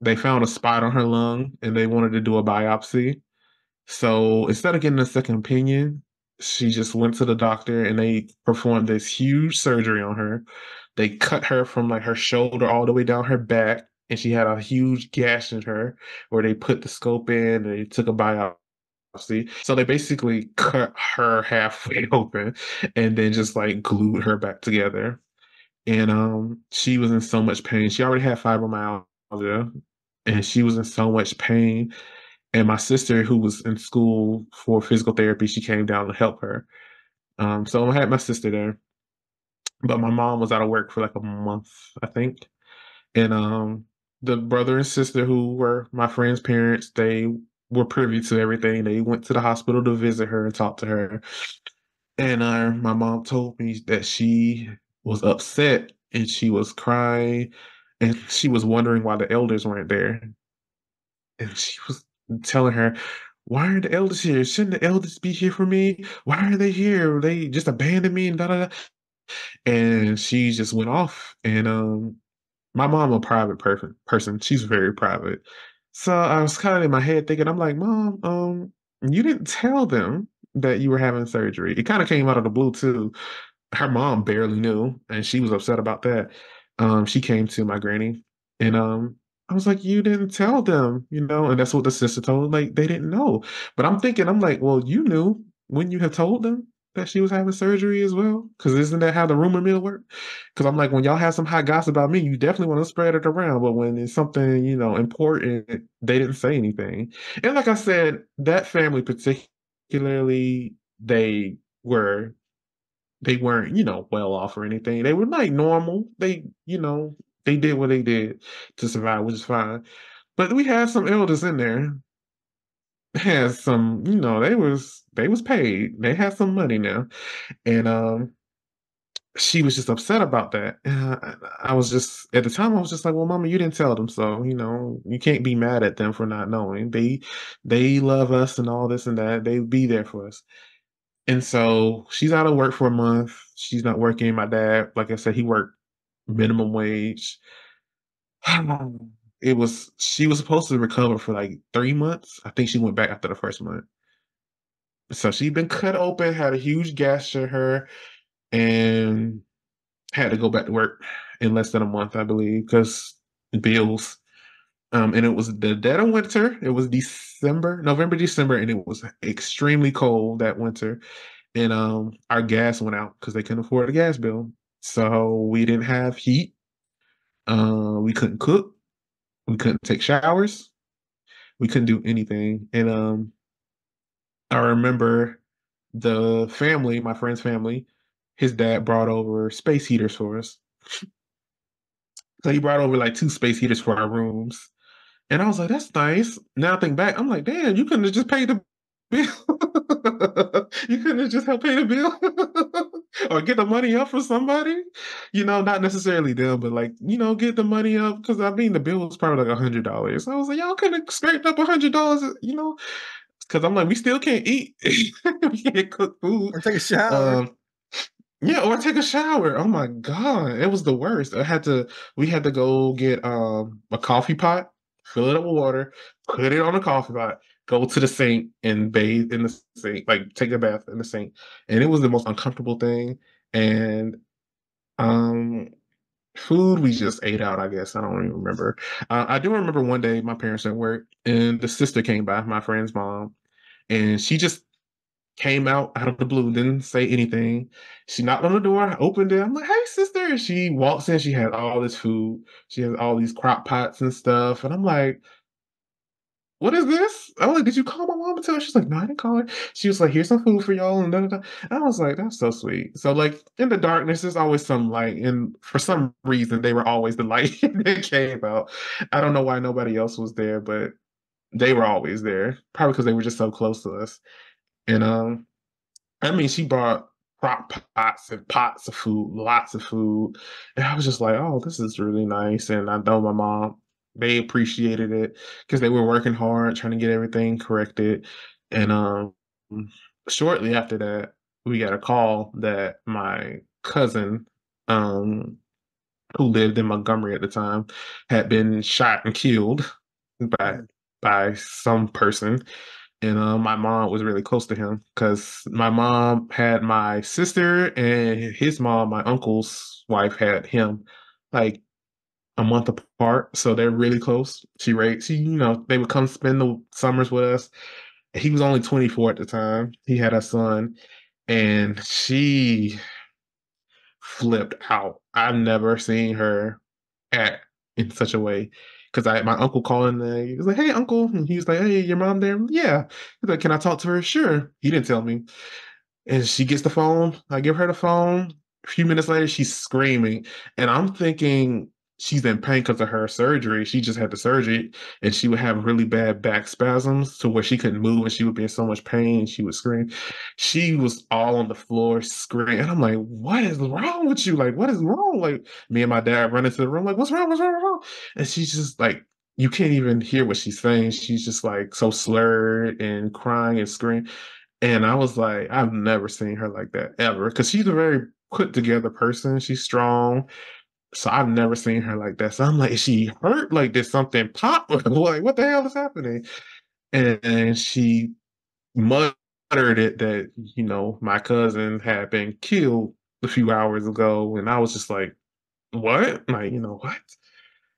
C: they found a spot on her lung and they wanted to do a biopsy. So instead of getting a second opinion, she just went to the doctor and they performed this huge surgery on her. They cut her from like her shoulder all the way down her back, and she had a huge gash in her where they put the scope in and they took a biopsy. So they basically cut her halfway [LAUGHS] open and then just like glued her back together. And um she was in so much pain. She already had fibromyalgia and she was in so much pain. And my sister, who was in school for physical therapy, she came down to help her. Um, so I had my sister there, but my mom was out of work for like a month, I think. And um, the brother and sister, who were my friend's parents, they were privy to everything. They went to the hospital to visit her and talk to her. And uh, my mom told me that she was upset and she was crying and she was wondering why the elders weren't there. And she was telling her, why are the elders here? Shouldn't the elders be here for me? Why are they here? They just abandoned me and da da da. And she just went off. And um, my mom a private person. Person, she's very private. So I was kind of in my head thinking, I'm like, Mom, um, you didn't tell them that you were having surgery. It kind of came out of the blue too. Her mom barely knew, and she was upset about that um, she came to my granny and um, I was like, you didn't tell them, you know, and that's what the sister told. Like they didn't know, but I'm thinking, I'm like, well, you knew when you have told them that she was having surgery as well, because isn't that how the rumor mill work? Because I'm like, when y'all have some hot gossip about me, you definitely want to spread it around, but when it's something you know important, they didn't say anything. And like I said, that family particularly, they were they weren't, you know, well off or anything. They were like normal. They, you know, they did what they did to survive, which is fine. But we had some elders in there had some, you know, they was they was paid. They had some money now. And um she was just upset about that. I, I was just at the time I was just like, "Well, mama, you didn't tell them, so you know you can't be mad at them for not knowing. They they love us and all this and that. They be there for us." And so she's out of work for a month. She's not working. My dad, like I said, he worked minimum wage. [SIGHS] It was she was supposed to recover for like three months. I think she went back after the first month. So she'd been cut open, had a huge gash in her, and had to go back to work in less than a month, I believe, because bills. Um, and it was the dead of winter. It was December, November, December, and it was extremely cold that winter. And um, our gas went out because they couldn't afford a gas bill. So we didn't have heat. Uh, we couldn't cook. We couldn't take showers. We couldn't do anything. And um, I remember the family, my friend's family, his dad brought over space heaters for us. So he brought over like two space heaters for our rooms. And I was like, that's nice. Now I think back, I'm like, damn, you couldn't have just paid the [LAUGHS] bill. you couldn't have just helped pay the bill [LAUGHS] or get the money up for somebody. You know, not necessarily them, but like, you know, get the money up. Cause I mean the bill was probably like a hundred dollars. I was like, y'all could have scraped up a hundred dollars, you know. Cause I'm like, we still can't eat. [LAUGHS] we can't cook food.
B: Or take a shower.
C: Um, yeah, or take a shower. Oh my god, it was the worst. I had to. We had to go get um a coffee pot, fill it up with water, put it on a coffee pot, go to the sink and bathe in the sink, like take a bath in the sink, and it was the most uncomfortable thing. And um, food we just ate out. I guess I don't even remember. Uh, I do remember one day my parents at work, and the sister came by, my friend's mom, and she just came out out of the blue, didn't say anything. She knocked on the door, I opened it. I'm like, hey, sister. She walks in, she had all this food. She has all these crock pots and stuff. And I'm like, what is this? I'm like, did you call my mom and tell her? She's like, no, I didn't call her. She was like, here's some food for y'all. And, da, da, da. and I was like, that's so sweet. So, like, in the darkness, there's always some light. And for some reason, they were always the light [LAUGHS] that came out. I don't know why nobody else was there, but they were always there. Probably because they were just so close to us. And um, I mean, she brought crock pots and pots of food, lots of food. And I was just like, oh, this is really nice. And I know my mom, they appreciated it because they were working hard trying to get everything corrected. And um, shortly after that, we got a call that my cousin, um, who lived in Montgomery at the time, had been shot and killed by by some person and uh, my mom was really close to him because my mom had my sister and his mom, my uncle's wife, had him like a month apart, so they're really close. She raised, she you know they would come spend the summers with us. He was only 24 at the time. He had a son, and she flipped out. I've never seen her act in such a way because I my uncle calling. Uh, he was like, "Hey, uncle," and he was like, "Hey, your mom there?" Yeah. He's like, "Can I talk to her?" Sure. He didn't tell me. And she gets the phone. I give her the phone. A few minutes later, she's screaming, and I'm thinking she's in pain because of her surgery. She just had the surgery, and she would have really bad back spasms to where she couldn't move, and she would be in so much pain. She would scream. She was all on the floor screaming, and I'm like, "What is wrong with you? Like, what is wrong?" Like, me and my dad run into the room, like, "What's wrong? What's wrong? What's wrong?" And she's just like, you can't even hear what she's saying. She's just like so slurred and crying and screaming. And I was like, I've never seen her like that ever because she's a very put together person. She's strong. So I've never seen her like that. So I'm like, is she hurt? Like, did something pop? [LAUGHS] like, what the hell is happening? And, and she muttered it that, you know, my cousin had been killed a few hours ago. And I was just like, what? Like, you know, what?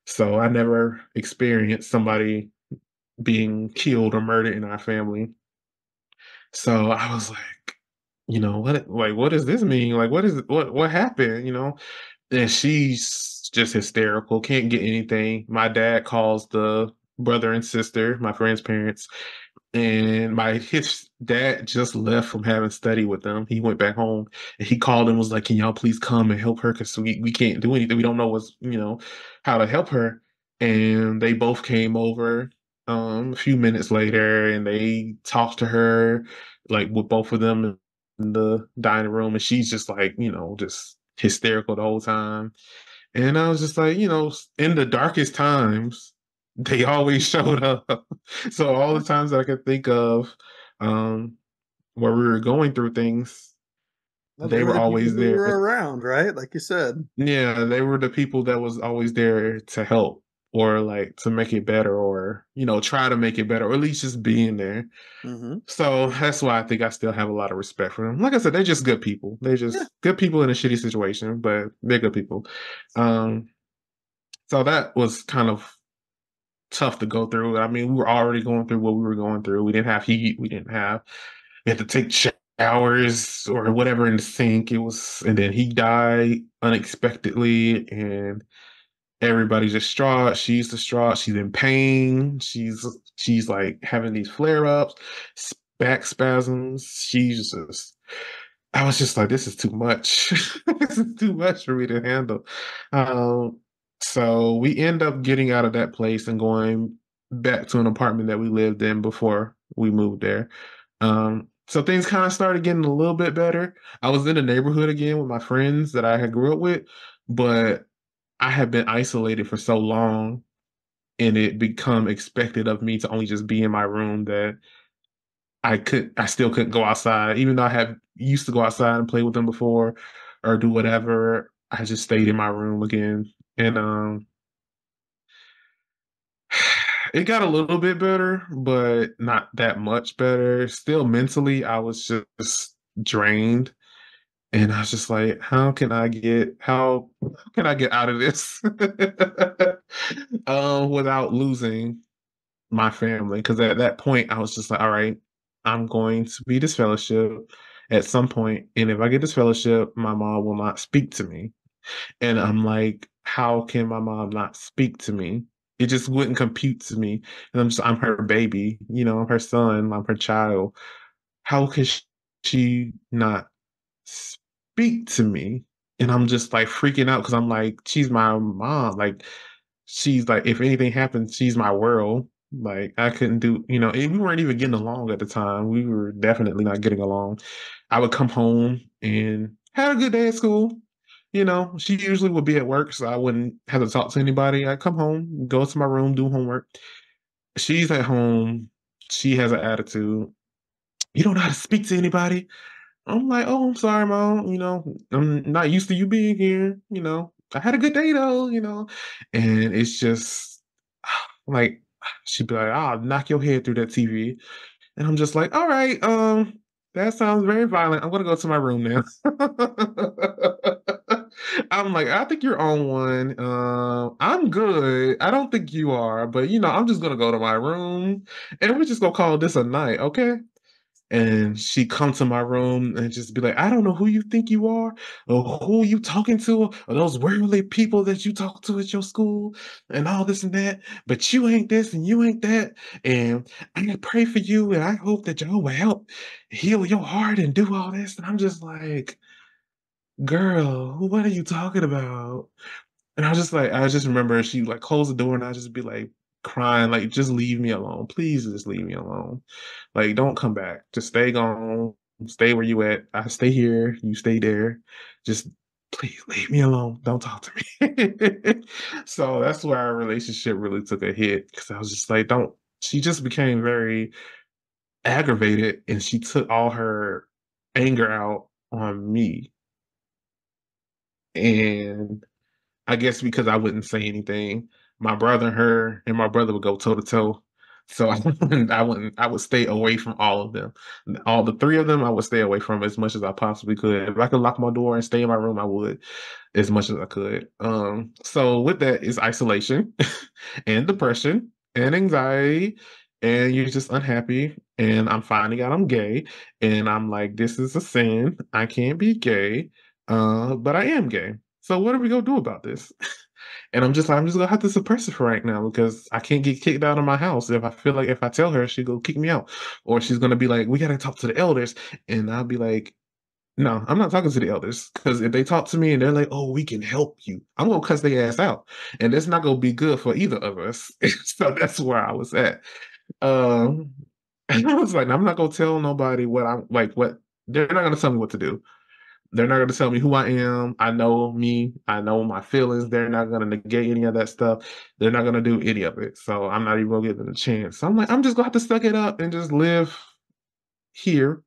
C: So I never experienced somebody being killed or murdered in our family. So I was like, you know, what like what does this mean? Like what is what what happened, you know? And she's just hysterical, can't get anything. My dad calls the brother and sister, my friend's parents, and my his dad just left from having study with them. He went back home and he called and was like, "Can y'all please come and help her? Because we, we can't do anything. We don't know what's you know how to help her." And they both came over um, a few minutes later, and they talked to her, like, with both of them in the dining room, and she's just, like, you know, just hysterical the whole time, and I was just like, you know, in the darkest times, [LAUGHS] they always showed [LAUGHS] up. So all the times that I could think of, um, where we were going through things,
B: Well, they
C: they
B: were
C: were
B: the
C: always there.
B: were around, right? Like you said.
C: Yeah, they were the people that was always there to help or, like, to make it better or, you know, try to make it better or at least just being there.
B: Mhm.
C: So, that's why I think I still have a lot of respect for them. Like I said, they're just good people. They're
B: Yeah.
C: just good people in a shitty situation, but they're good people. Um, so that was kind of tough to go through. I mean, we were already going through what we were going through. We didn't have heat. We didn't have we had to take showers or whatever in the sink. It was and then he died unexpectedly, and everybody's distraught. She's distraught. She's in pain. She's she's, like, having these flare-ups, back spasms. She's just I was just like, "This is too much. [LAUGHS] This is too much for me to handle." Um, so we end up getting out of that place and going back to an apartment that we lived in before we moved there. Um, so things kinda started getting a little bit better. I was in the neighborhood again with my friends that I had grew up with, but I have been isolated for so long, and it become expected of me to only just be in my room that I could I still couldn't go outside. Even though I had used to go outside and play with them before or do whatever, I just stayed in my room again, and, um [SIGHS] it got a little bit better, but not that much better. Still mentally, I was just drained, and I was just like, "How can I get how can I get out of this?" [LAUGHS] Um, without losing my family? Because at that point, I was just like, "Alright, I'm going to be disfellowship at some point, and if I get disfellowship, my mom will not speak to me." And I'm like, "How can my mom not speak to me?" It just wouldn't compute to me, and I'm just I'm her baby, you know, I'm her son, I'm her child. How could she not speak to me? And I'm just, like, freaking out because I'm like, "She's my mom." Like, she's like, if anything happens, she's my world. Like, I couldn't do you know, and we weren't even getting along at the time. We were definitely not getting along. I would come home and had a good day at school. You know, she usually would be at work, so I wouldn't have to talk to anybody. I'd come home, go to my room, do homework. She's at home. She has an attitude. "You don't know how to speak to anybody?" I'm like, "Oh, I'm sorry, mom, you know, I'm not used to you being here, you know. I had a good day though, you know." And it's just [SIGHS] like, she'd be like, "I'll knock your head through that TV." And I'm just like, "Alright, um, that sounds very violent. I'm gonna go to my room now." [LAUGHS] I'm like, "I think you're on one. Uh, I'm good. I don't think you are, but, you know, I'm just gonna go to my room, and we're just gonna call this a night, okay?" And she'd come to my room and just be like, "I don't know who you think you are or who you talking to or those worldly people that you talk to at your school and all this and that, but you ain't this and you ain't that, and I pray for you, and I hope that Jehovah will help heal your heart and do all this." And I'm just like, "Girl, what are you talking about?" And I was just like I just remember she, like, closed the door, and I'd just be, like, crying, like, "Just leave me alone. Please just leave me alone. Like, don't come back. Just stay gone. Stay where you at. I stay here, you stay there. Just please leave me alone. Don't talk to me." [LAUGHS] So, that's where our relationship really took a hit because I was just like, "Don't" she just became very aggravated, and she took all her anger out on me. And I guess because I wouldn't say anything, my brother and her and my brother would go toe to toe. So [LAUGHS] I wouldn't I wouldn't I would stay away from all of them. All the 3 of them, I would stay away from as much as I possibly could. If I could lock my door and stay in my room, I would as much as I could. Um, so with that is isolation [LAUGHS] and depression and anxiety, and you're just unhappy, and I'm finding out I'm gay, and I'm like, "This is a sin. I can't be gay, uh, but I am gay. So what are we gonna do about this?" [LAUGHS] And I'm just like, "I'm just gonna have to suppress it for right now because I can't get kicked out of my house. If I feel like if I tell her, she'll go kick me out, or she's gonna be like, We gotta talk to the elders,' and I'll be like, No, I'm not talking to the elders because if they talk to me and they're like, "Oh, we can help you," I'm gonna cuss their ass out, and that's not gonna be good for either of us. [LAUGHS] so that's where I was at. Um, and [LAUGHS] I was like, I'm not gonna tell nobody what I'm like. What they're not gonna tell me what to do. They're not gonna tell me who I am. I know me. I know my feelings. They're not gonna negate any of that stuff. They're not gonna do any of it. So I'm not even gonna give them a chance. So I'm like, I'm just gonna have to suck it up and just live here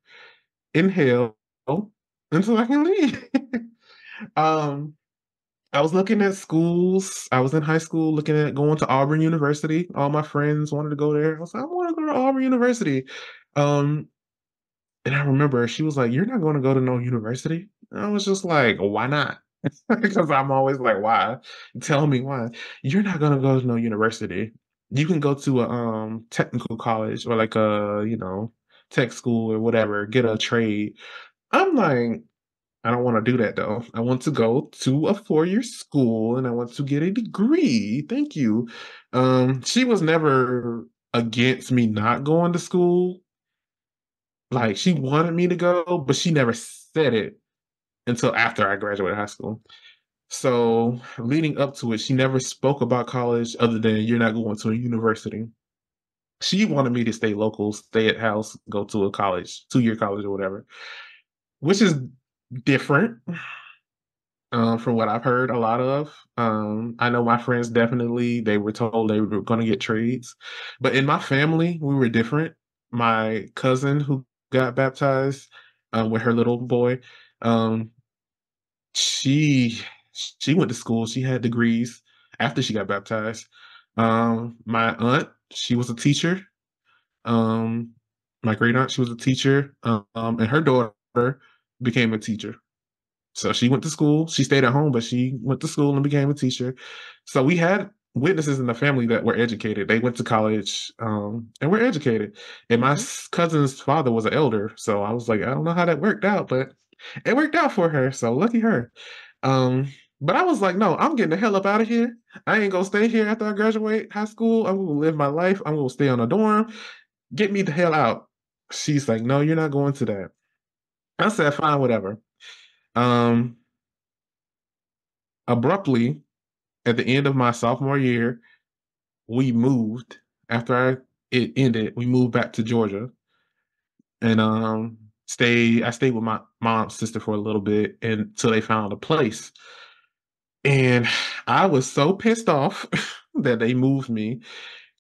C: in hell until I can leave. [LAUGHS] um, I was looking at schools. I was in high school looking at going to Auburn University. All my friends wanted to go there. I was like, I want to go to Auburn University. Um, and I remember she was like, You're not going to go to no university? I was just like, Why not? [LAUGHS] because I'm always like, Why? Tell me why. You're not going to go to no university. You can go to a um, technical college or like a, you know, tech school or whatever, get a trade. I'm like, I don't want to do that though. I want to go to a four-year school and I want to get a degree. Thank you. Um, she was never against me not going to school. Like she wanted me to go, but she never said it until after I graduated high school. So leading up to it, she never spoke about college other than you're not going to a university. She wanted me to stay local, stay at house, go to a college, two year college or whatever, which is different uh, from what I've heard a lot of. Um, I know my friends definitely they were told they were going to get trades, but in my family we were different. My cousin who got baptized uh, with her little boy, um, she she went to school. She had degrees after she got baptized. Um, my aunt, she was a teacher. Um, my great aunt, she was a teacher, um, and her daughter became a teacher. So she went to school. She stayed at home, but she went to school and became a teacher. So we had witnesses in the family that were educated. They went to college um, and were educated. And my mm-hmm. cousin's father was an elder. So I was like, I don't know how that worked out, but it worked out for her. So lucky her. Um, but I was like, no, I'm getting the hell up out of here. I ain't gonna stay here after I graduate high school. I'm gonna live my life. I'm gonna stay on a dorm. Get me the hell out. She's like, no, you're not going to that. I said, fine, whatever. Um, abruptly, at the end of my sophomore year, we moved after I, it ended. We moved back to Georgia, and um, stay. I stayed with my mom's sister for a little bit until they found a place. And I was so pissed off [LAUGHS] that they moved me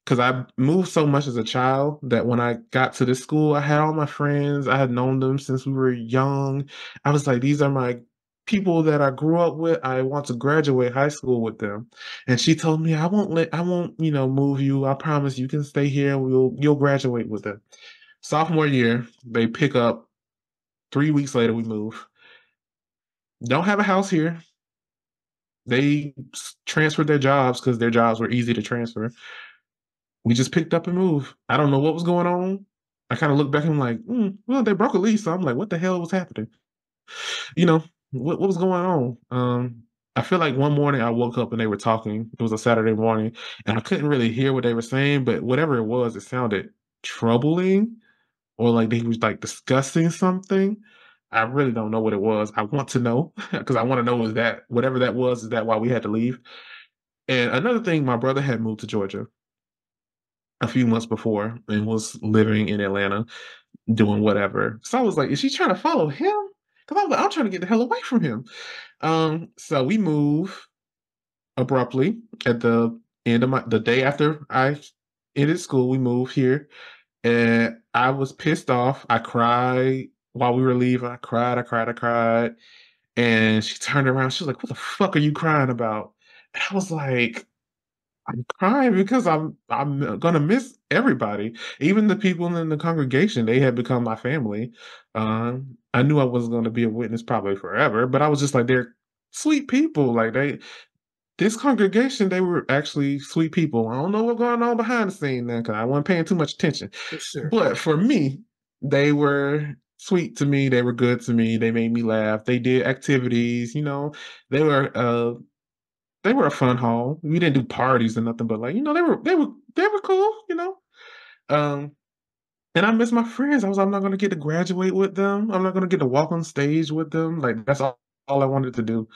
C: because I moved so much as a child that when I got to this school, I had all my friends. I had known them since we were young. I was like, these are my people that I grew up with. I want to graduate high school with them. And she told me, I won't let, I won't, you know, move you. I promise you can stay here. We'll, you'll graduate with them. Sophomore year, they pick up. Three weeks later, we move. Don't have a house here. They transferred their jobs because their jobs were easy to transfer we just picked up and moved. I don't know what was going on. I kind of look back and I'm like, mm, well, they broke a lease. So I'm like, what the hell was happening? You know, what, what was going on? Um, I feel like one morning I woke up and they were talking. It was a Saturday morning and I couldn't really hear what they were saying, but whatever it was, it sounded troubling or like they was like discussing something. I really don't know what it was. I want to know [LAUGHS] because I want to know is that whatever that was, is that why we had to leave? And another thing, my brother had moved to Georgia a few months before and was living in Atlanta doing whatever. So I was like, is she trying to follow him? Because I was like, I'm trying to get the hell away from him. Um, so we move abruptly at the end of my the day after I ended school, we move here. And I was pissed off. I cried while we were leaving. I cried, I cried, I cried. And she turned around. She was like, What the fuck are you crying about? And I was like, I'm crying because I'm I'm gonna miss everybody, even the people in the congregation. They had become my family. Um, I knew I wasn't going to be a witness probably forever, but I was just like, they're sweet people. Like they, this congregation, they were actually sweet people. I don't know what's going on behind the scene now because I wasn't paying too much attention. For sure. But for me, they were sweet to me. They were good to me. They made me laugh. They did activities. You know, they were. Uh, they were a fun hall. We didn't do parties or nothing, but like you know, they were they were they were cool. You know, um, and I miss my friends. I was I'm not gonna get to graduate with them. I'm not gonna get to walk on stage with them. Like that's all, all I wanted to do.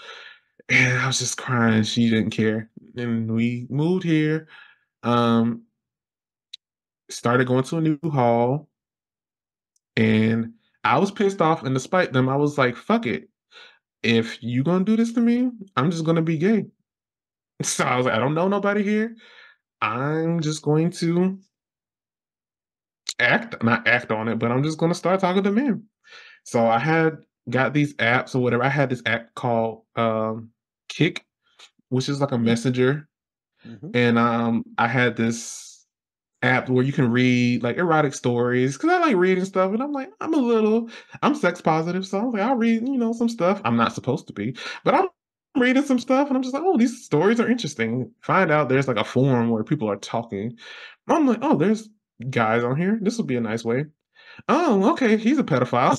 C: And I was just crying. She didn't care. And we moved here. Um started going to a new hall. And I was pissed off, and despite them, I was like, fuck it. If you gonna do this to me, I'm just gonna be gay. [LAUGHS] So I was like, I don't know nobody here. I'm just going to act, not act on it, but I'm just gonna start talking to men. So I had got these apps or whatever. I had this app called um, Kik, which is like a messenger, mm-hmm. and um, I had this app where you can read like erotic stories because I like reading stuff, and I'm like, I'm a little, I'm sex positive, so I'm like, I'll read, you know, some stuff. I'm not supposed to be, but I'm reading some stuff, and I'm just like, oh, these stories are interesting. Find out there's like a forum where people are talking. I'm like, oh, there's guys on here. This would be a nice way. Oh, okay, he's a pedophile.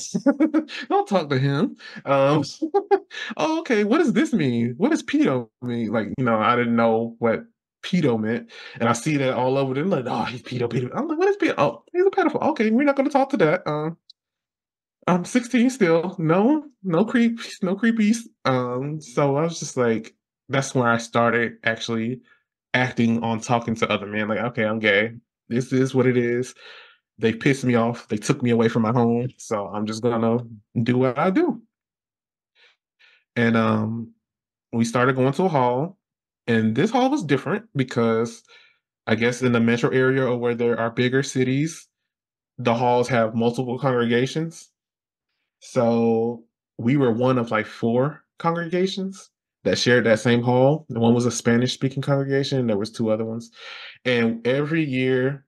C: [LAUGHS] Don't talk to him. Um, [LAUGHS] oh, okay, what does this mean? What does pedo mean? Like, you know, I didn't know what pedo meant, and I see that all over. Them like, oh, he's pedo, pedo. I'm like, what is pedo? Oh, he's a pedophile. Okay, we're not going to talk to that. Um, I'm 16 still. No, no creeps, no creepies. Um, so I was just like, that's where I started actually acting on talking to other men. Like, okay, I'm gay. This is what it is. They pissed me off. They took me away from my home. So I'm just gonna do what I do. And um, we started going to a hall and this hall was different because I guess in the metro area or where there are bigger cities, the halls have multiple congregations. So we were one of like four congregations that shared that same hall. The one was a Spanish speaking congregation, there was two other ones. And every year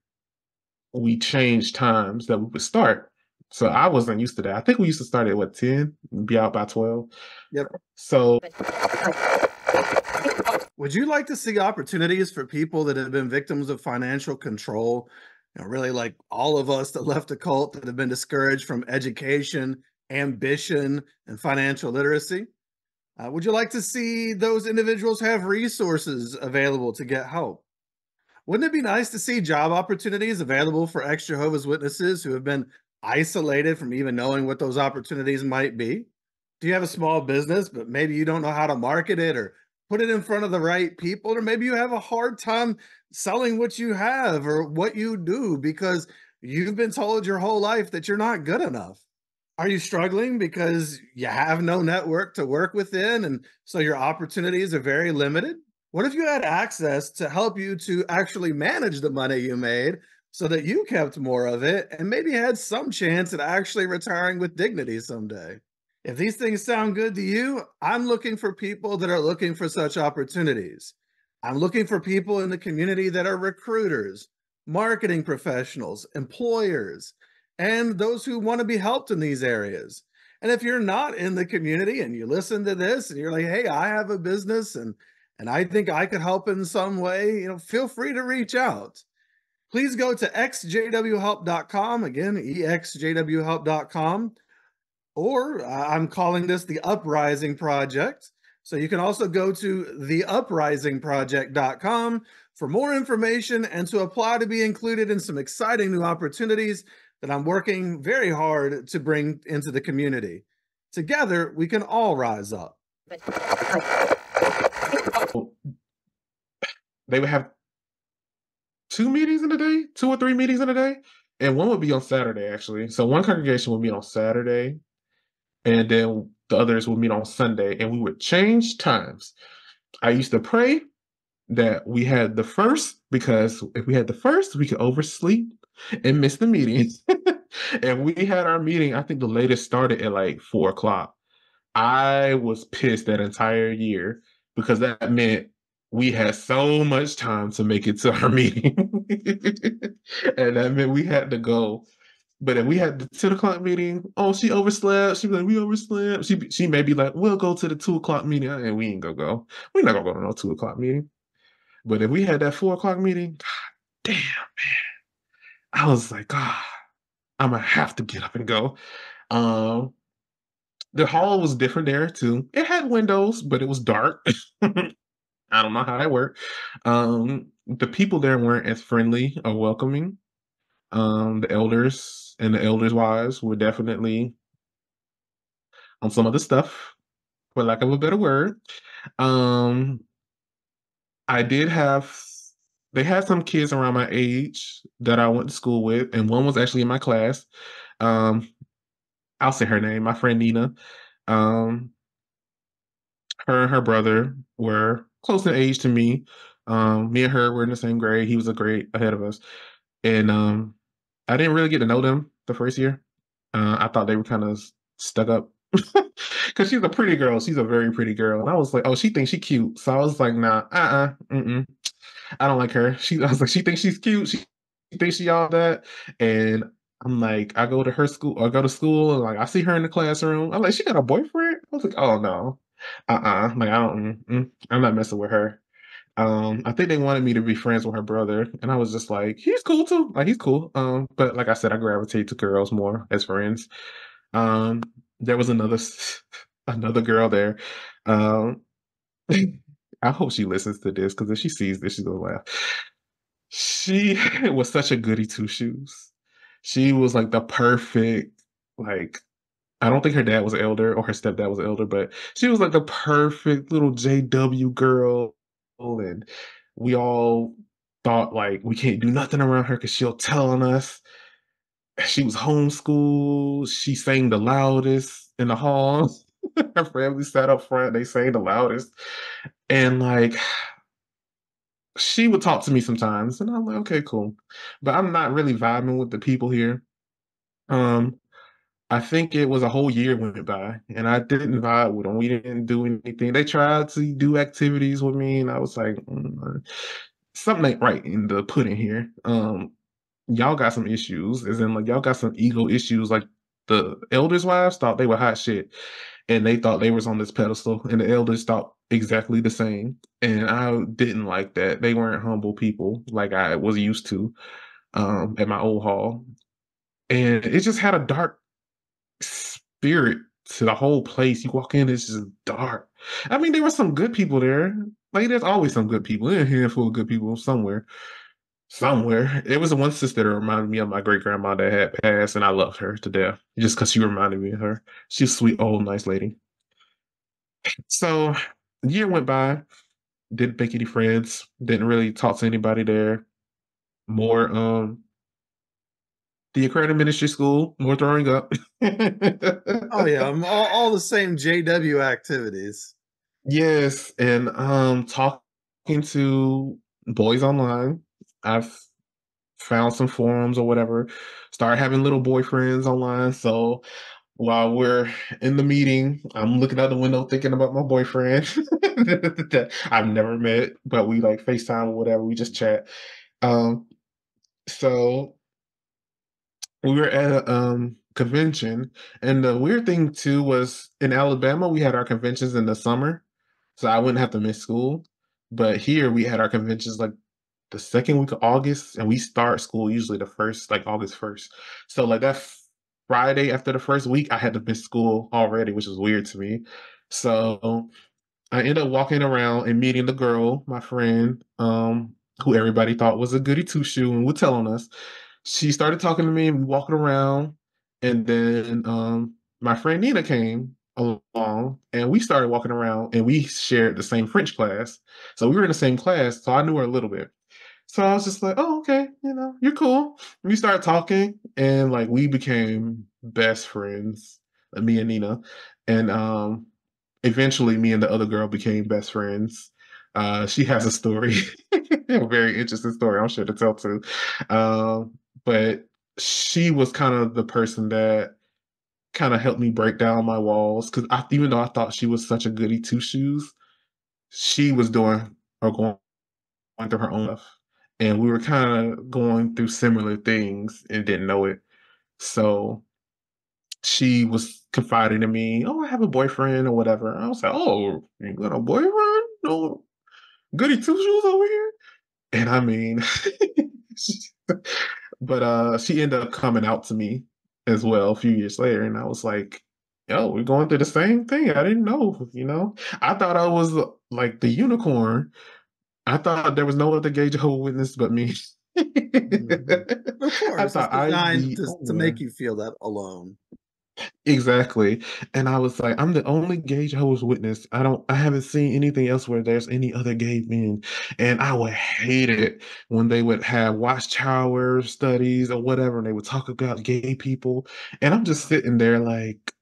C: we changed times that we would start. So I wasn't used to that. I think we used to start at what 10, be out by 12.
B: Yep.
C: So
B: would you like to see opportunities for people that have been victims of financial control? You know, really like all of us that left a cult that have been discouraged from education, ambition, and financial literacy. Uh, would you like to see those individuals have resources available to get help? Wouldn't it be nice to see job opportunities available for ex Jehovah's Witnesses who have been isolated from even knowing what those opportunities might be? Do you have a small business, but maybe you don't know how to market it or put it in front of the right people, or maybe you have a hard time selling what you have or what you do because you've been told your whole life that you're not good enough. Are you struggling because you have no network to work within and so your opportunities are very limited? What if you had access to help you to actually manage the money you made so that you kept more of it and maybe had some chance at actually retiring with dignity someday? If these things sound good to you, I'm looking for people that are looking for such opportunities. I'm looking for people in the community that are recruiters, marketing professionals, employers, and those who want to be helped in these areas. And if you're not in the community and you listen to this and you're like, "Hey, I have a business and and I think I could help in some way," you know, feel free to reach out. Please go to exjwhelp.com again, exjwhelp.com or uh, I'm calling this the Uprising Project. So you can also go to theuprisingproject.com for more information and to apply to be included in some exciting new opportunities that I'm working very hard to bring into the community. Together, we can all rise up. [LAUGHS]
C: They would have two meetings in a day, two or three meetings in a day, and one would be on Saturday, actually. So one congregation would meet on Saturday, and then the others would meet on Sunday, and we would change times. I used to pray that we had the first because if we had the first, we could oversleep and miss the meeting. [LAUGHS] and we had our meeting. I think the latest started at like four o'clock. I was pissed that entire year because that meant we had so much time to make it to our [LAUGHS] meeting. and that meant we had to go but if we had the 10 o'clock meeting, oh, she overslept. She'd be like, we overslept. She she may be like, we'll go to the two o'clock meeting. And we ain't gonna go. We're not gonna go to no two o'clock meeting. But if we had that four o'clock meeting, God damn, man. I was like, God, I'm gonna have to get up and go. Um the hall was different there too. It had windows, but it was dark. [LAUGHS] I don't know how that worked. Um, the people there weren't as friendly or welcoming. Um, the elders and the elders' wives were definitely on some other stuff, for lack of a better word. Um, I did have they had some kids around my age that I went to school with, and one was actually in my class. Um, I'll say her name, my friend Nina. Um, her and her brother were close in age to me. Um, me and her were in the same grade. He was a grade ahead of us, and um, I didn't really get to know them the first year. Uh, I thought they were kind of stuck up [LAUGHS] because she's a pretty girl. She's a very pretty girl, and I was like, "Oh, she thinks she's cute." So I was like, "Nah, uh, uh-uh, mm, I don't like her." She, [LAUGHS] I was like, "She thinks she's cute. She, she thinks she all that," and I'm like, I go to her school, I go to school, and like I see her in the classroom. I'm like, she got a boyfriend? I was like, oh no, uh, uh like I don't, mm, I'm not messing with her. Um, I think they wanted me to be friends with her brother, and I was just like, he's cool too, like he's cool. Um, but like I said, I gravitate to girls more as friends. Um, there was another [LAUGHS] another girl there. Um, [LAUGHS] I hope she listens to this because if she sees this, she's gonna laugh. She [LAUGHS] was such a goody two shoes. She was like the perfect, like, I don't think her dad was elder or her stepdad was elder, but she was like the perfect little JW girl. And we all thought like we can't do nothing around her because she'll tell on us. She was homeschooled. She sang the loudest in the hall. [LAUGHS] her family sat up front. They sang the loudest. And like she would talk to me sometimes, and I'm like, okay, cool. But I'm not really vibing with the people here. Um, I think it was a whole year went by, and I didn't vibe with them. We didn't do anything. They tried to do activities with me, and I was like, mm, something ain't right in the pudding here. Um, y'all got some issues, as in like y'all got some ego issues. Like the elders' wives thought they were hot shit, and they thought they was on this pedestal, and the elders thought exactly the same. And I didn't like that. They weren't humble people like I was used to um, at my old hall. And it just had a dark spirit to the whole place. You walk in, it's just dark. I mean, there were some good people there. Like, there's always some good people. There's a handful of good people somewhere. Somewhere. There was the one sister that reminded me of my great grandma that had passed, and I loved her to death just because she reminded me of her. She's a sweet, old, nice lady. So year went by, didn't make any friends, didn't really talk to anybody there. More um the theocratic ministry school, more throwing up. [LAUGHS]
B: oh yeah, all, all the same JW activities.
C: Yes, and um talking to boys online. I've found some forums or whatever. Started having little boyfriends online. So while we're in the meeting, I'm looking out the window thinking about my boyfriend [LAUGHS] that I've never met, but we like FaceTime or whatever, we just chat. Um, so we were at a um, convention, and the weird thing too was in Alabama, we had our conventions in the summer, so I wouldn't have to miss school. But here we had our conventions like the second week of August, and we start school usually the first, like August 1st. So like that Friday after the first week, I had to miss school already, which was weird to me. So I ended up walking around and meeting the girl, my friend, um, who everybody thought was a goody two shoe and was telling us. She started talking to me and walking around, and then um, my friend Nina came along and we started walking around and we shared the same French class. So we were in the same class, so I knew her a little bit. So I was just like, oh, okay, you know, you're cool. We started talking and like we became best friends, uh, me and Nina. And um eventually me and the other girl became best friends. Uh she has a story, [LAUGHS] a very interesting story, I'm sure to tell too. Um, but she was kind of the person that kind of helped me break down my walls because I even though I thought she was such a goody two shoes, she was doing or going through her own stuff and we were kind of going through similar things and didn't know it. So she was confiding in me, "Oh, I have a boyfriend or whatever." I was like, "Oh, you got a boyfriend? No, goody two shoes over here." And I mean, [LAUGHS] but uh, she ended up coming out to me as well a few years later, and I was like, "Yo, we're going through the same thing." I didn't know, you know. I thought I was like the unicorn I thought there was no other gay Jehovah Witness but me. [LAUGHS]
B: Mhm. Of
C: I
B: course, it's
C: thought I'd
B: designed to to make you feel that alone.
C: Exactly, and I was like, "I'm the only gay Jehovah's Witness. I don't I haven't seen anything else where there's any other gay men," and I would hate it when they would have watchtower studies or whatever, and they would talk about gay people, and I'm just sitting there like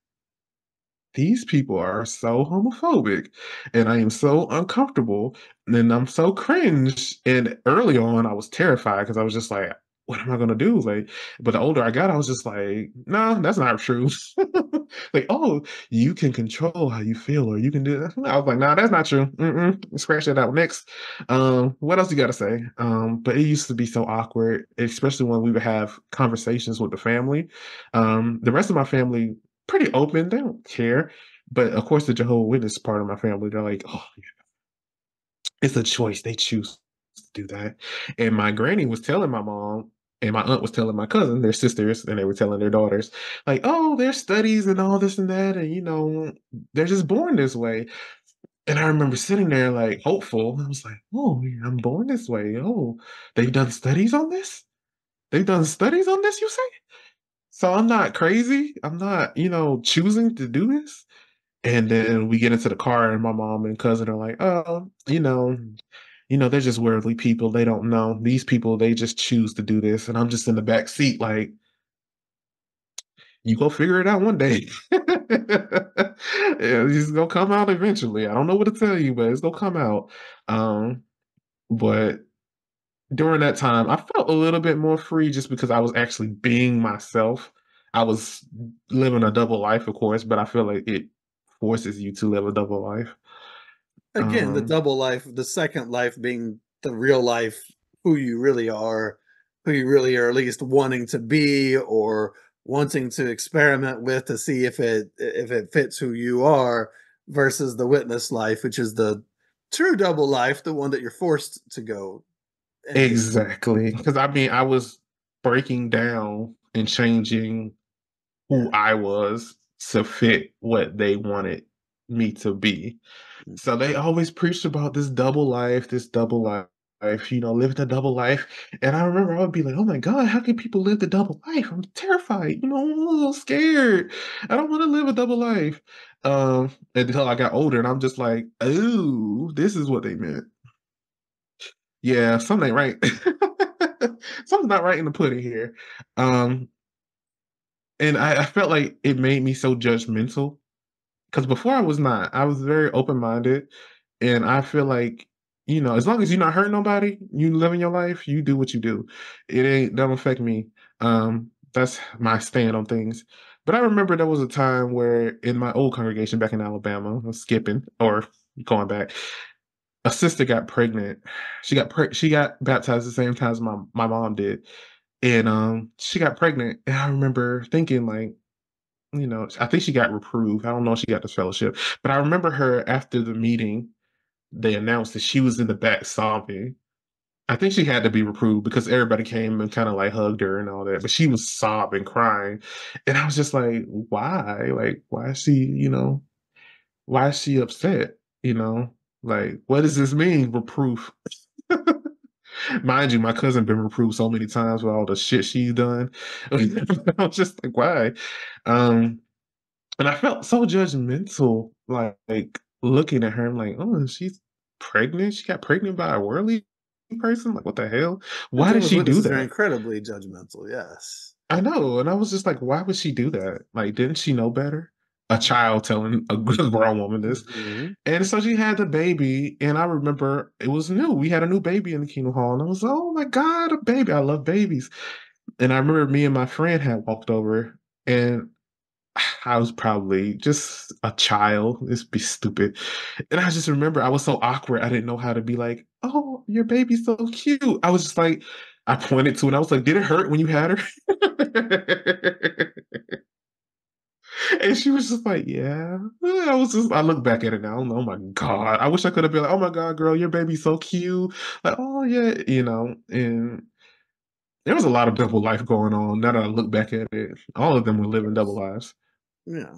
C: these people are so homophobic and I am so uncomfortable and I'm so cringe. And early on, I was terrified because I was just like, what am I gonna do? Like, but the older I got, I was just like, no, that's not true. [LAUGHS] like, oh, you can control how you feel, or you can do that. I was like, nah, that's not true. Mm-mm. Scratch that out. Next, um, what else you got to say? Um, but it used to be so awkward, especially when we would have conversations with the family. Um, the rest of my family pretty open. They don't care. But of course, the Jehovah Witness part of my family, they're like, oh, it's a choice. They choose to do that. And my granny was telling my mom, and my aunt was telling my cousin, their sisters, and they were telling their daughters, like, oh, their studies and all this and that. And, you know, they're just born this way. And I remember sitting there like hopeful. I was like, oh, I'm born this way. Oh, they've done studies on this? They've done studies on this, you say? So I'm not crazy. I'm not, you know, choosing to do this. And then we get into the car and my mom and cousin are like, "Oh, you know, you know, they're just worldly people. They don't know. These people, they just choose to do this." And I'm just in the back seat like, "You go figure it out one day." [LAUGHS] Yeah, it's gonna come out eventually. I don't know what to tell you, but it's gonna come out. Um, but during that time, I felt a little bit more free just because I was actually being myself. I was living a double life, of course, but I feel like it forces you to live a double life.
B: Again, the
C: Um,
B: double life, the second life being the real life, who you really are, who you really are at least wanting to be or wanting to experiment with to see if it if it fits who you are versus the witness life, which is the true double life, the one that you're forced to go.
C: Exactly. Because I mean, I was breaking down and changing who I was to fit what they wanted me to be. So they always preached about this double life, this double life, you know, living a double life. And I remember I would be like, oh my God, how can people live the double life? I'm terrified, you know, I'm a little scared. I don't want to live a double life. Um, until I got older and I'm just like, oh, this is what they meant. Yeah, something right. [LAUGHS] Something's not right in the pudding here. Um, and I, I felt like it made me so judgmental because before I was not. I was very open minded, and I feel like you know, as long as you're not hurting nobody, you living your life, you do what you do. It ain't don't affect me. Um, that's my stand on things. But I remember there was a time where in my old congregation back in Alabama, I'm skipping or going back, a sister got pregnant. She got pre- she got baptized the same time as my my mom did, and um, she got pregnant. And I remember thinking like you know, I think she got reproved. I don't know if she got disfellowshipped, but I remember her after the meeting, they announced that she was in the back sobbing. I think she had to be reproved because everybody came and kind of like hugged her and all that, but she was sobbing, crying. And I was just like, why? Like, why is she, you know, why is she upset? You know, like, what does this mean, reproof? [LAUGHS] Mind you, my cousin been reproved so many times for all the shit she's done. [LAUGHS] I was just like, why? Um, and I felt so judgmental, like, like looking at her. I'm like, oh, she's pregnant. She got pregnant by a worldly person. Like, what the hell? Why did she do that?
B: incredibly judgmental, yes.
C: I know, and I was just like, why would she do that? Like, didn't she know better? A child telling a [LAUGHS] grown woman this,
B: Mhm.
C: and so she had the baby, and I remember it was new. We had a new baby in the Kingdom Hall, and I was, oh my god, a baby! I love babies. And I remember me and my friend had walked over, and I was probably just a child. This be stupid. And I just remember I was so awkward. I didn't know how to be like, oh, your baby's so cute. I was just like, I pointed to it. And I was like, did it hurt when you had her? [LAUGHS] and she was just like, yeah. I was just, I look back at it now. I'm like, oh my God. I wish I could have been like, oh my God, girl, your baby's so cute. Like, oh yeah, you know, and there was a lot of double life going on. Now that I look back at it, all of them were living double lives.
B: Yeah.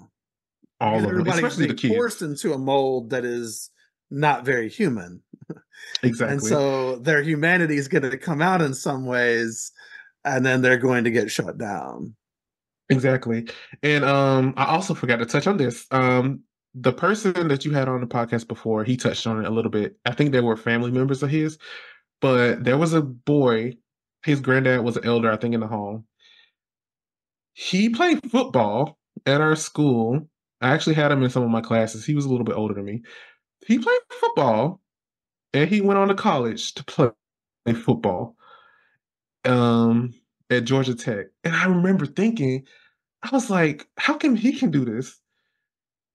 C: All of them, especially the kids.
B: forced into a mold that is not very human. [LAUGHS]
C: Exactly.
B: And so their humanity is going to come out in some ways, and then they're going to get shut down.
C: Exactly. And um, I also forgot to touch on this. Um, the person that you had on the podcast before, he touched on it a little bit. I think they were family members of his, but there was a boy, his granddad was an elder, I think, in the home. He played football at our school. I actually had him in some of my classes. He was a little bit older than me. He played football and he went on to college to play football um, at Georgia Tech. And I remember thinking, I was like, how come he can do this?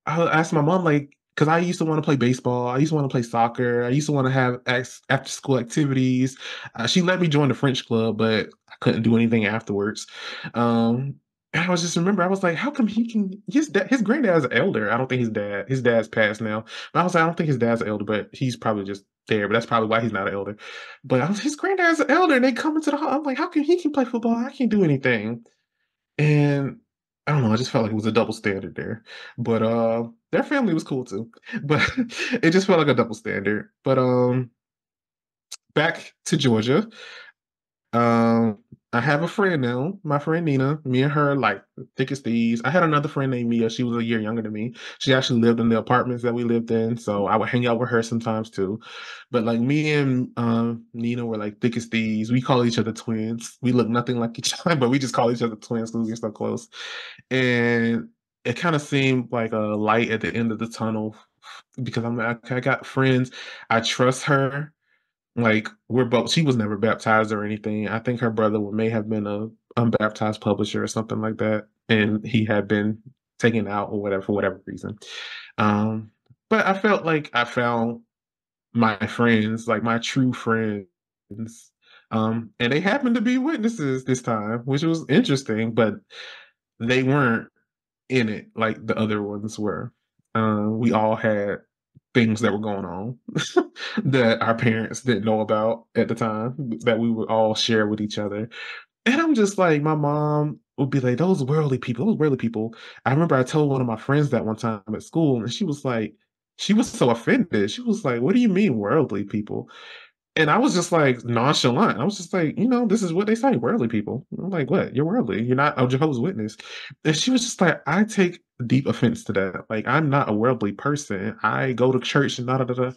C: I asked my mom, like, because I used to want to play baseball. I used to want to play soccer. I used to want to have after school activities. Uh, she let me join the French club, but I couldn't do anything afterwards. Um, and I was just remember, I was like, how come he can? His dad, his granddad's an elder. I don't think his dad, his dad's passed now. But I was like, I don't think his dad's elder, but he's probably just there. But that's probably why he's not an elder. But I was, his granddad's an elder, and they come into the hall. I'm like, how can he can play football? I can't do anything. And I don't know. I just felt like it was a double standard there. But uh, their family was cool too. [LAUGHS] But it just felt like a double standard. But um, back to Georgia. Um, I have a friend now, my friend Nina. Me and her like thick as thieves. I had another friend named Mia. She was a year younger than me. She actually lived in the apartments that we lived in, so I would hang out with her sometimes too. But like me and um, Nina were like thick as thieves. We call each other twins. We look nothing like each [LAUGHS] other, but we just call each other twins because we're so close. And it kind of seemed like a light at the end of the tunnel because I'm like, I got friends. I trust her like we're both she was never baptized or anything. I think her brother may have been a unbaptized publisher or something like that and he had been taken out or whatever for whatever reason. Um but i felt like i found my friends like my true friends um and they happened to be witnesses this time which was interesting but they weren't in it like the other ones were. Um we all had things that were going on [LAUGHS] that our parents didn't know about at the time that we would all share with each other. And I'm just like, my mom would be like, those worldly people, those worldly people. I remember I told one of my friends that one time at school, and she was like, she was so offended. She was like, What do you mean worldly people? And I was just like nonchalant. I was just like, you know, this is what they say, worldly people. I'm like, what? You're worldly. You're not a Jehovah's Witness. And she was just like, I take deep offense to that. Like, I'm not a worldly person. I go to church and da da da.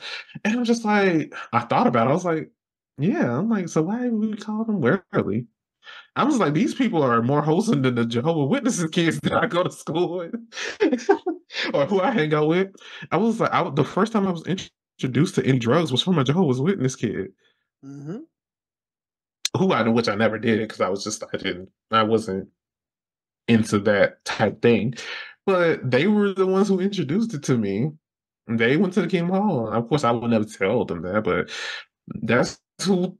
C: And I'm just like, I thought about it. I was like, yeah. I'm like, so why would we call them worldly? I was like, these people are more wholesome than the Jehovah Witnesses kids that I go to [LAUGHS] school with, or who I hang out with. I was like, I, the first time I was introduced to any drugs was from a Jehovah's Witness kid. Mm-hmm. Who I know, which I never did it because I was just I didn't I wasn't into that type thing. But they were the ones who introduced it to me. They went to the Kingdom Hall. Of course, I would never tell them that, but that's who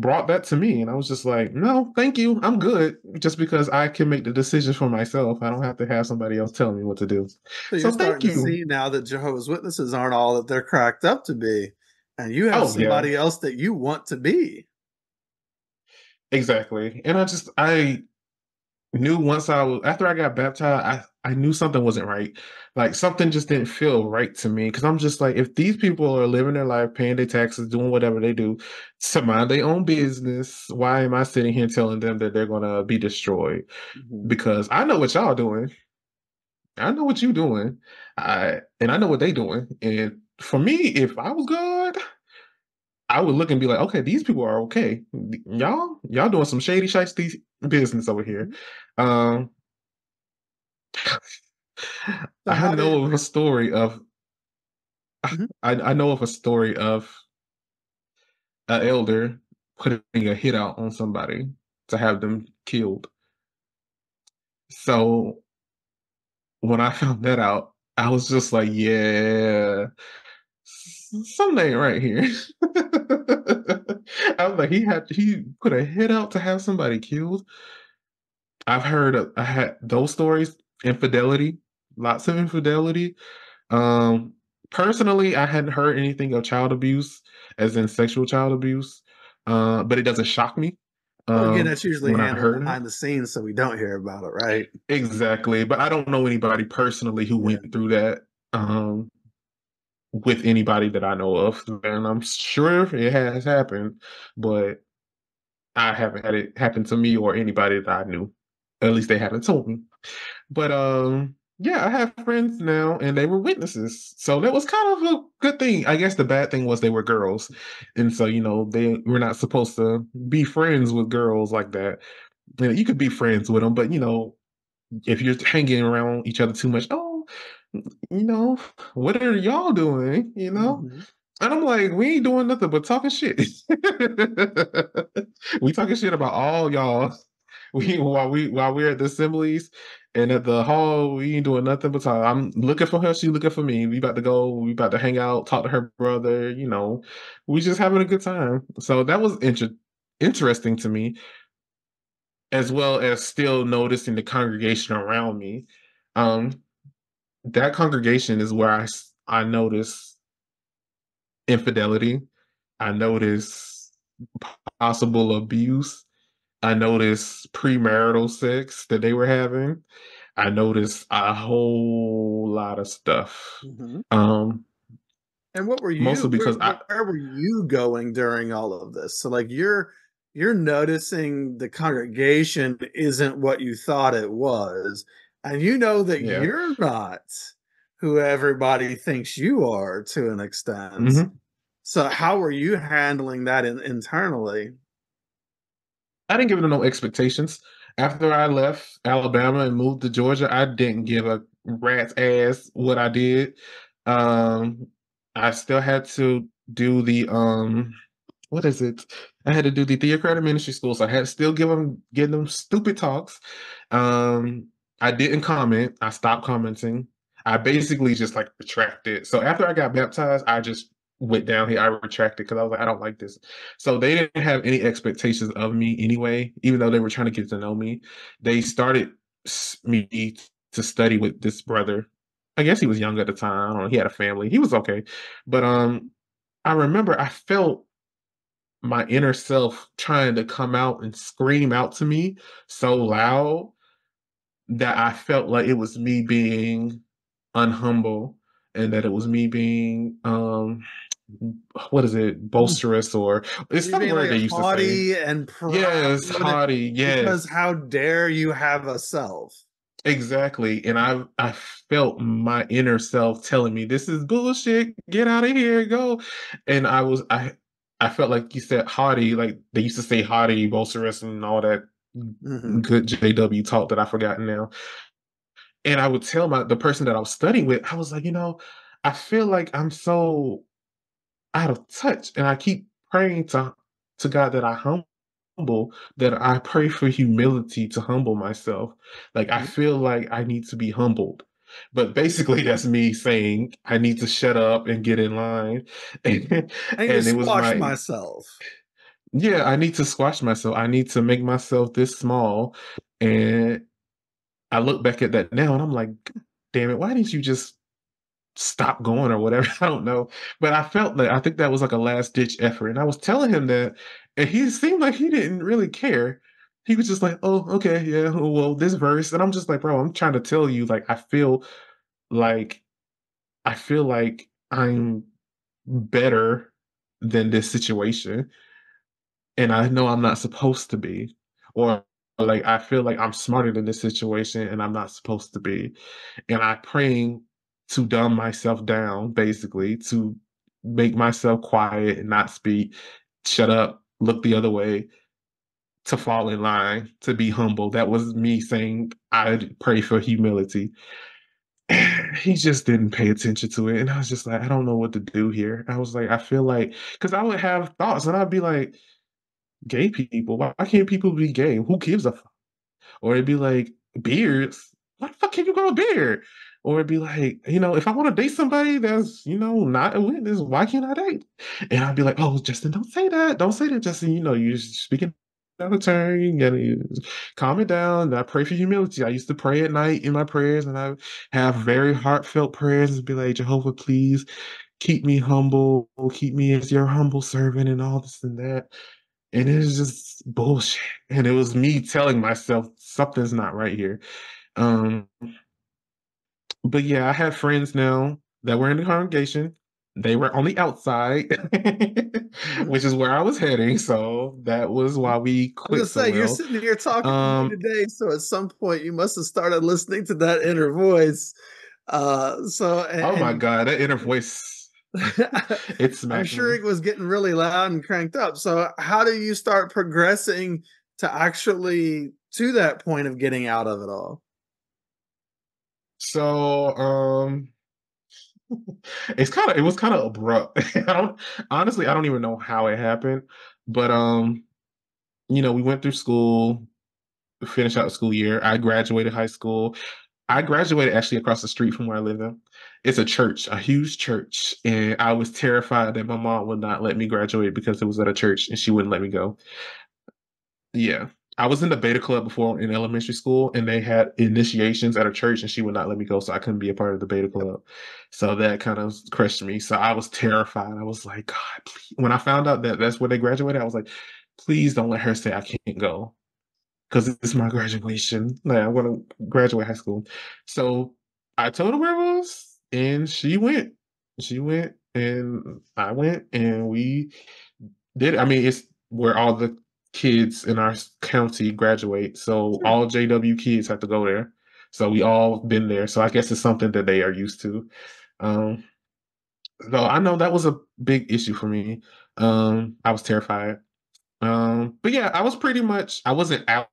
C: brought that to me. And I was just like, no, thank you. I'm good. Just because I can make the decisions for myself. I don't have to have somebody else tell me what to do.
B: So, so starting you. to see now that Jehovah's Witnesses aren't all that they're cracked up to be. And you have oh, somebody yeah. else that you want to be.
C: Exactly. And I just I knew once I was after I got baptized, I I knew something wasn't right. Like something just didn't feel right to me because I'm just like, if these people are living their life, paying their taxes, doing whatever they do to mind their own business, why am I sitting here telling them that they're gonna be destroyed? Mm-hmm. Because I know what y'all doing. I know what you doing. I and I know what they doing. And for me, if I was God, I would look and be like, okay, these people are okay. Y'all, y'all doing some shady, shady business over here. Mm-hmm. Um, [LAUGHS] I know of a story of. Mm-hmm. [SIGHS] I, I know of a story of an elder putting a hit out on somebody to have them killed. So when I [LAUGHS] found that out, I was just like, yeah, something right here. [LAUGHS] I was like, he had he put a hit out to have somebody killed. I've heard I had those stories infidelity, lots of infidelity. Um, personally, I hadn't heard anything of child abuse, as in sexual child abuse, uh, but it doesn't shock me.
B: Well, again, that's usually handled behind it. the scenes, so we don't hear about it, right?
C: Exactly, but I don't know anybody personally who yeah. went through that. Um, with anybody that I know of, and I'm sure it has happened, but I haven't had it happen to me or anybody that I knew. At least they haven't told me. But um, yeah, I have friends now, and they were witnesses, so that was kind of a good thing. I guess the bad thing was they were girls, and so you know they were not supposed to be friends with girls like that. You, know, you could be friends with them, but you know, if you're hanging around each other too much, oh, you know, [LAUGHS] what are y'all doing? You know,
B: Mhm.
C: and I'm like, we ain't doing nothing but talking shit. [LAUGHS] we talking shit about all y'all. [LAUGHS] We while we while we're at the assemblies and at the hall, we ain't doing nothing but talk. I'm looking for her, she looking for me. We about to go, we about to hang out, talk to her brother, you know. We just having a good time. So that was inter- interesting to me, as well as still noticing the congregation around me. Um, that congregation is where I I notice infidelity. I notice possible abuse. I notice premarital sex that they were having. I noticed a whole lot of stuff.
B: Mhm.
C: Um,
B: And what were you?
C: Mostly
B: where-
C: because I-
B: where, were you going during all of this? So, like, you're you're noticing the congregation isn't what you thought it was, and you know that
C: Yeah.
B: you're not who everybody thinks you are to an extent.
C: Mhm.
B: So, how were you handling that in, internally?
C: I didn't give it no expectations. After I left Alabama and moved to Georgia, I didn't give a rat's ass what I did. Um, I still had to do the um, what is it? I had to do the theocratic ministry school, so I had to still give them give them stupid talks. Um, I didn't comment. I stopped commenting. I basically just like retracted. So after I got baptized, I just went down here. I retracted because I was like, I don't like this. So they didn't have any expectations of me anyway, even though they were trying to get to know me. They started me to study with this brother. I guess he was young at the time. I don't know. He had a family. He was okay. But um I remember I felt my inner self trying to come out and scream out to me so loud that I felt like it was me being unhumble and that it was me being um what is it boisterous or it's
B: You
C: some word
B: like
C: they used to say
B: haughty and proud
C: yes haughty yes
B: because how dare you have a self?
C: Exactly. And I I felt my inner self telling me this is bullshit. Get out of here, go. And I was I I felt like you said haughty, like they used to say haughty, boisterous, and all that
B: Mhm.
C: good JW talk that I've forgotten now. And I would tell my the person that I was studying with, I was like, you know, I feel like I'm so out of touch. And I keep praying to to God that I humble, that I pray for humility to humble myself. Like I
B: Mhm.
C: feel like I need to be humbled. But basically [LAUGHS] that's me saying I need to shut up and get in line. [LAUGHS] and
B: need
C: it was
B: squash
C: my
B: myself.
C: Yeah, I need to squash myself. I need to make myself this small. And I look back at that now and I'm like, damn it, why didn't you just stop going or whatever. [LAUGHS] I don't know. But I felt that I think that was like a last ditch effort. And I was telling him that, and he seemed like he didn't really care. He was just like, oh, okay, yeah, oh, well, this verse. And I'm just like, bro, I'm trying to tell you, like, I feel like, I feel like I'm better than this situation. And I know I'm not supposed to be. Or like, I feel like I'm smarter than this situation and I'm not supposed to be and I praying to dumb myself down, basically, to make myself quiet and not speak, shut up, look the other way, to fall in line, to be humble. That was me saying I pray for humility. [CLEARS THROAT] he just didn't pay attention to it. And I was just like, I don't know what to do here. I was like, I feel like, because I would have thoughts and I'd be like, gay people, why can't people be gay? Who gives a fuck? Or it'd be like, beards, why the fuck can you grow a beard? Or it'd be like, you know, if I want to date somebody that's, you know, not a witness, why can't I date? And I'd be like, oh, Justin, don't say that. Don't say that, Justin. You know, you're speaking out of turn. You gotta calm it down. I pray for humility. I used to pray at night in my prayers, and I have very heartfelt prayers and be like, Jehovah, please keep me humble, keep me as your humble servant, and all this and that. And it was just bullshit. And it was me telling myself something's not right here. Um, but yeah, I have friends now that were in the congregation they were on the outside, [LAUGHS] which is where I was heading. So that was why we quit.
B: I was gonna say
C: so
B: you're sitting here talking
C: Um,
B: to me today, so at some point you must have started listening to that inner voice. Uh, so
C: Oh my god, that inner voice. [LAUGHS] It's
B: I'm sure it was getting really loud and cranked up. So how do you start progressing to actually to that point of getting out of it all?
C: So um [LAUGHS] it's kind of it was kind of abrupt. [LAUGHS] I don't honestly I don't even know how it happened, but um you know, we went through school, finished out the school year. I graduated high school. I graduated actually across the street from where I live. It's a church, a huge church, and I was terrified that my mom would not let me graduate because it was at a church and she wouldn't let me go. Yeah. I was in the beta club before in elementary school and they had initiations at a church and she would not let me go, so I couldn't be a part of the beta club. So that kind of crushed me. So I was terrified. I was like, God, please. When I found out that that's where they graduated, I was like, please don't let her say I can't go because it's my graduation. Like, I'm going to graduate high school. So I told her where it was and she went. She went and I went and we did. it. I mean, it's where all the kids in our county graduate. So
B: Sure.
C: all JW kids have to go there. So we all been there. So I guess it's something that they are used to. Um, so I know that was a big issue for me. Um, I was terrified. Um, but yeah, I was pretty much I wasn't out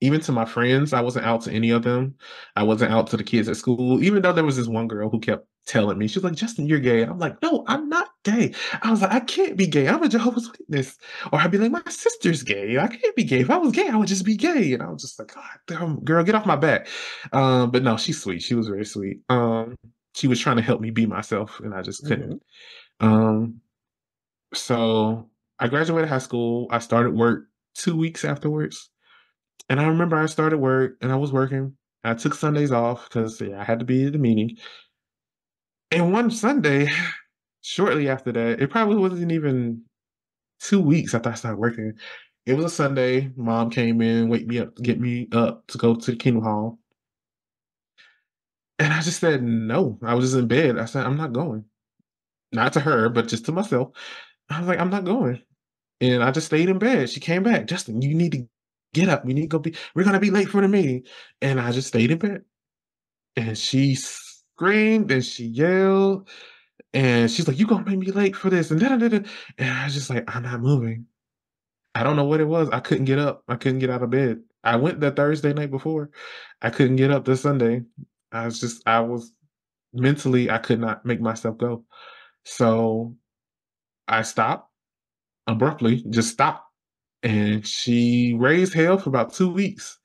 C: even to my friends. I wasn't out to any of them. I wasn't out to the kids at school, even though there was this one girl who kept telling me, she was like, Justin, you're gay. I'm like, no, I'm not gay. I was like, I can't be gay. I'm a Jehovah's Witness. Or I'd be like, my sister's gay. I can't be gay. If I was gay, I would just be gay. And I was just like, God damn, girl, get off my back. Um, but no, she's sweet. She was very sweet. Um, she was trying to help me be myself, and I just couldn't. Um, so I graduated high school. I started work two weeks afterwards. And I remember I started work and I was working. I took Sundays off because yeah, I had to be at the meeting. And one Sunday, [SIGHS] shortly after that, it probably wasn't even two weeks after I started working. It was a Sunday. Mom came in, wake me up, get me up to go to the Kingdom Hall. And I just said no. I was just in bed. I said, I'm not going. Not to her, but just to myself. I was like, I'm not going. And I just stayed in bed. She came back. Justin, you need to get up. We need to go be, we're gonna be late for the meeting. And I just stayed in bed. And she screamed and she yelled. And she's like, You gonna make me late for this? And. And I was just like, I'm not moving. I don't know what it was. I couldn't get up. I couldn't get out of bed. I went the Thursday night before. I couldn't get up this Sunday. I was just, I was mentally, I could not make myself go. So I stopped abruptly, just stopped. And she raised hell for about two weeks.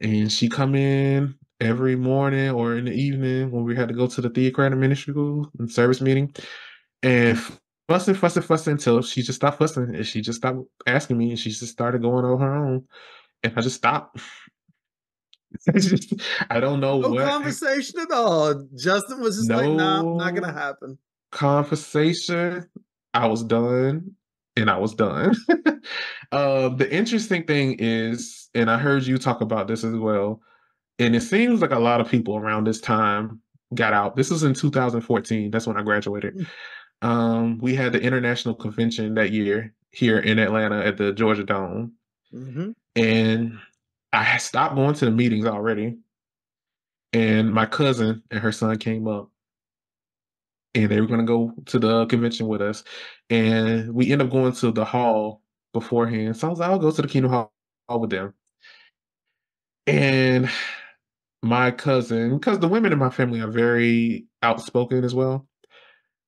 C: And she come in every morning or in the evening when we had to go to the theocratic ministry school and service meeting and fussing, fussing, fussing until she just stopped fussing and she just stopped asking me and she just started going on her own. And I just stopped. [LAUGHS] I, just, I don't know
B: No
C: what
B: conversation at all. Justin was just like, nah, not gonna happen.
C: conversation. I was done and I was done. [LAUGHS] uh, the interesting thing is, and I heard you talk about this as well, and it seems like a lot of people around this time got out. This was in 2014. That's when I graduated.
B: Mm.
C: Um, we had the international convention that year here in Atlanta at the Georgia Dome,
B: hmm
C: and I had stopped going to the meetings already. And my cousin and her son came up and they were going to go to the convention with us. And we end up going to the hall beforehand. So I was like, I'll go to the Kingdom Hall with them. And my cousin, because the women in my family are very outspoken as well,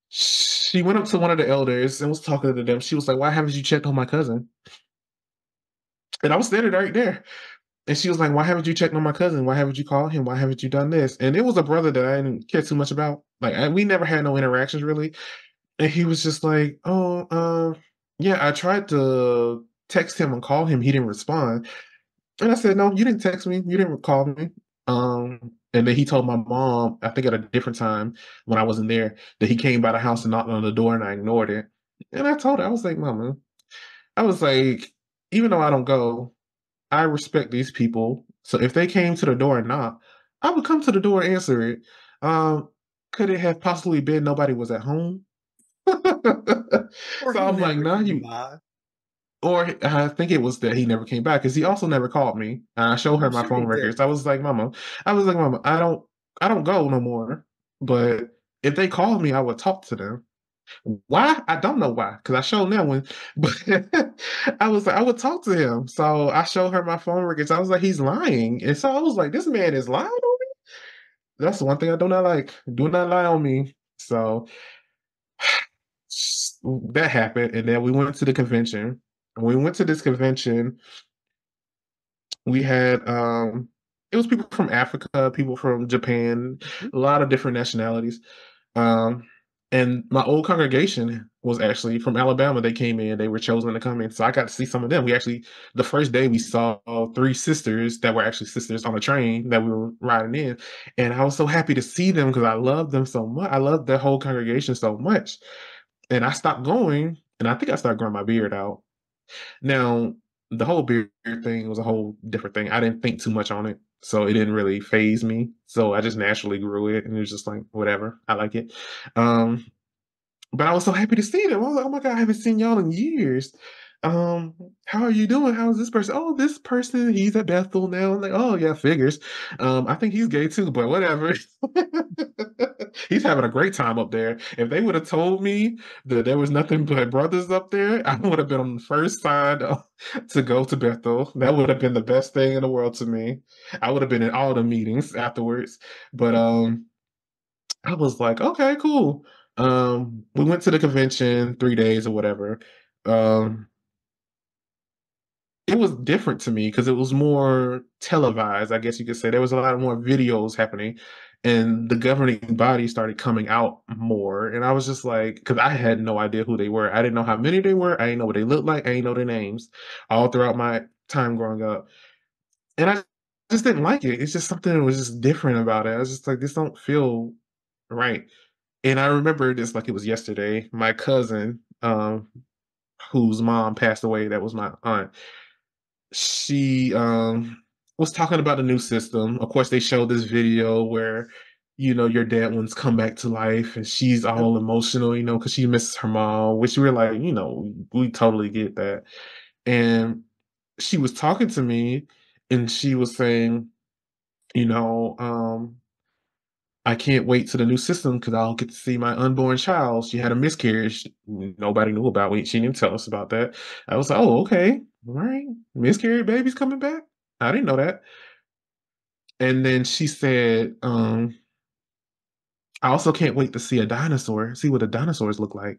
C: she went up to one of the elders and was talking to them. She was like, Why haven't you checked on my cousin? And I was standing right there. And she was like, Why haven't you checked on my cousin? Why haven't you called him? Why haven't you done this? And it was a brother that I didn't care too much about. Like, I, we never had no interactions really. And he was just like, Oh, uh, yeah, I tried to text him and call him. He didn't respond. And I said, No, you didn't text me. You didn't call me. Um, and then he told my mom, I think at a different time when I wasn't there, that he came by the house and knocked on the door and I ignored it. And I told her, I was like, Mama, I was like, even though I don't go, I respect these people. So if they came to the door and knocked, I would come to the door and answer it. Um, could it have possibly been nobody was at home? [LAUGHS] so I'm like, nah, you. By. Or I think it was that he never came back because he also never called me. I showed her my sure phone records. I was like, Mama, I was like, Mama, I don't, I don't go no more. But if they called me, I would talk to them. Why? I don't know why, because I showed them when, [LAUGHS] but I was like, I would talk to him. So I showed her my phone records. I was like, he's lying. And so I was like, this man is lying on me. That's the one thing I do not like. Do not lie on me. So [SIGHS] that happened. And then we went to the convention. And we went to this convention. We had um it was people from Africa, people from Japan, mm-hmm. a lot of different nationalities. Um and my old congregation was actually from Alabama. They came in, they were chosen to come in. So I got to see some of them. We actually, the first day we saw three sisters that were actually sisters on a train that we were riding in. And I was so happy to see them because I love them so much. I love the whole congregation so much. And I stopped going and I think I started growing my beard out. Now, the whole beard thing was a whole different thing. I didn't think too much on it. So it didn't really faze me. So I just naturally grew it and it was just like, whatever. I like it. Um, but I was so happy to see them. I was like, oh my God, I haven't seen y'all in years um, how are you doing? How's this person? Oh, this person, he's at Bethel now. I'm like, oh yeah, figures. Um, I think he's gay too, but whatever. [LAUGHS] he's having a great time up there. If they would have told me that there was nothing but brothers up there, [LAUGHS] I would have been on the first side to go to Bethel. That would have been the best thing in the world to me. I would have been in all the meetings afterwards. But um I was like, okay, cool. Um, we went to the convention three days or whatever. Um, it was different to me because it was more televised, I guess you could say. There was a lot more videos happening and the governing body started coming out more. And I was just like, because I had no idea who they were. I didn't know how many they were. I didn't know what they looked like. I didn't know their names all throughout my time growing up. And I just didn't like it. It's just something that was just different about it. I was just like, this don't feel right. And I remember this like it was yesterday. My cousin, um, whose mom passed away, that was my aunt she um, was talking about the new system. Of course, they showed this video where you know your dead ones come back to life, and she's all emotional, you know, because she misses her mom. Which we are like, you know, we totally get that. And she was talking to me, and she was saying, you know, um, I can't wait to the new system because I'll get to see my unborn child. She had a miscarriage. Nobody knew about it. She didn't tell us about that. I was like, oh, okay. All right. Miscarried baby's coming back. I didn't know that. And then she said, um, I also can't wait to see a dinosaur, see what the dinosaurs look like.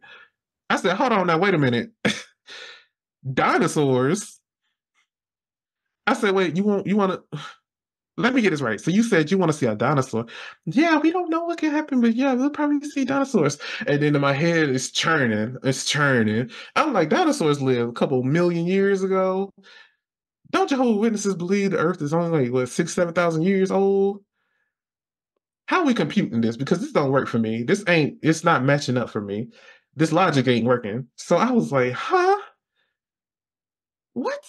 C: I said, hold on now, wait a minute. [LAUGHS] dinosaurs? I said, wait, you want you want to [SIGHS] let me get this right. So you said you want to see a dinosaur. Yeah, we don't know what can happen, but yeah, we'll probably see dinosaurs. And then in my head, it's churning. It's churning. I'm like, dinosaurs lived a couple million years ago. Don't Jehovah's Witnesses believe the Earth is only like what six, seven thousand years old? How are we computing this? Because this don't work for me. This ain't. It's not matching up for me. This logic ain't working. So I was like, huh? What?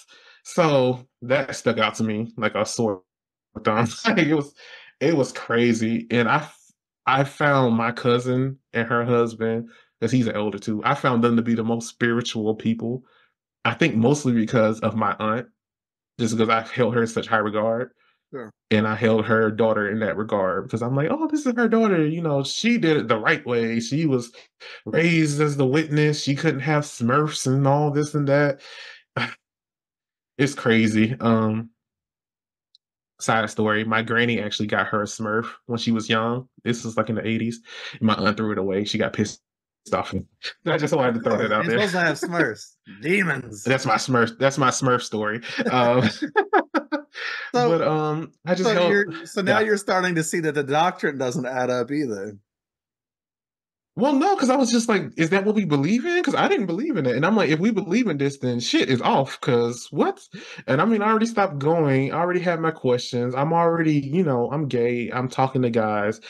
C: So that stuck out to me like a sore [LAUGHS] like it was it was crazy. And I I found my cousin and her husband, because he's an elder too, I found them to be the most spiritual people. I think mostly because of my aunt, just because I held her in such high regard. And I held her daughter in that regard because I'm like, oh, this is her daughter. You know, she did it the right way. She was raised as the witness. She couldn't have smurfs and all this and that. [SIGHS] It's crazy. Um, side story my granny actually got her a smurf when she was young this was like in the 80s my aunt threw it away she got pissed off i just wanted to throw that out
B: You're
C: there
B: supposed to have smurfs [LAUGHS] demons
C: that's my smurf that's my smurf story um, [LAUGHS] so, but um i just
B: so,
C: held,
B: so now yeah. you're starting to see that the doctrine doesn't add up either
C: well, no, because I was just like, is that what we believe in? Because I didn't believe in it. And I'm like, if we believe in this, then shit is off. Because what? And I mean, I already stopped going. I already had my questions. I'm already, you know, I'm gay. I'm talking to guys.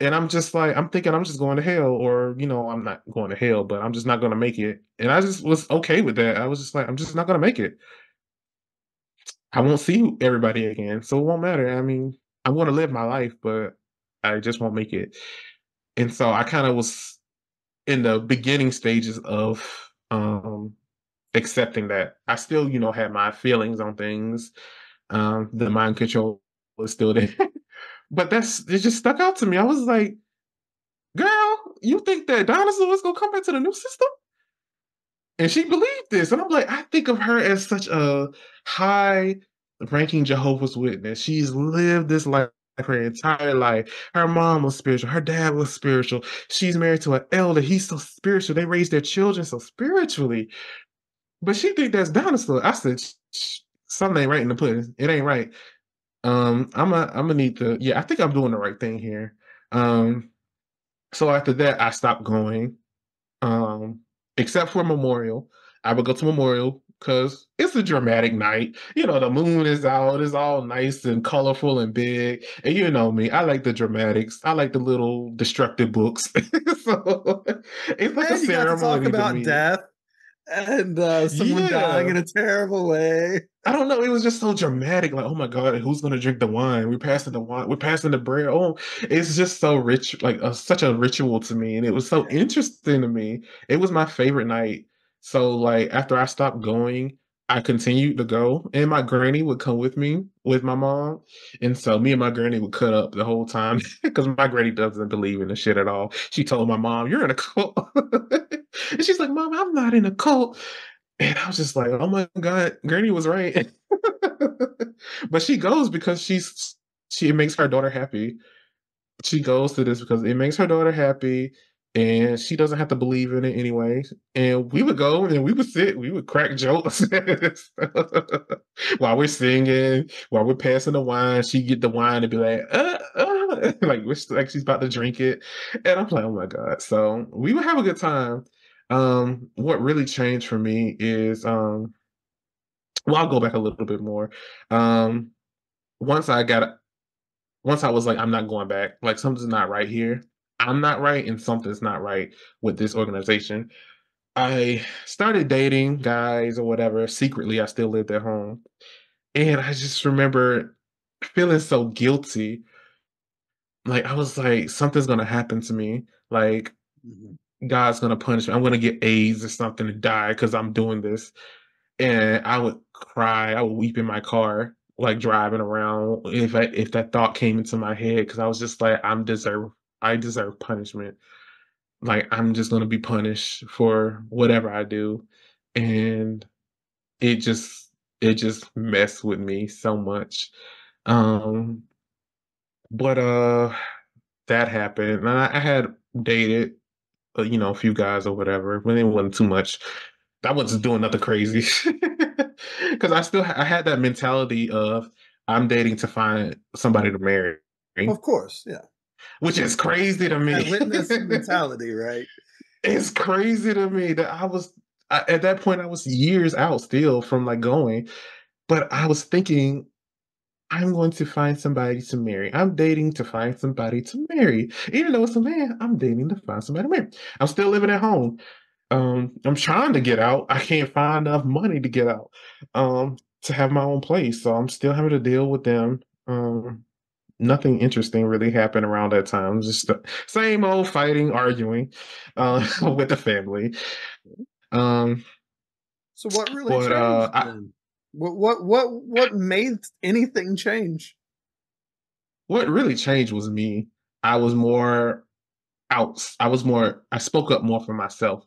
C: And I'm just like, I'm thinking I'm just going to hell, or, you know, I'm not going to hell, but I'm just not going to make it. And I just was okay with that. I was just like, I'm just not going to make it. I won't see everybody again. So it won't matter. I mean, I'm going to live my life, but I just won't make it and so I kind of was in the beginning stages of um accepting that. I still, you know, had my feelings on things. Um, the mind control was still [LAUGHS] there. But that's it just stuck out to me. I was like, girl, you think that dinosaur is gonna come back to the new system? And she believed this. And I'm like, I think of her as such a high ranking Jehovah's Witness. She's lived this life her entire life. Her mom was spiritual. Her dad was spiritual. She's married to an elder. He's so spiritual. They raised their children so spiritually. But she think that's dinosaur. I said, something ain't right in the pudding. It ain't right. Um, I'm a, I'm gonna need to. Yeah, I think I'm doing the right thing here. Um, so after that, I stopped going. Um, except for Memorial, I would go to Memorial because it's a dramatic night. You know, the moon is out, it's all nice and colorful and big. And you know me, I like the dramatics. I like the little destructive books. [LAUGHS] so
B: it's like and a ceremony. talk about death and uh, someone yeah. dying in a terrible way.
C: I don't know. It was just so dramatic. Like, oh my god, who's gonna drink the wine? We're passing the wine. We're passing the bread. Oh, it's just so rich, like uh, such a ritual to me, and it was so interesting to me. It was my favorite night. So, like after I stopped going, I continued to go, and my granny would come with me with my mom, and so me and my granny would cut up the whole time [LAUGHS] because my granny doesn't believe in the shit at all. She told my mom, "You're in a cult," [LAUGHS] and she's like, "Mom, I'm not in a cult." And I was just like, "Oh my god, granny was right." [LAUGHS] but she goes because she's she makes her daughter happy. She goes to this because it makes her daughter happy and she doesn't have to believe in it anyway. And we would go and we would sit, we would crack jokes [LAUGHS] while we're singing, while we're passing the wine. She get the wine and be like, uh, uh, [LAUGHS] like like she's about to drink it, and I'm like, oh my god. So we would have a good time. Um, what really changed for me is, um, well, I'll go back a little bit more. Um, once I got, once I was like, I'm not going back. Like something's not right here I'm not right and something's not right with this organization. I started dating guys or whatever secretly. I still lived at home. And I just remember feeling so guilty. Like, I was like, something's to happen to me. Like, mm-hmm. God's going to punish me. I'm going to get AIDS or something to die because I'm doing this. And I would cry. I would weep in my car, like driving around if I, if that thought came into my head because I was just like, I'm deserve I deserve punishment. Like I'm just gonna be punished for whatever I do. And it just it just messed with me so much. Um but uh that happened. And I, I had dated uh, you know, a few guys or whatever, but it wasn't too much. I wasn't doing nothing crazy. [LAUGHS] Cause I still ha- I had that mentality of I'm dating to find somebody to marry.
B: Of course, yeah
C: which is crazy to me.
B: That witness [LAUGHS] mentality, right?
C: It's crazy to me that I was I, at that point. I was years out still from like going, but I was thinking, I'm going to find somebody to marry. I'm dating to find somebody to marry. Even though it's a man, I'm dating to find somebody to marry. I'm still living at home. Um, I'm trying to get out. I can't find enough money to get out um, to have my own place. So I'm still having to deal with them. Um, nothing interesting really happened around that time. Just the same old fighting, arguing uh, [LAUGHS] with the family. Um,
B: so what really but, changed? Uh, I, what what what what made anything change?
C: What really changed was me. I was more out. I was more. I spoke up more for myself,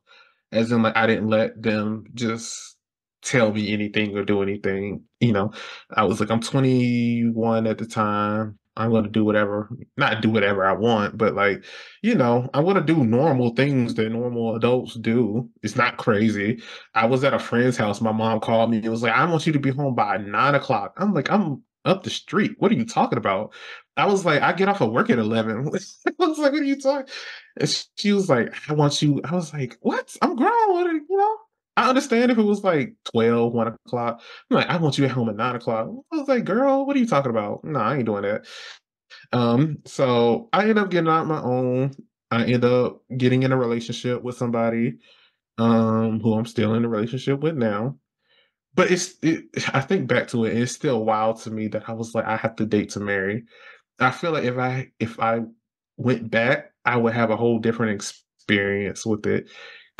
C: as in like I didn't let them just tell me anything or do anything. You know, I was like I'm 21 at the time. I'm going to do whatever, not do whatever I want, but like, you know, I'm going to do normal things that normal adults do. It's not crazy. I was at a friend's house. My mom called me. It was like, I want you to be home by nine o'clock. I'm like, I'm up the street. What are you talking about? I was like, I get off of work at 11. [LAUGHS] I was like, what are you talking? And she was like, I want you. I was like, what? I'm grown. You know? I understand if it was like 12, 1 o'clock. I'm like, I want you at home at 9 o'clock. I was like, girl, what are you talking about? No, I ain't doing that. Um, so I end up getting out my own. I end up getting in a relationship with somebody um who I'm still in a relationship with now. But it's it, I think back to it, it's still wild to me that I was like, I have to date to marry. I feel like if I if I went back I would have a whole different experience with it.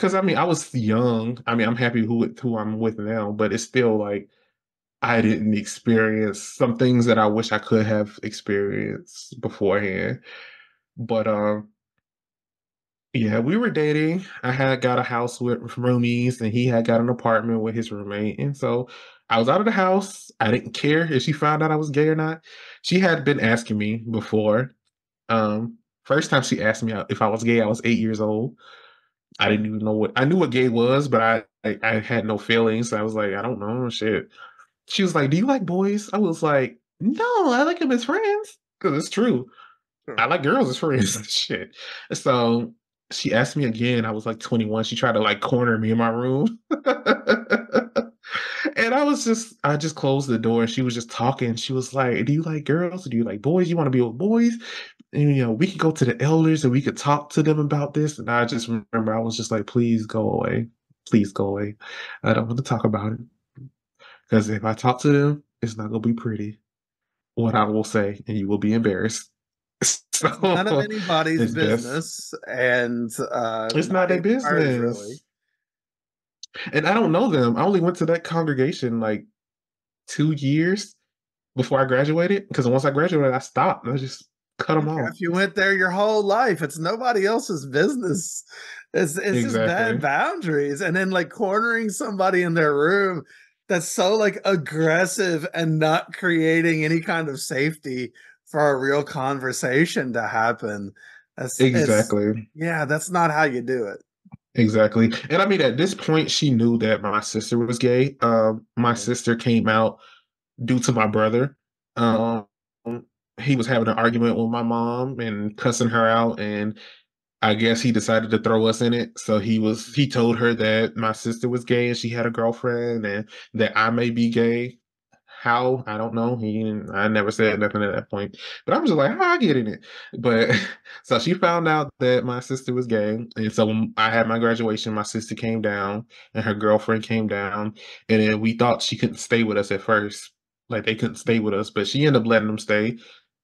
C: Cause I mean, I was young. I mean, I'm happy who who I'm with now, but it's still like I didn't experience some things that I wish I could have experienced beforehand. But um yeah, we were dating. I had got a house with roomies, and he had got an apartment with his roommate. And so I was out of the house. I didn't care if she found out I was gay or not. She had been asking me before. Um, first time she asked me if I was gay, I was eight years old. I didn't even know what I knew what gay was, but I, I, I had no feelings. I was like, I don't know shit. She was like, "Do you like boys?" I was like, "No, I like them as friends." Because it's true. Hmm. I like girls as friends. [LAUGHS] shit. So she asked me again. I was like 21. She tried to like corner me in my room. [LAUGHS] and I was just, I just closed the door and she was just talking. She was like, Do you like girls? Or do you like boys? You want to be with boys? And, you know, we could go to the elders and we could talk to them about this. And I just remember I was just like, Please go away. Please go away. I don't want to talk about it. Because if I talk to them, it's not going to be pretty. What I will say, and you will be embarrassed. [LAUGHS]
B: So, none of anybody's business, best. and uh,
C: it's not their business. Really. And I don't know them. I only went to that congregation like two years before I graduated. Because once I graduated, I stopped. I just cut them off.
B: If you went there your whole life, it's nobody else's business. It's, it's exactly. just bad boundaries. And then like cornering somebody in their room that's so like aggressive and not creating any kind of safety for a real conversation to happen.
C: That's, exactly.
B: Yeah, that's not how you do it.
C: Exactly. And I mean, at this point, she knew that my sister was gay. Um, my sister came out due to my brother. Um, he was having an argument with my mom and cussing her out. And I guess he decided to throw us in it. So he was, he told her that my sister was gay and she had a girlfriend and that I may be gay how I don't know. He I never said nothing at that point, but I'm just like, how I get in it. But [LAUGHS] so she found out that my sister was gay, and so when I had my graduation, my sister came down and her girlfriend came down, and then we thought she couldn't stay with us at first, like they couldn't stay with us, but she ended up letting them stay,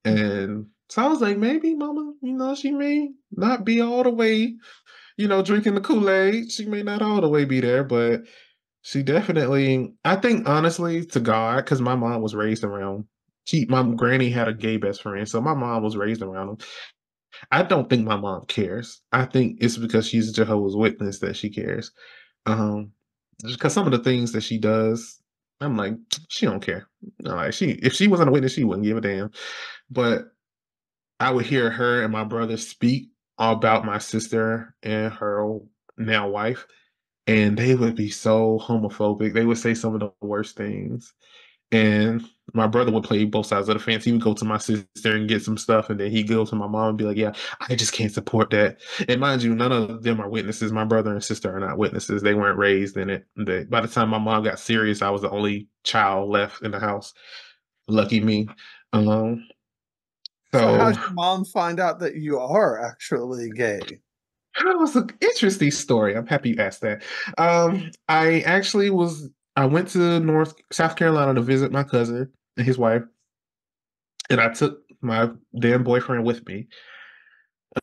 C: and so I was like, maybe Mama, you know, she may not be all the way, you know, drinking the Kool Aid. She may not all the way be there, but she definitely, I think, honestly, to God, because my mom was raised around. She, my granny had a gay best friend, so my mom was raised around him. I don't think my mom cares. I think it's because she's a Jehovah's Witness that she cares. Um, because some of the things that she does, I'm like, she don't care. Like she, if she wasn't a witness, she wouldn't give a damn. But I would hear her and my brother speak about my sister and her now wife, and they would be so homophobic. They would say some of the worst things. And my brother would play both sides of the fence. He would go to my sister and get some stuff, and then he'd go to my mom and be like, Yeah, I just can't support that. And mind you, none of them are witnesses. My brother and sister are not witnesses. They weren't raised in it. They, by the time my mom got serious, I was the only child left in the house. Lucky me. Um,
B: so, so how'd your mom find out that you are actually gay?
C: That was an interesting story. I'm happy you asked that. Um, I actually was I went to North South Carolina to visit my cousin and his wife, and I took my then boyfriend with me.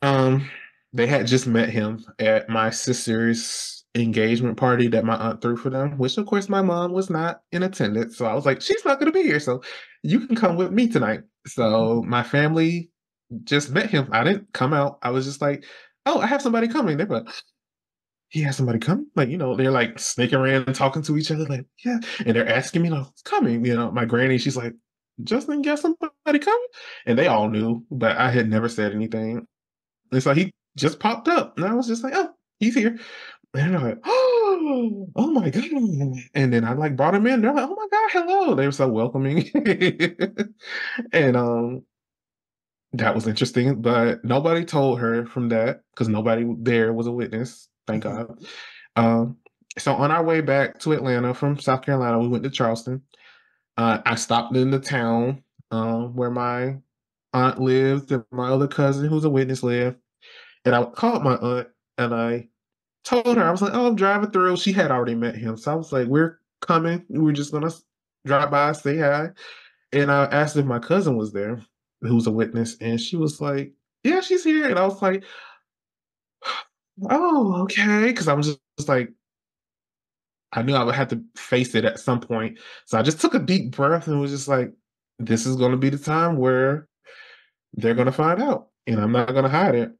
C: Um, they had just met him at my sister's engagement party that my aunt threw for them, which of course my mom was not in attendance. So I was like, she's not going to be here, so you can come with me tonight. So my family just met him. I didn't come out. I was just like, oh, I have somebody coming. They're like, he has somebody coming. Like, you know, they're like sneaking around and talking to each other, like, yeah. And they're asking me, like, coming. You know, my granny, she's like, Justin got somebody coming. And they all knew, but I had never said anything. And so he just popped up. And I was just like, oh, he's here. And they're like, oh, oh my God. And then I like brought him in. They're like, oh my God, hello. They were so welcoming. [LAUGHS] and um, that was interesting, but nobody told her from that because nobody there was a witness. Thank mm-hmm. God. Um, so on our way back to Atlanta from South Carolina, we went to Charleston. Uh, I stopped in the town um, where my aunt lived and my other cousin, who's a witness, lived. And I called my aunt and I told her, I was like, oh, I'm driving through. She had already met him. So I was like, we're coming. We're just going to drive by, say hi. And I asked if my cousin was there who's a witness, and she was like, yeah, she's here. And I was like, [SIGHS] oh, okay. Cause I was just, just like, I knew I would have to face it at some point. So I just took a deep breath and was just like, this is going to be the time where they're going to find out and I'm not going to hide it.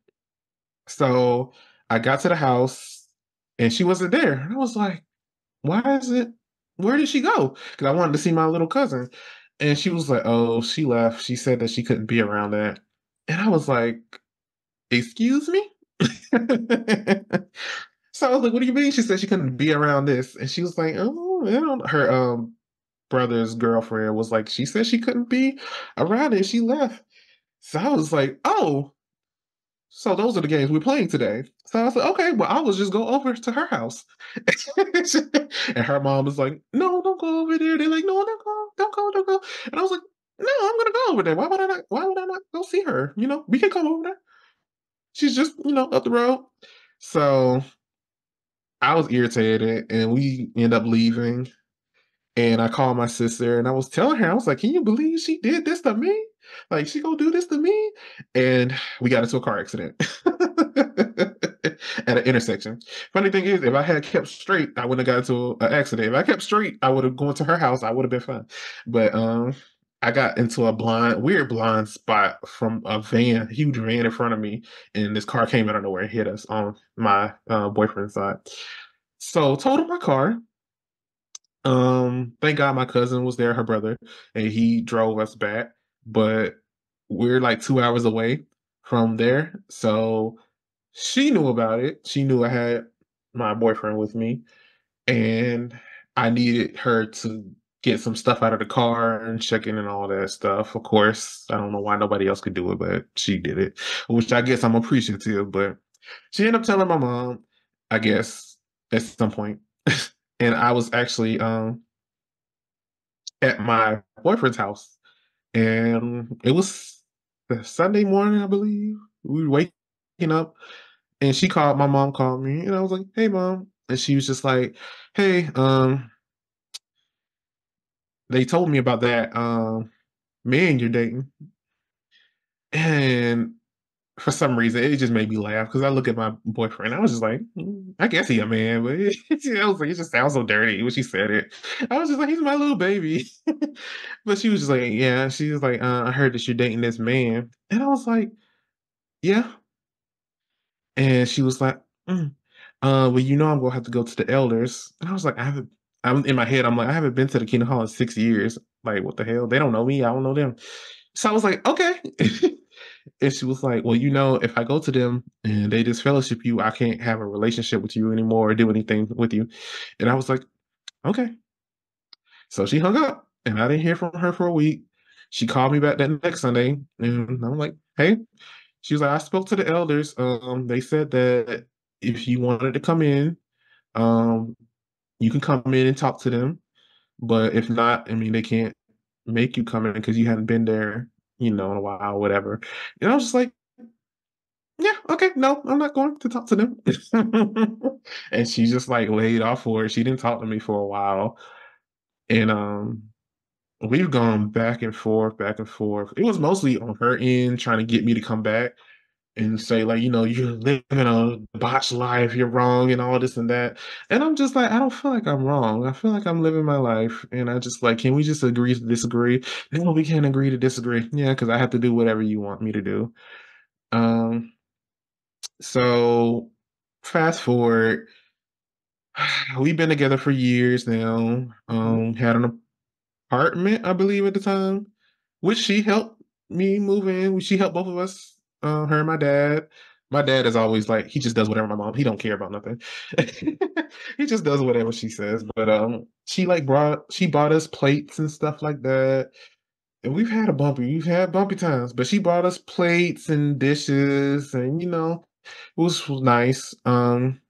C: So I got to the house and she wasn't there. And I was like, why is it? Where did she go? Because I wanted to see my little cousin. And she was like, oh, she left. She said that she couldn't be around that. And I was like, excuse me? [LAUGHS] so I was like, what do you mean? She said she couldn't be around this. And she was like, oh, I don't her um brother's girlfriend was like, she said she couldn't be around it. She left. So I was like, oh, so those are the games we're playing today. So I was like, okay, well, I was just go over to her house. [LAUGHS] and her mom was like, no, don't go over there. They're like, no, don't go, don't go, don't go. And I was like, no, I'm gonna go over there. Why would I not? Why would I not go see her? You know, we can come over there. She's just, you know, up the road. So I was irritated, and we end up leaving. And I called my sister, and I was telling her, I was like, "Can you believe she did this to me?" Like she gonna do this to me? And we got into a car accident [LAUGHS] at an intersection. Funny thing is, if I had kept straight, I wouldn't have got into an accident. If I kept straight, I would have gone to her house. I would have been fine. But um, I got into a blind, weird blind spot from a van, huge van in front of me, and this car came out of nowhere and hit us on my uh, boyfriend's side. So totaled my car. Um, thank God my cousin was there, her brother, and he drove us back but we're like two hours away from there. So she knew about it. She knew I had my boyfriend with me, and I needed her to get some stuff out of the car and check in and all that stuff. Of course, I don't know why nobody else could do it, but she did it, which I guess I'm appreciative. But she ended up telling my mom, I guess, at some point. [LAUGHS] and I was actually um at my boyfriend's house and it was Sunday morning, I believe. We were waking up, and she called. My mom called me, and I was like, "Hey, mom," and she was just like, "Hey, um, they told me about that um man you're dating," and for some reason, it just made me laugh because I look at my boyfriend. I was just like, mm, I guess he a man, but [LAUGHS] I was like, it just sounds so dirty when she said it. I was just like, he's my little baby. [LAUGHS] but she was just like, yeah. She was like, uh, I heard that you're dating this man, and I was like, yeah. And she was like, mm. uh, well, you know, I'm gonna have to go to the elders, and I was like, I haven't. I'm in my head. I'm like, I haven't been to the Kingdom Hall in six years. Like, what the hell? They don't know me. I don't know them. So I was like, okay. [LAUGHS] And she was like, Well, you know, if I go to them and they disfellowship you, I can't have a relationship with you anymore or do anything with you. And I was like, Okay. So she hung up and I didn't hear from her for a week. She called me back that next Sunday and I'm like, Hey, she was like, I spoke to the elders. Um, they said that if you wanted to come in, um, you can come in and talk to them. But if not, I mean, they can't make you come in because you hadn't been there you know, in a while, whatever. And I was just like, yeah, okay, no, I'm not going to talk to them. [LAUGHS] and she just like laid off for it. She didn't talk to me for a while. And um we've gone back and forth, back and forth. It was mostly on her end trying to get me to come back and say like, you know, you're living a botched life, you're wrong, and all this and that. And I'm just like, I don't feel like I'm wrong. I feel like I'm living my life, and I just like, can we just agree to disagree? No, we can't agree to disagree. Yeah, because I have to do whatever you want me to do. Um. So, fast forward, [SIGHS] we've been together for years now. Um, had an apartment, I believe, at the time, which she helped me move in. She helped both of us uh, her and my dad. My dad is always like he just does whatever my mom. He don't care about nothing. [LAUGHS] he just does whatever she says. But um, she like brought she bought us plates and stuff like that. And we've had a bumpy, we've had bumpy times, but she brought us plates and dishes, and you know, it was nice. Um,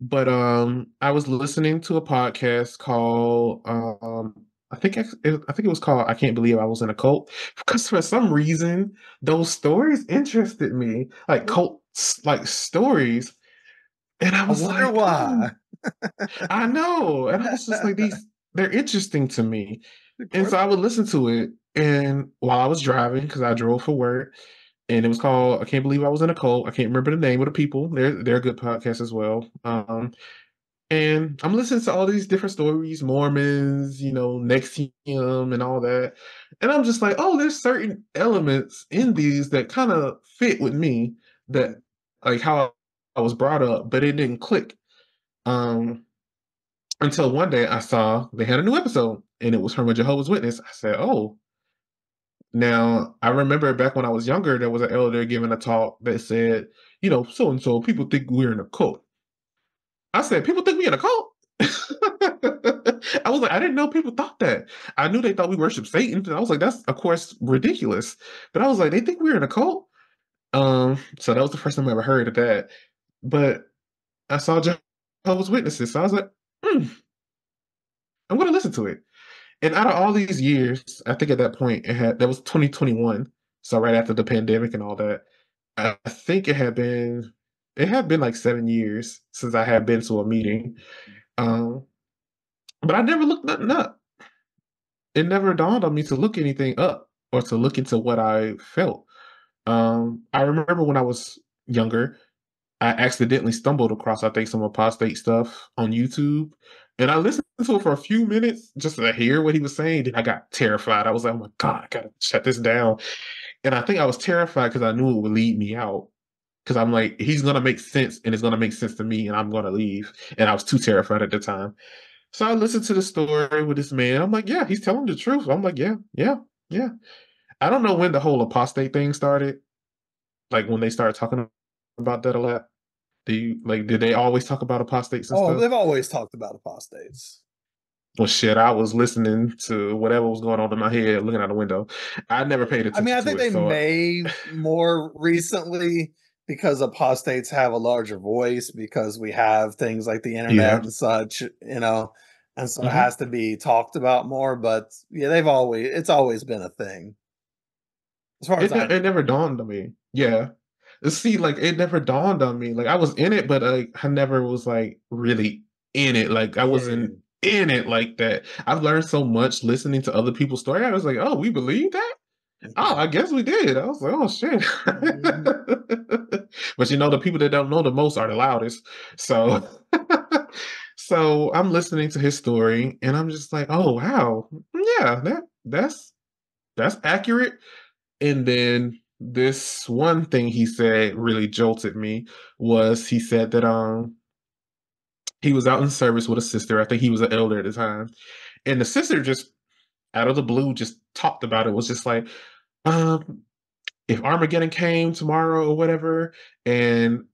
C: but um, I was listening to a podcast called um I think I think it was called "I Can't Believe I Was in a Cult" because for some reason those stories interested me, like cult like stories, and I was I like, why. Oh. I [LAUGHS] know, and I was just like, these they're interesting to me, and so I would listen to it, and while I was driving because I drove for work, and it was called I Can't Believe I Was in a Cult. I can't remember the name of the people. They're they're a good podcast as well. Um, and I'm listening to all these different stories, Mormons, you know, NXIVM and all that. And I'm just like, oh, there's certain elements in these that kind of fit with me that like how I was brought up, but it didn't click. Um until one day I saw they had a new episode and it was from a Jehovah's Witness. I said, Oh, now I remember back when I was younger, there was an elder giving a talk that said, you know, so and so people think we're in a cult. I said, people think we in a cult. [LAUGHS] I was like, I didn't know people thought that. I knew they thought we worship Satan. I was like, that's of course ridiculous. But I was like, they think we're in a cult. Um, so that was the first time I ever heard of that. But I saw Jehovah's Witnesses, so I was like, hmm, I'm gonna listen to it. And out of all these years, I think at that point it had that was 2021, so right after the pandemic and all that. I think it had been it had been like seven years since I had been to a meeting. Um, but I never looked nothing up. It never dawned on me to look anything up or to look into what I felt. Um, I remember when I was younger, I accidentally stumbled across, I think, some apostate stuff on YouTube. And I listened to it for a few minutes just to hear what he was saying. Then I got terrified. I was like, oh my God, I gotta shut this down. And I think I was terrified because I knew it would lead me out because I'm like, he's gonna make sense and it's gonna make sense to me, and I'm gonna leave. And I was too terrified at the time. So I listened to the story with this man. I'm like, yeah, he's telling the truth. I'm like, yeah, yeah, yeah. I don't know when the whole apostate thing started. Like when they started talking about that a lot. Do you like did they always talk about apostates
B: oh, stuff? they've always talked about apostates.
C: Well, shit, I was listening to whatever was going on in my head, looking out the window. I never paid attention.
B: I mean, I think
C: it,
B: they so may more recently because apostates have a larger voice because we have things like the internet yeah. and such, you know, and so mm-hmm. it has to be talked about more. But yeah, they've always it's always been a thing.
C: As far as it, it never dawned on me. Yeah, see, like it never dawned on me. Like I was in it, but like I never was like really in it. Like I wasn't in it like that. I've learned so much listening to other people's story. I was like, oh, we believe that. Oh, I guess we did. I was like, oh shit. Mm-hmm. [LAUGHS] but you know, the people that don't know the most are the loudest. So [LAUGHS] so I'm listening to his story and I'm just like, oh wow. Yeah, that that's that's accurate. And then this one thing he said really jolted me was he said that um he was out in service with a sister. I think he was an elder at the time. And the sister just out of the blue just talked about it, was just like, um, if Armageddon came tomorrow or whatever, and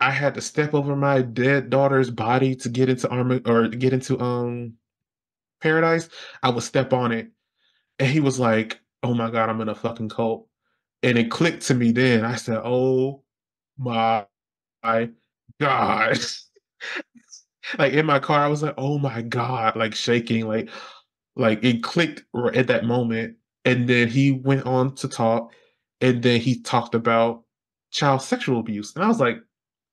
C: I had to step over my dead daughter's body to get into Arma or get into um paradise, I would step on it. And he was like, Oh my god, I'm in a fucking cult. And it clicked to me then. I said, Oh my, my God. [LAUGHS] like in my car, I was like, oh my God, like shaking, like like it clicked at that moment and then he went on to talk, and then he talked about child sexual abuse. And I was like,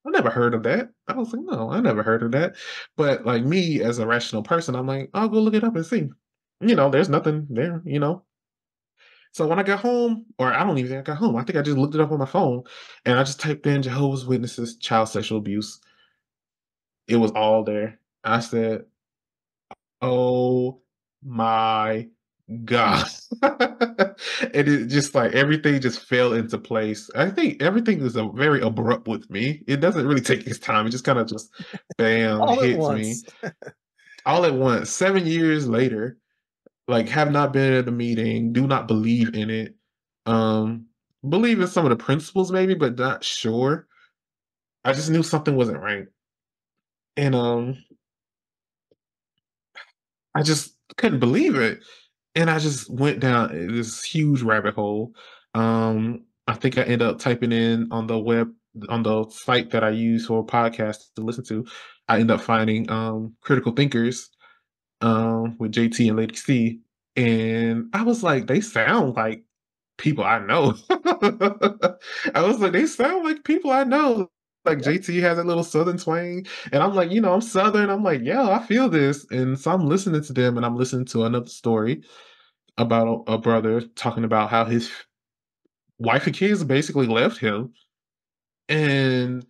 C: I never heard of that. I was like, no, I never heard of that. But like me as a rational person, I'm like, I'll go look it up and see. You know, there's nothing there, you know. So when I got home, or I don't even think I got home, I think I just looked it up on my phone and I just typed in Jehovah's Witnesses child sexual abuse. It was all there. I said, Oh my God. [LAUGHS] and it just like everything just fell into place. I think everything is a very abrupt with me. It doesn't really take its time. It just kind of just bam [LAUGHS] hits me. [LAUGHS] all at once. Seven years later, like have not been at a meeting, do not believe in it. Um, believe in some of the principles maybe, but not sure. I just knew something wasn't right. And um I just couldn't believe it and I just went down this huge rabbit hole. Um, I think I ended up typing in on the web on the site that I use for podcasts to listen to. I ended up finding um, critical thinkers um, with JT and Lady C, and I was like, they sound like people I know. [LAUGHS] I was like, they sound like people I know. Like JT has a little southern twang, and I'm like, you know, I'm southern. I'm like, yeah, I feel this, and so I'm listening to them, and I'm listening to another story about a, a brother talking about how his wife and kids basically left him. And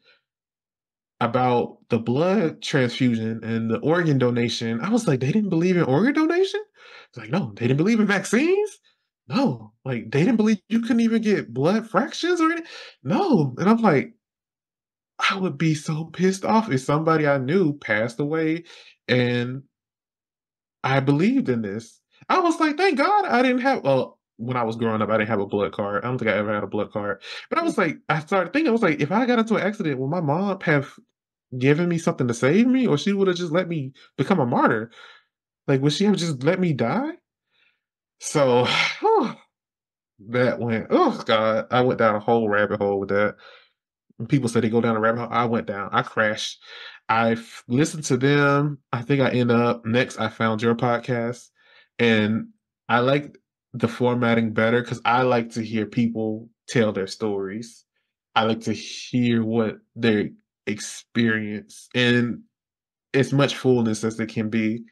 C: about the blood transfusion and the organ donation, I was like, they didn't believe in organ donation? It's like, no, they didn't believe in vaccines? No, like they didn't believe you couldn't even get blood fractions or anything. No. And I'm like, I would be so pissed off if somebody I knew passed away and I believed in this. I was like, thank God I didn't have well, when I was growing up, I didn't have a blood card. I don't think I ever had a blood card. But I was like, I started thinking, I was like, if I got into an accident, would my mom have given me something to save me? Or she would have just let me become a martyr? Like, would she have just let me die? So [SIGHS] [SIGHS] that went, oh God, I went down a whole rabbit hole with that. People said they go down a rabbit hole. I went down. I crashed. I've listened to them. I think I end up next. I found your podcast, and I like the formatting better because I like to hear people tell their stories. I like to hear what their experience and as much fullness as it can be.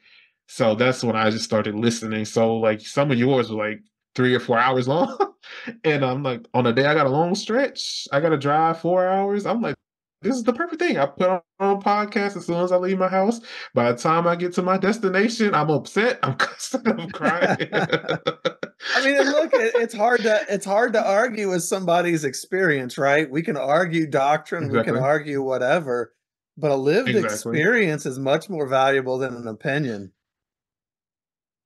C: So that's when I just started listening. So like some of yours were like three or four hours long. [LAUGHS] and I'm like, on a day I got a long stretch, I gotta drive four hours. I'm like, this is the perfect thing. I put on, on podcast as soon as I leave my house. By the time I get to my destination, I'm upset. I'm [LAUGHS] cussing. I'm crying. [LAUGHS]
B: I mean, look, it, it's hard to it's hard to argue with somebody's experience, right? We can argue doctrine, exactly. we can argue whatever, but a lived exactly. experience is much more valuable than an opinion.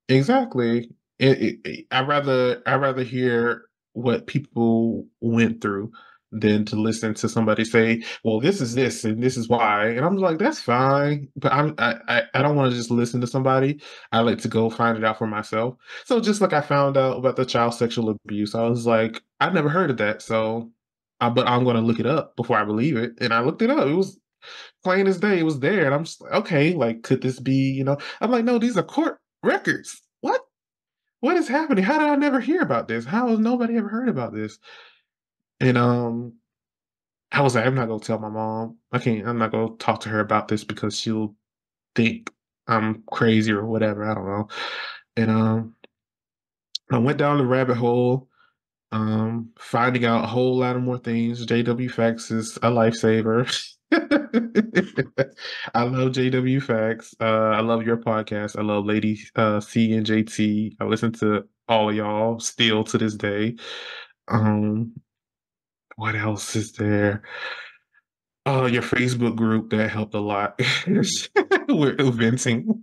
C: Exactly. It, it, I rather I rather hear what people went through than to listen to somebody say, "Well, this is this and this is why," and I'm like, "That's fine," but I'm I I don't want to just listen to somebody. I like to go find it out for myself. So just like I found out about the child sexual abuse, I was like, I never heard of that, so I, but I'm going to look it up before I believe it, and I looked it up. It was plain as day. It was there, and I'm just like, okay, like could this be? You know, I'm like, no, these are court records. What? What is happening? How did I never hear about this? How has nobody ever heard about this? And um, I was like, I'm not gonna tell my mom. I can't. I'm not gonna talk to her about this because she'll think I'm crazy or whatever. I don't know. And um, I went down the rabbit hole, um, finding out a whole lot of more things. JW Facts is a lifesaver. [LAUGHS] [LAUGHS] I love JW Facts. Uh, I love your podcast. I love Lady uh, C and JT. I listen to all y'all still to this day. Um, what else is there? Oh, your Facebook group that helped a lot. [LAUGHS] We're venting [LAUGHS]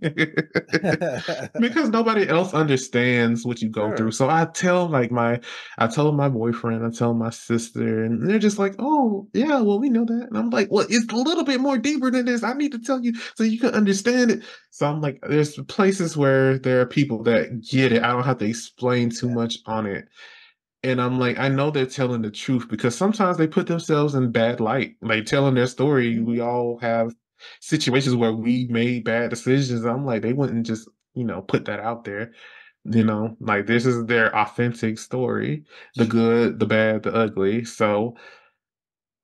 C: because nobody else understands what you go sure. through. So I tell like my, I tell my boyfriend, I tell my sister, and they're just like, "Oh, yeah, well, we know that." And I'm like, "Well, it's a little bit more deeper than this. I need to tell you so you can understand it." So I'm like, there's places where there are people that get it. I don't have to explain too much on it. And I'm like, I know they're telling the truth because sometimes they put themselves in bad light. Like telling their story, we all have situations where we made bad decisions. I'm like, they wouldn't just, you know, put that out there. You know, like this is their authentic story the good, the bad, the ugly. So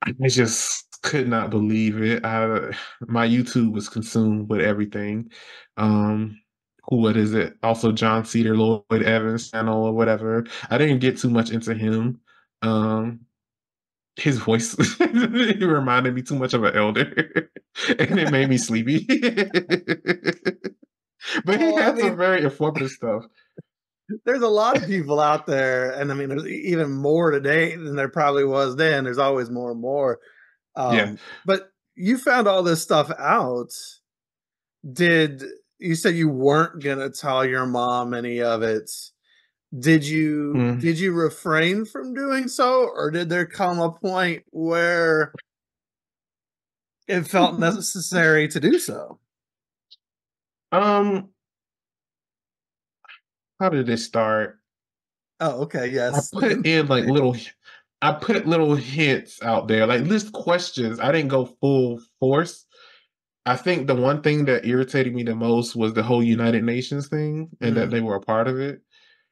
C: I just could not believe it. I, my YouTube was consumed with everything. Um, what is it? Also John Cedar, Lloyd Evans channel or whatever. I didn't get too much into him. Um his voice he [LAUGHS] reminded me too much of an elder [LAUGHS] and it made me sleepy. [LAUGHS] but he well, had I mean, some very informative stuff.
B: There's a lot of people out there, and I mean, there's even more today than there probably was then. There's always more and more. Um, yeah. But you found all this stuff out. Did you said you weren't gonna tell your mom any of it. Did you mm. did you refrain from doing so, or did there come a point where it felt [LAUGHS] necessary to do so?
C: Um, how did it start?
B: Oh, okay, yes.
C: I put in like [LAUGHS] little, I put little hints out there, like list questions. I didn't go full force, I think the one thing that irritated me the most was the whole United Nations thing and mm. that they were a part of it.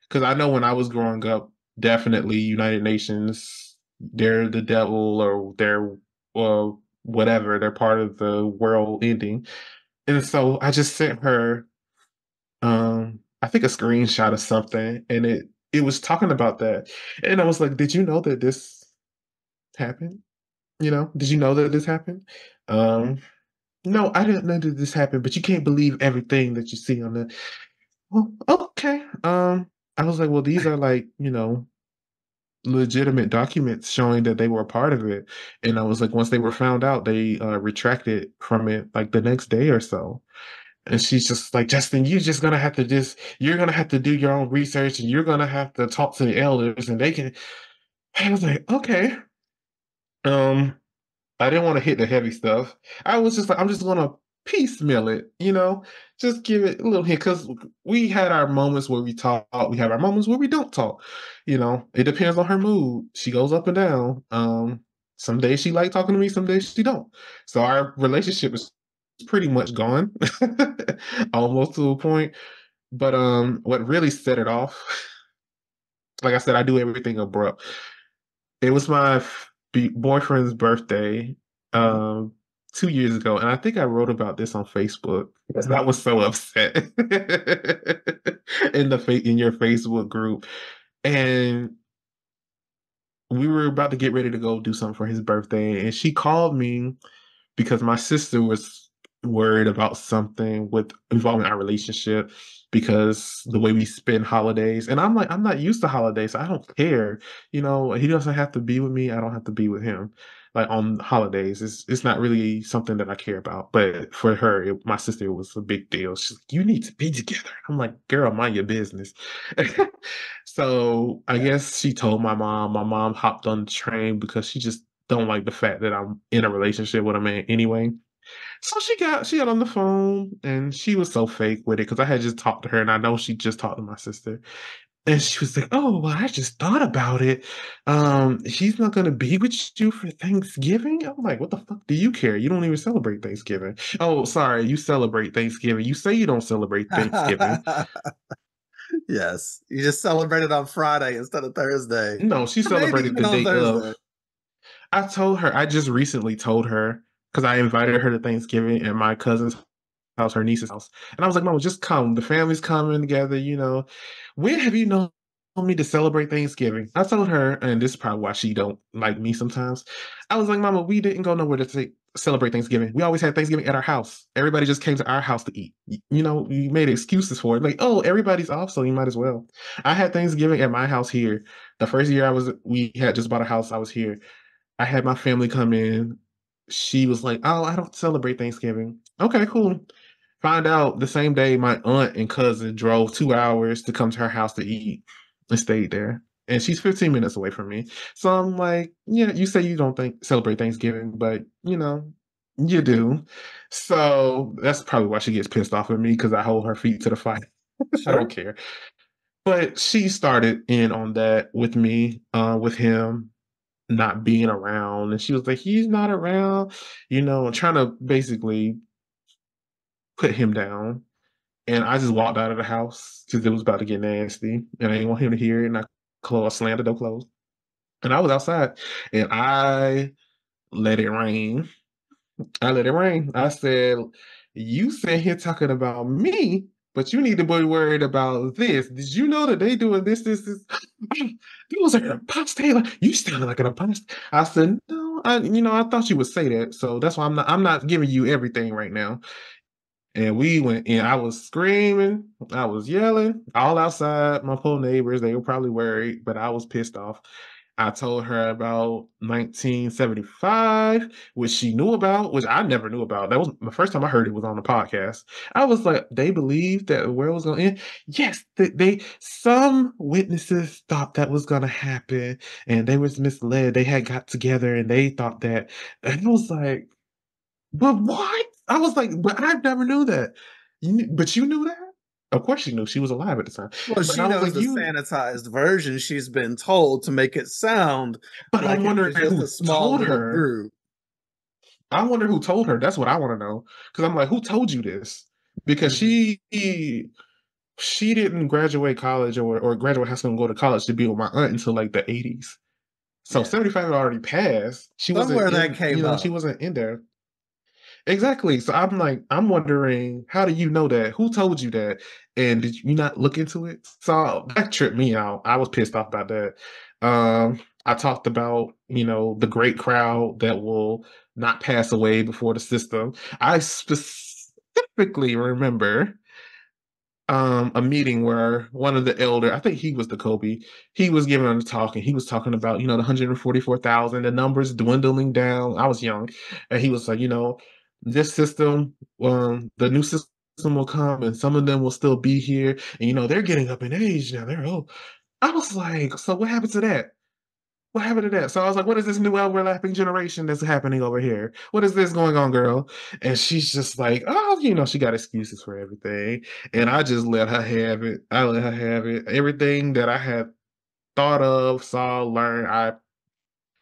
C: Because I know when I was growing up, definitely United Nations, they're the devil or they're well, whatever, they're part of the world ending. And so I just sent her um I think a screenshot of something and it it was talking about that, and I was like, "Did you know that this happened? You know, did you know that this happened?" Um, no, I didn't know that this happened, but you can't believe everything that you see on the. Well, okay. Um, I was like, well, these are like you know legitimate documents showing that they were a part of it. And I was like, once they were found out, they uh, retracted from it like the next day or so. And she's just like, Justin, you're just gonna have to just, you're gonna have to do your own research and you're gonna have to talk to the elders and they can. I was like, okay. Um, I didn't want to hit the heavy stuff. I was just like, I'm just gonna piecemeal it, you know, just give it a little hint because we had our moments where we talk, we have our moments where we don't talk. You know, it depends on her mood. She goes up and down. Um, some days she like talking to me, some days she don't. So our relationship is pretty much gone, [LAUGHS] almost to a point. But um, what really set it off, like I said, I do everything abrupt. It was my boyfriend's birthday. Um, two years ago, and I think I wrote about this on Facebook because I was so [LAUGHS] upset in the in your Facebook group, and we were about to get ready to go do something for his birthday, and she called me because my sister was worried about something with involving our relationship because the way we spend holidays and i'm like i'm not used to holidays so i don't care you know he doesn't have to be with me i don't have to be with him like on holidays. It's it's not really something that I care about. But for her, it, my sister, it was a big deal. She's like, "You need to be together." I'm like, "Girl, mind your business." [LAUGHS] so I guess she told my mom. My mom hopped on the train because she just don't like the fact that I'm in a relationship with a man anyway. So she got she got on the phone and she was so fake with it because I had just talked to her and I know she just talked to my sister. And she was like, "Oh, well, I just thought about it. Um, he's not gonna be with you for Thanksgiving." I'm like, "What the fuck do you care? You don't even celebrate Thanksgiving." Oh, sorry, you celebrate Thanksgiving. You say you don't celebrate Thanksgiving. [LAUGHS]
B: yes, you just celebrated on Friday instead of Thursday.
C: No, she [LAUGHS] celebrated the day of. I told her. I just recently told her because I invited her to Thanksgiving and my cousin's house, her niece's house. And I was like, Mama, just come. The family's coming together, you know. When have you known me to celebrate Thanksgiving? I told her, and this is probably why she don't like me sometimes. I was like, Mama, we didn't go nowhere to say, celebrate Thanksgiving. We always had Thanksgiving at our house. Everybody just came to our house to eat. You know, you made excuses for it. Like, oh, everybody's off, so you might as well. I had Thanksgiving at my house here. The first year I was, we had just bought a house. I was here. I had my family come in. She was like, "Oh, I don't celebrate Thanksgiving." Okay, cool. Find out the same day my aunt and cousin drove two hours to come to her house to eat and stayed there. And she's 15 minutes away from me. So I'm like, yeah, you say you don't think celebrate Thanksgiving, but you know, you do. So that's probably why she gets pissed off at me because I hold her feet to the [LAUGHS] fire. I don't care. But she started in on that with me, uh, with him not being around. And she was like, he's not around, you know, trying to basically put him down. And I just walked out of the house because it was about to get nasty. And I didn't want him to hear it. And I closed, I slammed the door closed. And I was outside and I let it rain. I let it rain. I said, You sit here talking about me, but you need to be worried about this. Did you know that they doing this, this, this? [GASPS] Those are apostate. You sound like an apostate. I said, No, I you know, I thought you would say that. So that's why I'm not I'm not giving you everything right now. And we went in. I was screaming, I was yelling, all outside. My poor neighbors, they were probably worried, but I was pissed off. I told her about 1975, which she knew about, which I never knew about. That was the first time I heard it was on the podcast. I was like, they believed that the world was going to end. Yes, they, they some witnesses thought that was going to happen, and they was misled. They had got together and they thought that, and I was like, but what? I was like, but I never knew that. You, but you knew that? Of course she knew. She was alive at the time.
B: Well, but she knows like, the you... sanitized version she's been told to make it sound.
C: But like I'm wondering who a small told her. Group. I wonder who told her. That's what I want to know. Because I'm like, who told you this? Because mm-hmm. she she didn't graduate college or, or graduate high school and go to college to be with my aunt until like the 80s. So yeah. 75 had already passed. She
B: Somewhere
C: wasn't
B: that
C: in,
B: came
C: you know,
B: up.
C: She wasn't in there. Exactly. So I'm like, I'm wondering, how do you know that? Who told you that? And did you not look into it? So that tripped me out. I was pissed off about that. Um, I talked about, you know, the great crowd that will not pass away before the system. I specifically remember um a meeting where one of the elder, I think he was the COBE, he was giving a talk and he was talking about, you know, the 144,000, the numbers dwindling down. I was young, and he was like, you know, this system, um, the new system will come and some of them will still be here. And you know, they're getting up in age now. They're old. I was like, so what happened to that? What happened to that? So I was like, what is this new overlapping generation that's happening over here? What is this going on, girl? And she's just like, oh, you know, she got excuses for everything. And I just let her have it. I let her have it. Everything that I had thought of, saw, learned, I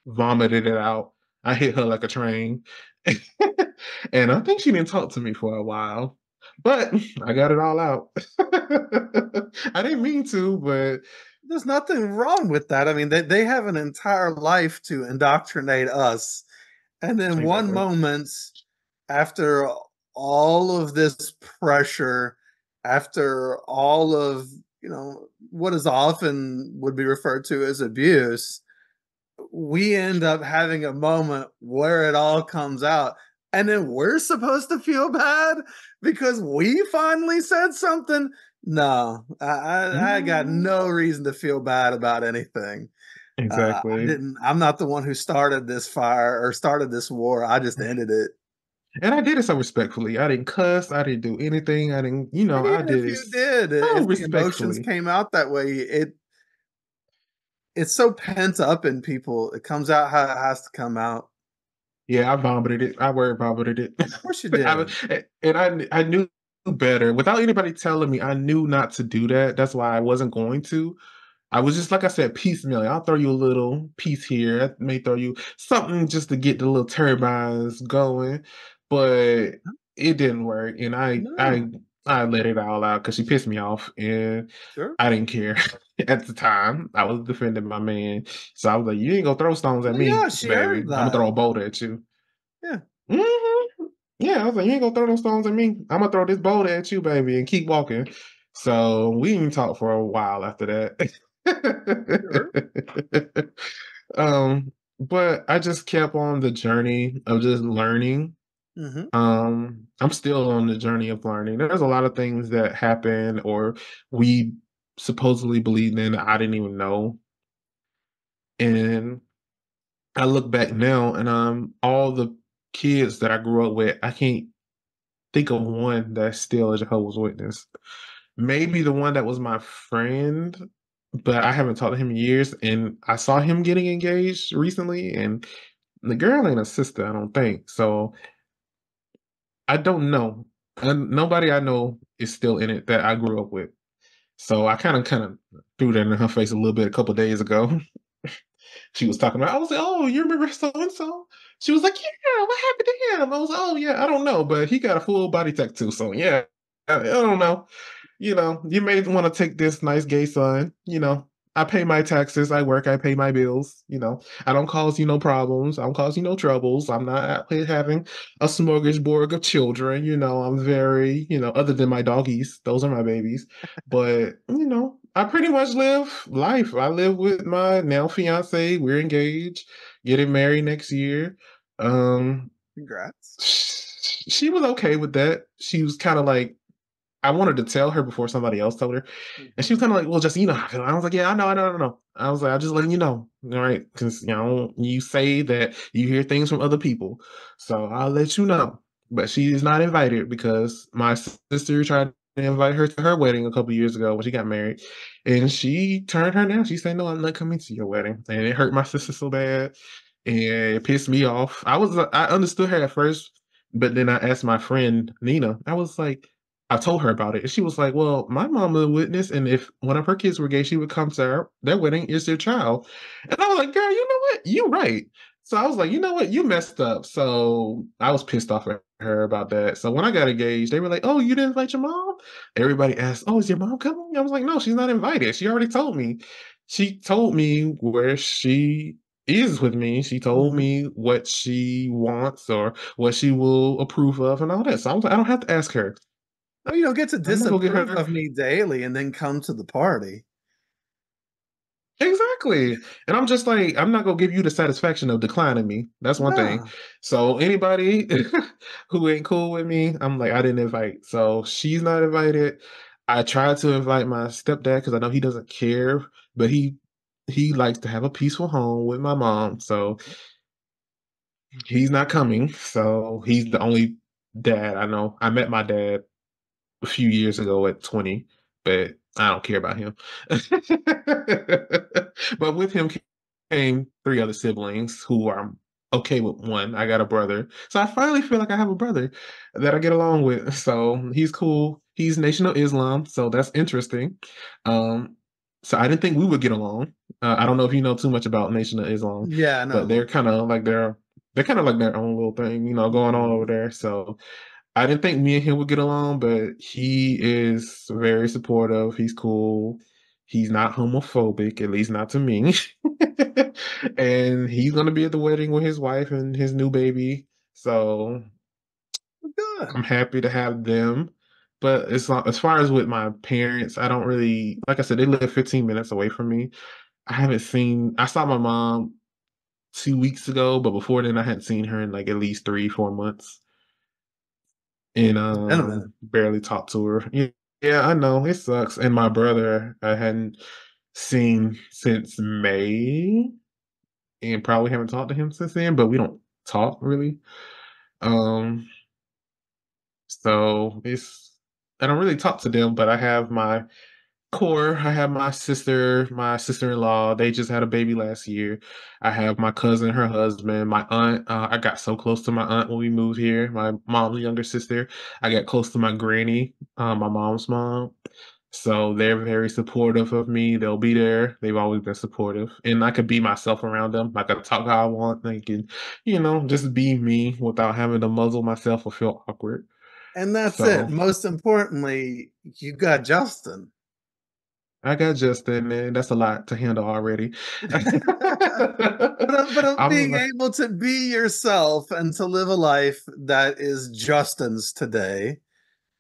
C: vomited it out. I hit her like a train. [LAUGHS] and I think she didn't talk to me for a while. But I got it all out. [LAUGHS] I didn't mean to, but
B: there's nothing wrong with that. I mean, they, they have an entire life to indoctrinate us. And then exactly. one moment after all of this pressure, after all of, you know, what is often would be referred to as abuse, we end up having a moment where it all comes out. And then we're supposed to feel bad because we finally said something no, I, I, I, got mm. no reason to feel bad about anything.
C: Exactly.
B: Uh, I didn't. I'm not the one who started this fire or started this war. I just ended it.
C: And I did it so respectfully. I didn't cuss. I didn't do anything. I didn't, you know, I did
B: it. You did. So if emotions came out that way, it it's so pent up in people. It comes out how it has to come out.
C: Yeah, I vomited it. I word vomited it.
B: Of course you [LAUGHS] did.
C: I, and I I knew better without anybody telling me. I knew not to do that. That's why I wasn't going to. I was just like I said, piecemeal. I'll throw you a little piece here. I may throw you something just to get the little turbines going, but mm-hmm. it didn't work. And I, no. I, I let it all out because she pissed me off, and sure. I didn't care [LAUGHS] at the time. I was defending my man, so I was like, "You ain't gonna throw stones at well, me, yeah, baby. I'm gonna throw a bolt at you."
B: Yeah. Mm-hmm.
C: Yeah, I was like, you ain't gonna throw no stones at me. I'm gonna throw this boulder at you, baby, and keep walking. So we didn't talk for a while after that. [LAUGHS] um, but I just kept on the journey of just learning. Mm-hmm. Um, I'm still on the journey of learning. There's a lot of things that happen or we supposedly believed in that I didn't even know. And I look back now and um all the kids that I grew up with, I can't think of one that's still a Jehovah's Witness. Maybe the one that was my friend, but I haven't talked to him in years. And I saw him getting engaged recently, and the girl ain't a sister, I don't think. So I don't know. And nobody I know is still in it that I grew up with. So I kind of kind of threw that in her face a little bit a couple days ago. [LAUGHS] she was talking about. I was like, "Oh, you remember so and so?" She was like, "Yeah, what happened to him?" I was like, "Oh yeah, I don't know, but he got a full body tattoo, so yeah, I, I don't know. You know, you may want to take this nice gay son. You know, I pay my taxes, I work, I pay my bills. You know, I don't cause you no problems. I don't cause you no troubles. I'm not having a smorgasbord of children. You know, I'm very, you know, other than my doggies, those are my babies. But you know, I pretty much live life. I live with my now fiance. We're engaged, getting married next year. Um,
B: Congrats.
C: She was okay with that. She was kind of like, I wanted to tell her before somebody else told her, and she was kind of like, "Well, just you know." I was like, "Yeah, I know, I know, I know." I was like, "I'm just letting you know, all right?" Because you know, you say that you hear things from other people, so I'll let you know. But she is not invited because my sister tried to invite her to her wedding a couple years ago when she got married, and she turned her down. She said, "No, I'm not coming to your wedding," and it hurt my sister so bad and it pissed me off. I was uh, I understood her at first, but then I asked my friend Nina. I was like, I told her about it, and she was like, "Well, my mom a witness, and if one of her kids were gay, she would come to her, their wedding is their child." And I was like, "Girl, you know what? You're right." So I was like, "You know what? You messed up." So I was pissed off at her about that. So when I got engaged, they were like, "Oh, you didn't invite your mom?" Everybody asked, "Oh, is your mom coming?" I was like, "No, she's not invited. She already told me." She told me where she is with me. She told
B: Mhm.
C: me what she wants or what she will approve of and all that. So I was like, I don't have to ask her.
B: No, you don't get to
C: I'm gonna go get
B: disapprove of me daily and then come to the party.
C: Exactly. And I'm just like, I'm not gonna give you the satisfaction of declining me. That's one thing. So anybody [LAUGHS] who ain't cool with me, I'm like, I didn't invite. So she's not invited. I tried to invite my stepdad because I know he doesn't care, but he he likes to have a peaceful home with my mom. So he's not coming. So he's the only dad I know. I met my dad a few years ago at 20, but I don't care about him. [LAUGHS] but with him came three other siblings who are okay with one. I got a brother. So I finally feel like I have a brother that I get along with. [LAUGHS] So he's cool. He's Nation of Islam, so that's interesting. Um, so I didn't think we would get along. Uh, I don't know if you know too much about Nation of Islam,
B: Yeah, I know.
C: but they're kind of like they're they're kind of like their own little thing, you know, going on over there. So I didn't think me and him would get along, but he is very supportive. He's cool. He's not homophobic, at least not to me. [LAUGHS] and he's gonna be at the wedding with his wife and his new baby. So. I'm happy to have them. But not as far as with my parents, I don't really like I said, they live 15 minutes away from me. I haven't seen I saw my mom two weeks ago, but before then I hadn't seen her in like at least three, four months. And
B: It's been a
C: um barely talked to her. Yeah, yeah, I know it sucks. And my brother I hadn't seen since May and probably haven't talked to him since then, but we don't talk really. Um so it's I don't really talk to them, but I have my core. I have my sister, my sister-in-law. They just had a baby last year. I have my cousin, her husband, my aunt. Uh, I got so close to my aunt when we moved here. My mom's younger sister. I got close to my granny, uh, my mom's mom. So they're very supportive of me. They'll be there. They've always been supportive, and I could be myself around them. I could talk how I want. They can, you know, just be me without having to muzzle myself or feel awkward.
B: And that's it. Most importantly, you got Justin.
C: I got Justin, man. That's a lot to handle already. [LAUGHS]
B: But but [LAUGHS] of
C: I'm
B: being
C: like,
B: able to be yourself and to live a life that is Justin's today.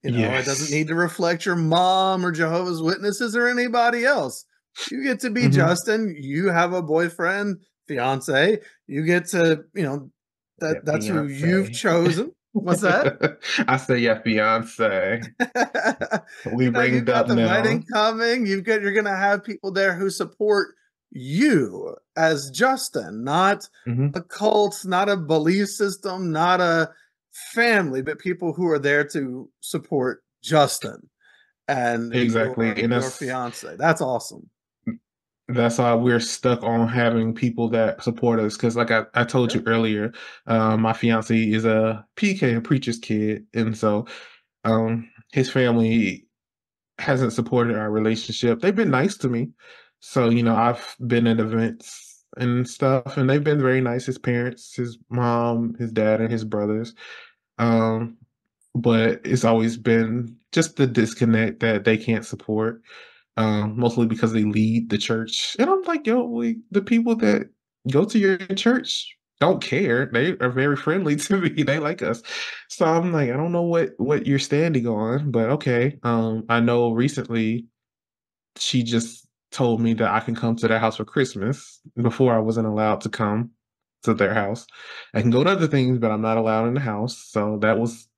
B: You know, it doesn't need to reflect your mom or Jehovah's Witnesses or anybody else. You get to be
C: Mhm.
B: Justin. You have a boyfriend, fiance. You get to, you know, that that's who you've [LAUGHS] chosen. What's that? [LAUGHS]
C: I say, yeah, fiance. [LAUGHS] We
B: you
C: ringed up
B: the
C: now.
B: wedding coming. You've got you're gonna have people there who support you as Justin, not
C: Mhm.
B: a cult, not a belief system, not a family, but people who are there to support Justin and
C: Exactly,
B: your
C: and
B: your fiance. That's awesome.
C: That's why we're stuck on having people that support us. Because, like I, I told you earlier, um, my fiance is a PK, a preacher's kid, and so um, his family hasn't supported our relationship. They've been nice to me. So, you know, I've been at events and stuff, and they've been very nice. His parents, his mom, his dad, and his brothers. Um, but it's always been just the disconnect that they can't support, um, mostly because they lead the church. And I'm like, yo, we, the people that go to your church don't care. They are very friendly [LAUGHS] to me. They like us. So I'm like, I don't know what what you're standing on, but okay. Um, I know recently she just told me that I can come to their house for Christmas before I wasn't allowed to come to their house. I can go to other things, but I'm not allowed in the house. So that was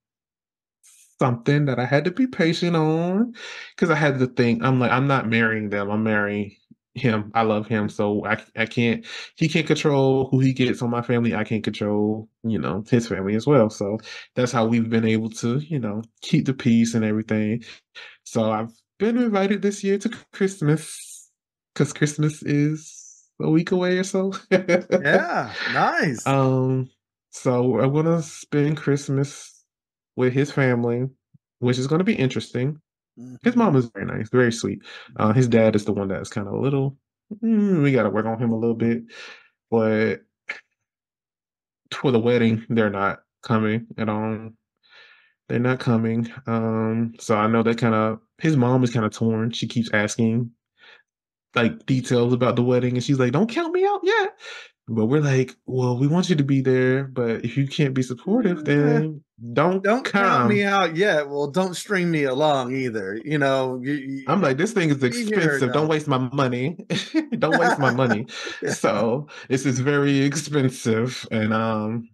C: something that I had to be patient on because I had to think, I'm like, I'm not marrying them. I'm marrying him. I love him. So I, I can't, he can't control who he gets on my family. I can't control, you know, his family as well. So that's how we've been able to, you know, keep the peace and everything. So I've been invited this year to Christmas because Christmas is a week away or so. [LAUGHS]
B: Yeah, nice.
C: Um, so I'm gonna spend Christmas with his family, which is gonna be interesting. His
B: Mhm.
C: mom is very nice, very sweet. Uh, his dad is the one that's kind of a little. mm, we got to work on him a little bit, but for the wedding, they're not coming at all. They're not coming. Um, so I know that kind of his mom is kind of torn. She keeps asking like details about the wedding, and she's like, "Don't count me out yet." But we're like, "Well, we want you to be there, but if you can't be supportive, [LAUGHS] then don't
B: don't count me out yet. Well, don't string me along either. You know, you, you,
C: I'm like, "This thing is
B: be here or
C: expensive. Don't waste my money. [LAUGHS] Don't waste my [LAUGHS] money."
B: Yeah.
C: So, this is very expensive, and, um,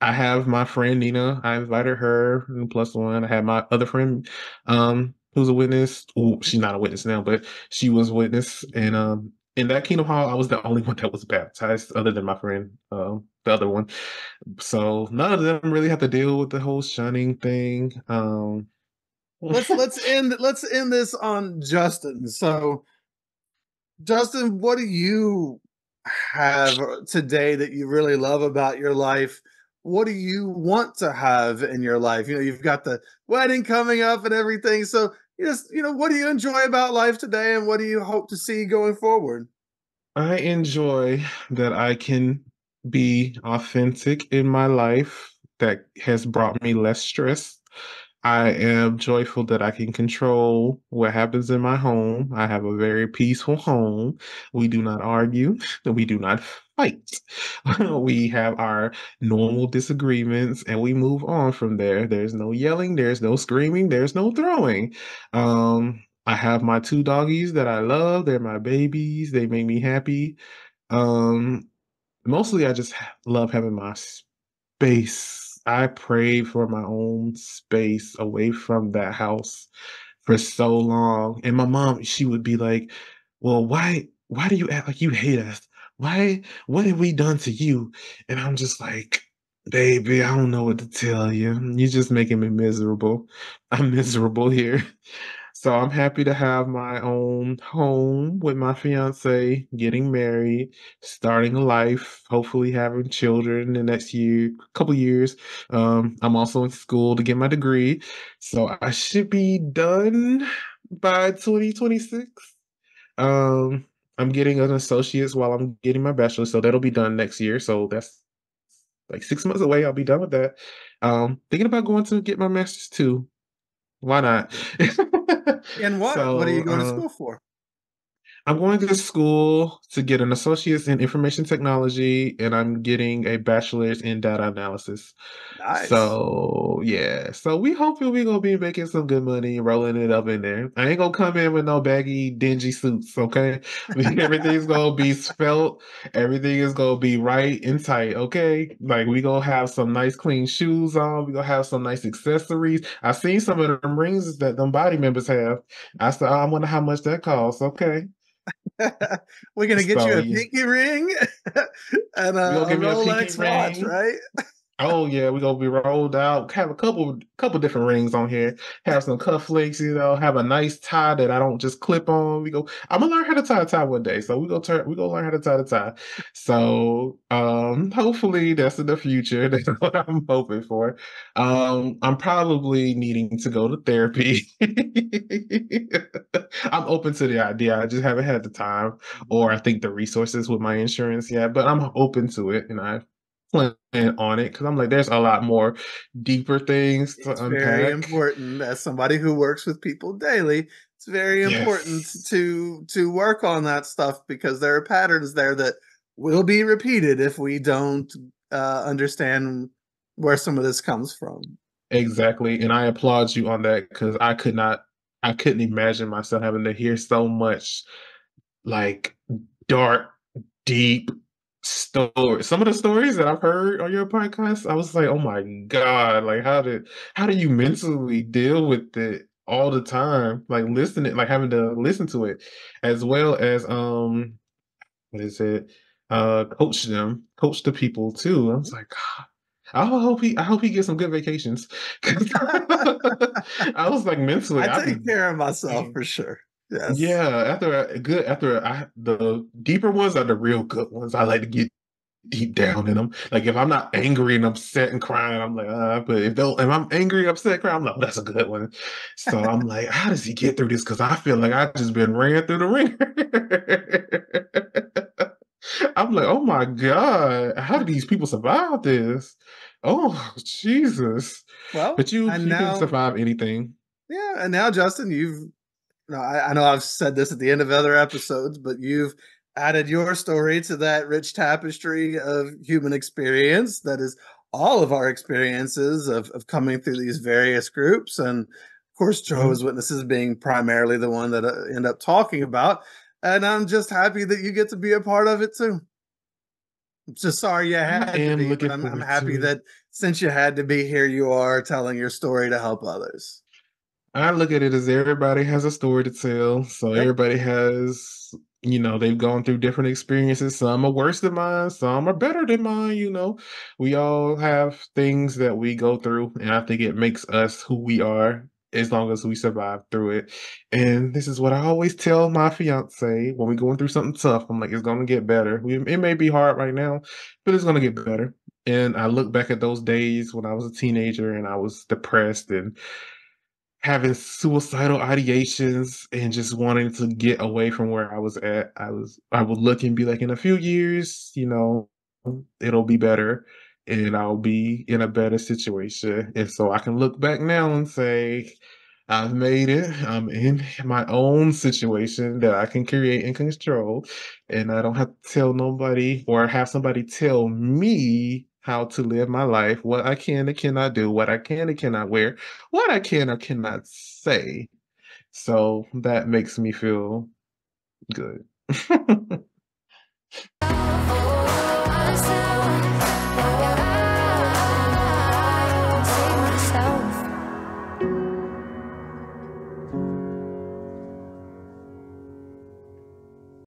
C: I have my friend Nina, I invited her plus one. I had my other friend, um, who's a witness. Well, she's not a witness now, but she was witness, and, um, in that Kingdom Hall, I was the only [LAUGHS] one that was baptized other than my friend, um, the other one. So, none of them really have to deal with the whole shunning thing, um
B: let's [LAUGHS] let's end let's end this on Justin. So, Justin, what do you have today that you really love about your life? What do you want to have in your life? You know, you've got the wedding coming up and everything. So, just, you know, what do you enjoy about life today and what do you hope to see going forward?
C: I enjoy that I can be authentic in my life that has brought me less stress. I am joyful that I can control what happens in my home. I have a very peaceful home. We do not argue, that we do not fight. [LAUGHS] we have our normal disagreements and we move on from there. There's no yelling, there's no screaming, there's no throwing. Um, I have my two doggies that I love. They're my babies. They make me happy. Um, mostly I just love having my space. I prayed for my own space away from that house for so long. And my mom, she would be like, "Well, why why do you act like you hate us? Why what have we done to you?" And I'm just like, "Baby, I don't know what to tell you. You're just making me miserable. I'm miserable here." So I'm happy to have my own home with my fiance, getting married, starting a life, hopefully having children the next year, couple years. Um, I'm also in school to get my degree, so I should be done by 2026. Um, I'm getting an associate's while I'm getting my bachelor's, so that'll be done next year. So that's like six months away. I'll be done with that. Um, thinking about going to get my master's too. Why not? [LAUGHS]
B: And what? what are you
C: so,
B: going to
C: uh,
B: school for?
C: I'm going to school to get an associate's in information technology, and I'm getting a bachelor's in data analysis.
B: Nice.
C: So yeah, so we hopefully we gonna be making some good money, rolling it up in there. I ain't gonna come in with no baggy, dingy suits, okay? [LAUGHS] Everything's gonna be spelt. Everything is gonna be right and tight, okay? Like we gonna have some nice, clean shoes on. We gonna have some nice accessories. I seen some of them rings that them body members have. I said, oh, I wonder how much that costs. Okay. [LAUGHS]
B: We're gonna get you a pinky ring [LAUGHS] and
C: You
B: a, a
C: give me a pinky
B: Rolex watch, right?
C: Oh yeah, we're gonna be rolled out. Have a couple couple different rings on here. Have some cufflinks, you know, have a nice tie that I don't just clip on. We go I'm gonna learn how to tie a tie one day. So we go turn we gonna learn how to tie the tie. So um hopefully that's in the future. [LAUGHS] That's what I'm hoping for. Um I'm probably needing to go to therapy. [LAUGHS] I'm open to the idea. I just haven't had the time or I think the resources with my insurance yet, but I'm open to it and I plan on it because I'm like, there's a lot more deeper things to
B: It's very important as somebody who works with people daily. It's very important
C: Yes,
B: to to work on that stuff because there are patterns there that will be repeated if we don't uh, understand where some of this comes from.
C: exactly. And I applaud you on that because I could not, I couldn't imagine myself having to hear so much like dark, deep stories. Some of the stories that I've heard on your podcast, I was like, oh my God, like how did how do you mentally deal with it all the time? Like listening, like having to listen to it, as well as um what is it? Uh, coach them, coach the people too. I was like, God, I hope he, I hope he gets some good vacations. [LAUGHS] [LAUGHS] I was like, mentally,
B: I take care of myself for sure. Yes.
C: yeah. After a good, after I, the deeper ones are the real good ones. I like to get deep down in them. Like if I'm not angry and upset and crying, I'm like, uh, but if they'll, if I'm angry, upset, crying, I'm like, oh, that's a good one. So I'm like, how does he get through this? Because I feel like I just been ran through the ringer. [LAUGHS] I'm like, oh my God, how do these people survive this? Oh, Jesus.
B: Well,
C: But you you can
B: now,
C: survive anything.
B: yeah, and now, Justin, you've. No, I, I know I've said this at the end of other episodes, but you've added your story to that rich tapestry of human experience that is all of our experiences of, of coming through these various groups. And of course, mm-hmm. Jehovah's. Witnesses being primarily the one that I uh, end up talking about. And I'm just happy that you get to be a part of it too. I'm just sorry you had to be, but I'm, I'm happy that since you had to be here, you are telling your story to help others.
C: I look at it as everybody has a story to tell. So everybody has, you know, they've gone through different experiences. Some are worse than mine, some are better than mine, you know. We all have things that we go through, and I think it makes us who we are as long as we survive through it. And this is what I always tell my fiance when we're going through something tough. I'm like, it's going to get better. it may be hard right now, but it's going to get better. And I look back at those days when I was a teenager and I was depressed and having suicidal ideations and just wanting to get away from where I was at. I was I would look and be like, in a few years, you know, it'll be better and I'll be in a better situation. And so I can look back now and say, I've made it. I'm in my own situation that I can create and control. And I don't have to tell nobody or have somebody tell me how to live my life, what I can and cannot do, what I can and cannot wear, what I can or cannot say. So that makes me feel good. [LAUGHS]